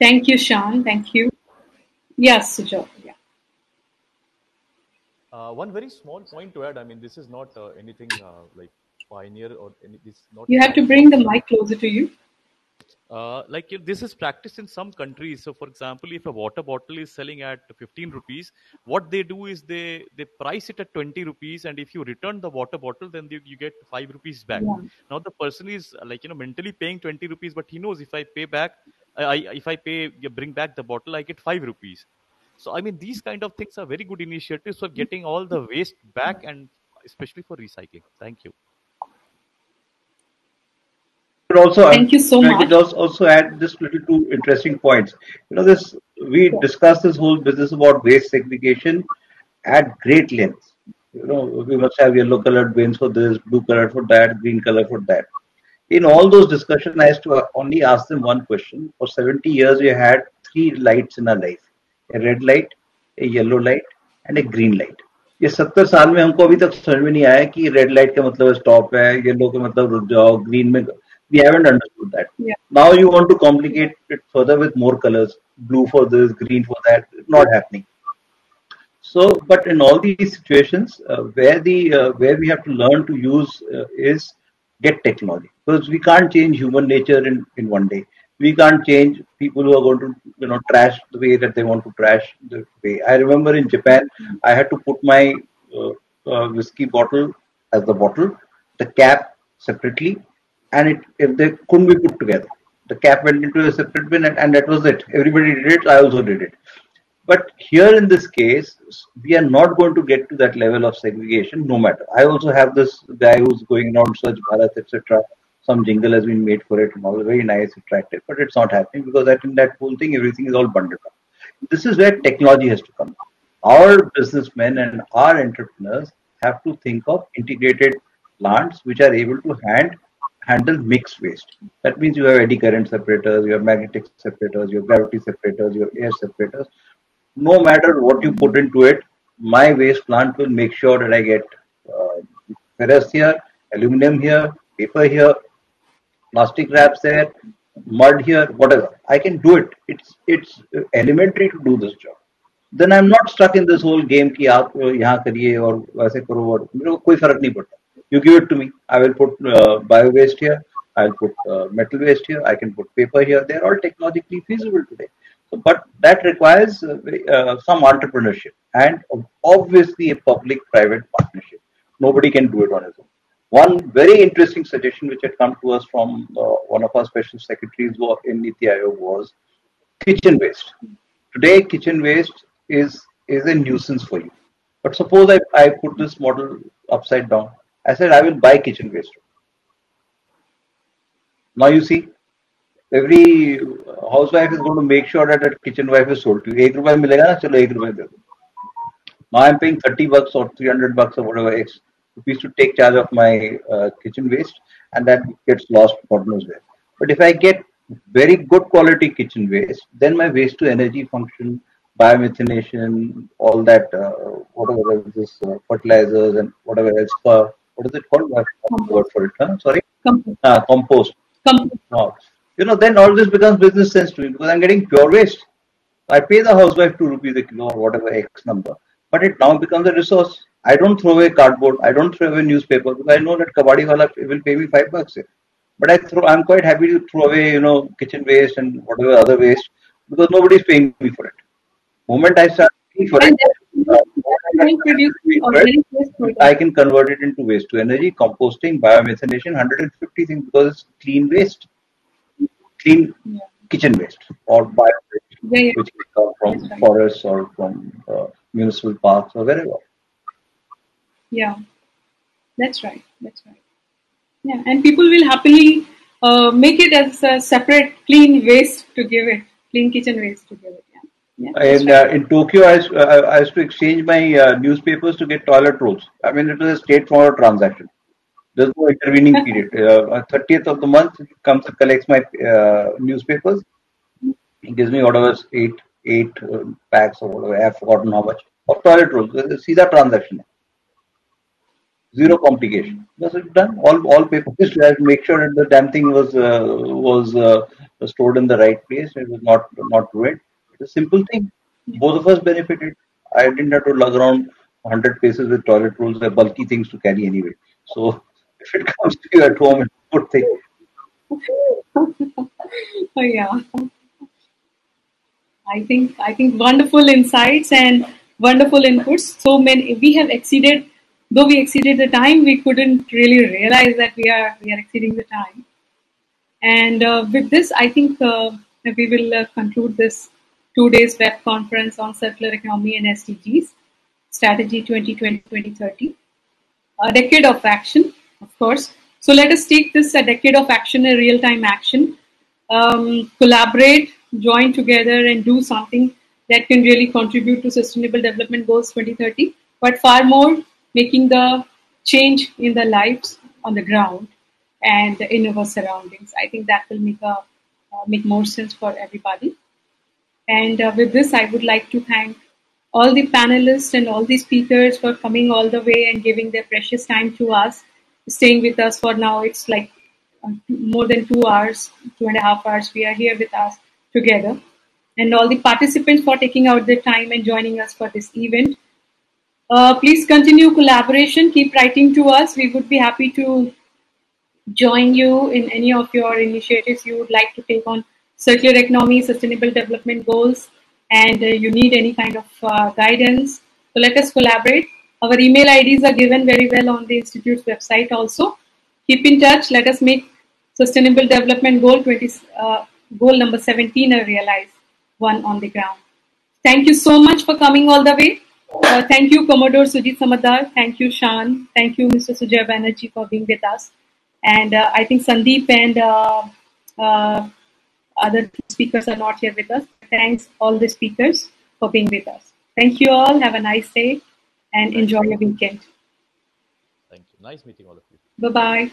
Thank you, Sean. Thank you. Yes, Sujoy. Yeah. Uh, one very small point to add. I mean, this is not uh, anything uh, like pioneer or any. This not. You have to bring the mic closer to you. Uh, like this is practiced in some countries. So for example if a water bottle is selling at 15 rupees what they do is they they price it at 20 rupees and if you return the water bottle then they, you get 5 rupees back. Yeah. now the person is like you know mentally paying 20 rupees but he knows if i pay back I, if i pay bring back the bottle i get 5 rupees. So i mean these kind of things are very good initiatives for getting all the waste back and especially for recycling. Thank you also thank you so I much. also, also add this little two interesting points. You know, this we yeah. discussed this whole business about waste segregation at great length. You know, we must have yellow colored bins for this, blue color for that, green color for that. In all those discussions, I used to only ask them one question. For 70 years, we had three lights in our life: a red light, a yellow light, and a green light. ये सत्तर साल में हमको अभी तक समझ में नहीं आया कि रेड लाइट का मतलब स्टॉप है येलो का मतलब रुक जाओ ग्रीन में we haven't understood that. Yeah. Now you want to complicate it further with more colors, blue for this, green for that. Not happening. So, but in all these situations, uh, where the uh, where we have to learn to use uh, is get technology because we can't change human nature in in one day. We can't change people who are going to you know trash the way that they want to trash the way. I remember in Japan, I had to put my uh, uh, whiskey bottle as the bottle, the cap separately, and it if they couldn't be put together. The cap went into a separate bin, and, and that was it. Everybody did it. I also did it. But here in this case, we are not going to get to that level of segregation, no matter. I also have this guy who's going around Swachh Bharat, etc. Some jingle has been made for it and all very nice, attractive, but it's not happening because I think that whole thing, everything is all bundled up. This is where technology has to come. Our businessmen and our entrepreneurs have to think of integrated plants which are able to hand handle mixed waste. That means you have eddy current separators, you have magnetic separators, you have gravity separators, you have air separators. No matter what you put into it, my waste plant will make sure that I get uh, ferrous here, aluminum here, paper here, plastic wraps there, mud here, whatever. I can do it. It's it's elementary to do this job. Then I'm not stuck in this whole game कि आप यहाँ करिए और वैसे करो और मेरे को कोई फर्क नहीं पड़ता you give it to me. I will put uh, bio waste here. I'll put uh, metal waste here. I can put paper here. They're all technologically feasible today. So, but that requires uh, uh, some entrepreneurship and obviously a public-private partnership. Nobody can do it on his own. One very interesting suggestion which had come to us from uh, one of our special secretaries in Niti Aayog was kitchen waste. Today, kitchen waste is is a nuisance for you. But suppose I, I put this model upside down. I said I will buy kitchen waste. Now you see, every housewife is going to make sure that that kitchen wife is sold to you. एक रुपया मिलेगा ना चलो एक रुपया दे दो. Now I'm paying 30 bucks or 300 bucks or whatever X rupees to take charge of my uh, kitchen waste and that gets lost God knows where. But if I get very good quality kitchen waste, then my waste to energy function, biomethanation, all that, uh, whatever this uh, fertilizers and whatever else, uh, what is it called? word for it, huh? Sorry? Compost. Uh, compost. Compost. you know, then all this becomes business sense to me because I'm getting pure waste. I pay the housewife two rupees a kilo or whatever X number, but it now becomes a resource. I don't throw away cardboard. I don't throw away newspaper because I know that kabadi wala will pay me five bucks. But I throw. I'm quite happy to throw away, you know, kitchen waste and whatever other waste because nobody's paying me for it. Moment I start paying for it, I can convert it into waste to energy, composting, biomethanation, 150 things because it's clean waste, clean yeah. kitchen waste or bio waste, yeah, yeah. which come from right. forests or from uh, municipal parks or wherever. Yeah, that's right. That's right. Yeah, and people will happily uh, make it as a separate clean waste to give it, clean kitchen waste to give it. Yeah. And uh, in Tokyo, I, uh, I used to exchange my uh, newspapers to get toilet rolls. I mean, it was a straightforward transaction. There's no intervening period. 30th uh, of the month, it comes and collects my uh, newspapers. Gives me whatever eight eight uh, packs or whatever. I've forgotten how much of toilet rolls. See that transaction zero complication. Was it done? All all paper just to make sure that the damn thing was uh, was uh, stored in the right place. It was not not ruined. A simple thing. Both of us benefited. I didn't have to lug around 100 paces with toilet rolls. They're bulky things to carry anyway. So if it comes to you at home, it's a good thing. oh, yeah. I think I think wonderful insights and wonderful inputs. So many we have exceeded though we exceeded the time, we couldn't really realize that we are we are exceeding the time. And uh, with this, I think uh, we will uh, conclude this two days web conference on circular economy and SDGs, strategy 2020-2030, a decade of action, of course. So let us take this a decade of action, a real-time action, um, collaborate, join together, and do something that can really contribute to Sustainable Development Goals 2030. But far more, making the change in the lives on the ground and in our surroundings. I think that will make a uh, make more sense for everybody. And uh, with this, I would like to thank all the panelists and all the speakers for coming all the way and giving their precious time to us, staying with us for now. It's like uh, more than two hours, two and a half hours. We are here with us together. And all the participants for taking out their time and joining us for this event. Uh, please continue collaboration. Keep writing to us. We would be happy to join you in any of your initiatives you would like to take on circular economy, sustainable development goals, and uh, you need any kind of uh, guidance. So let us collaborate. Our email IDs are given very well on the Institute's website also. Keep in touch. Let us make Sustainable Development Goal 20, uh, goal number 17 a realized one on the ground. Thank you so much for coming all the way. Uh, thank you, Commodore Sujit Samaddar. Thank you, Shan. Thank you, Mr. Sujoy Banerjee, for being with us. And uh, I think Sandeep and uh, other speakers are not here with us. Thanks all the speakers for being with us. Thank you all. Have a nice day and enjoy your weekend. Thank you. Nice meeting all of you. Bye bye.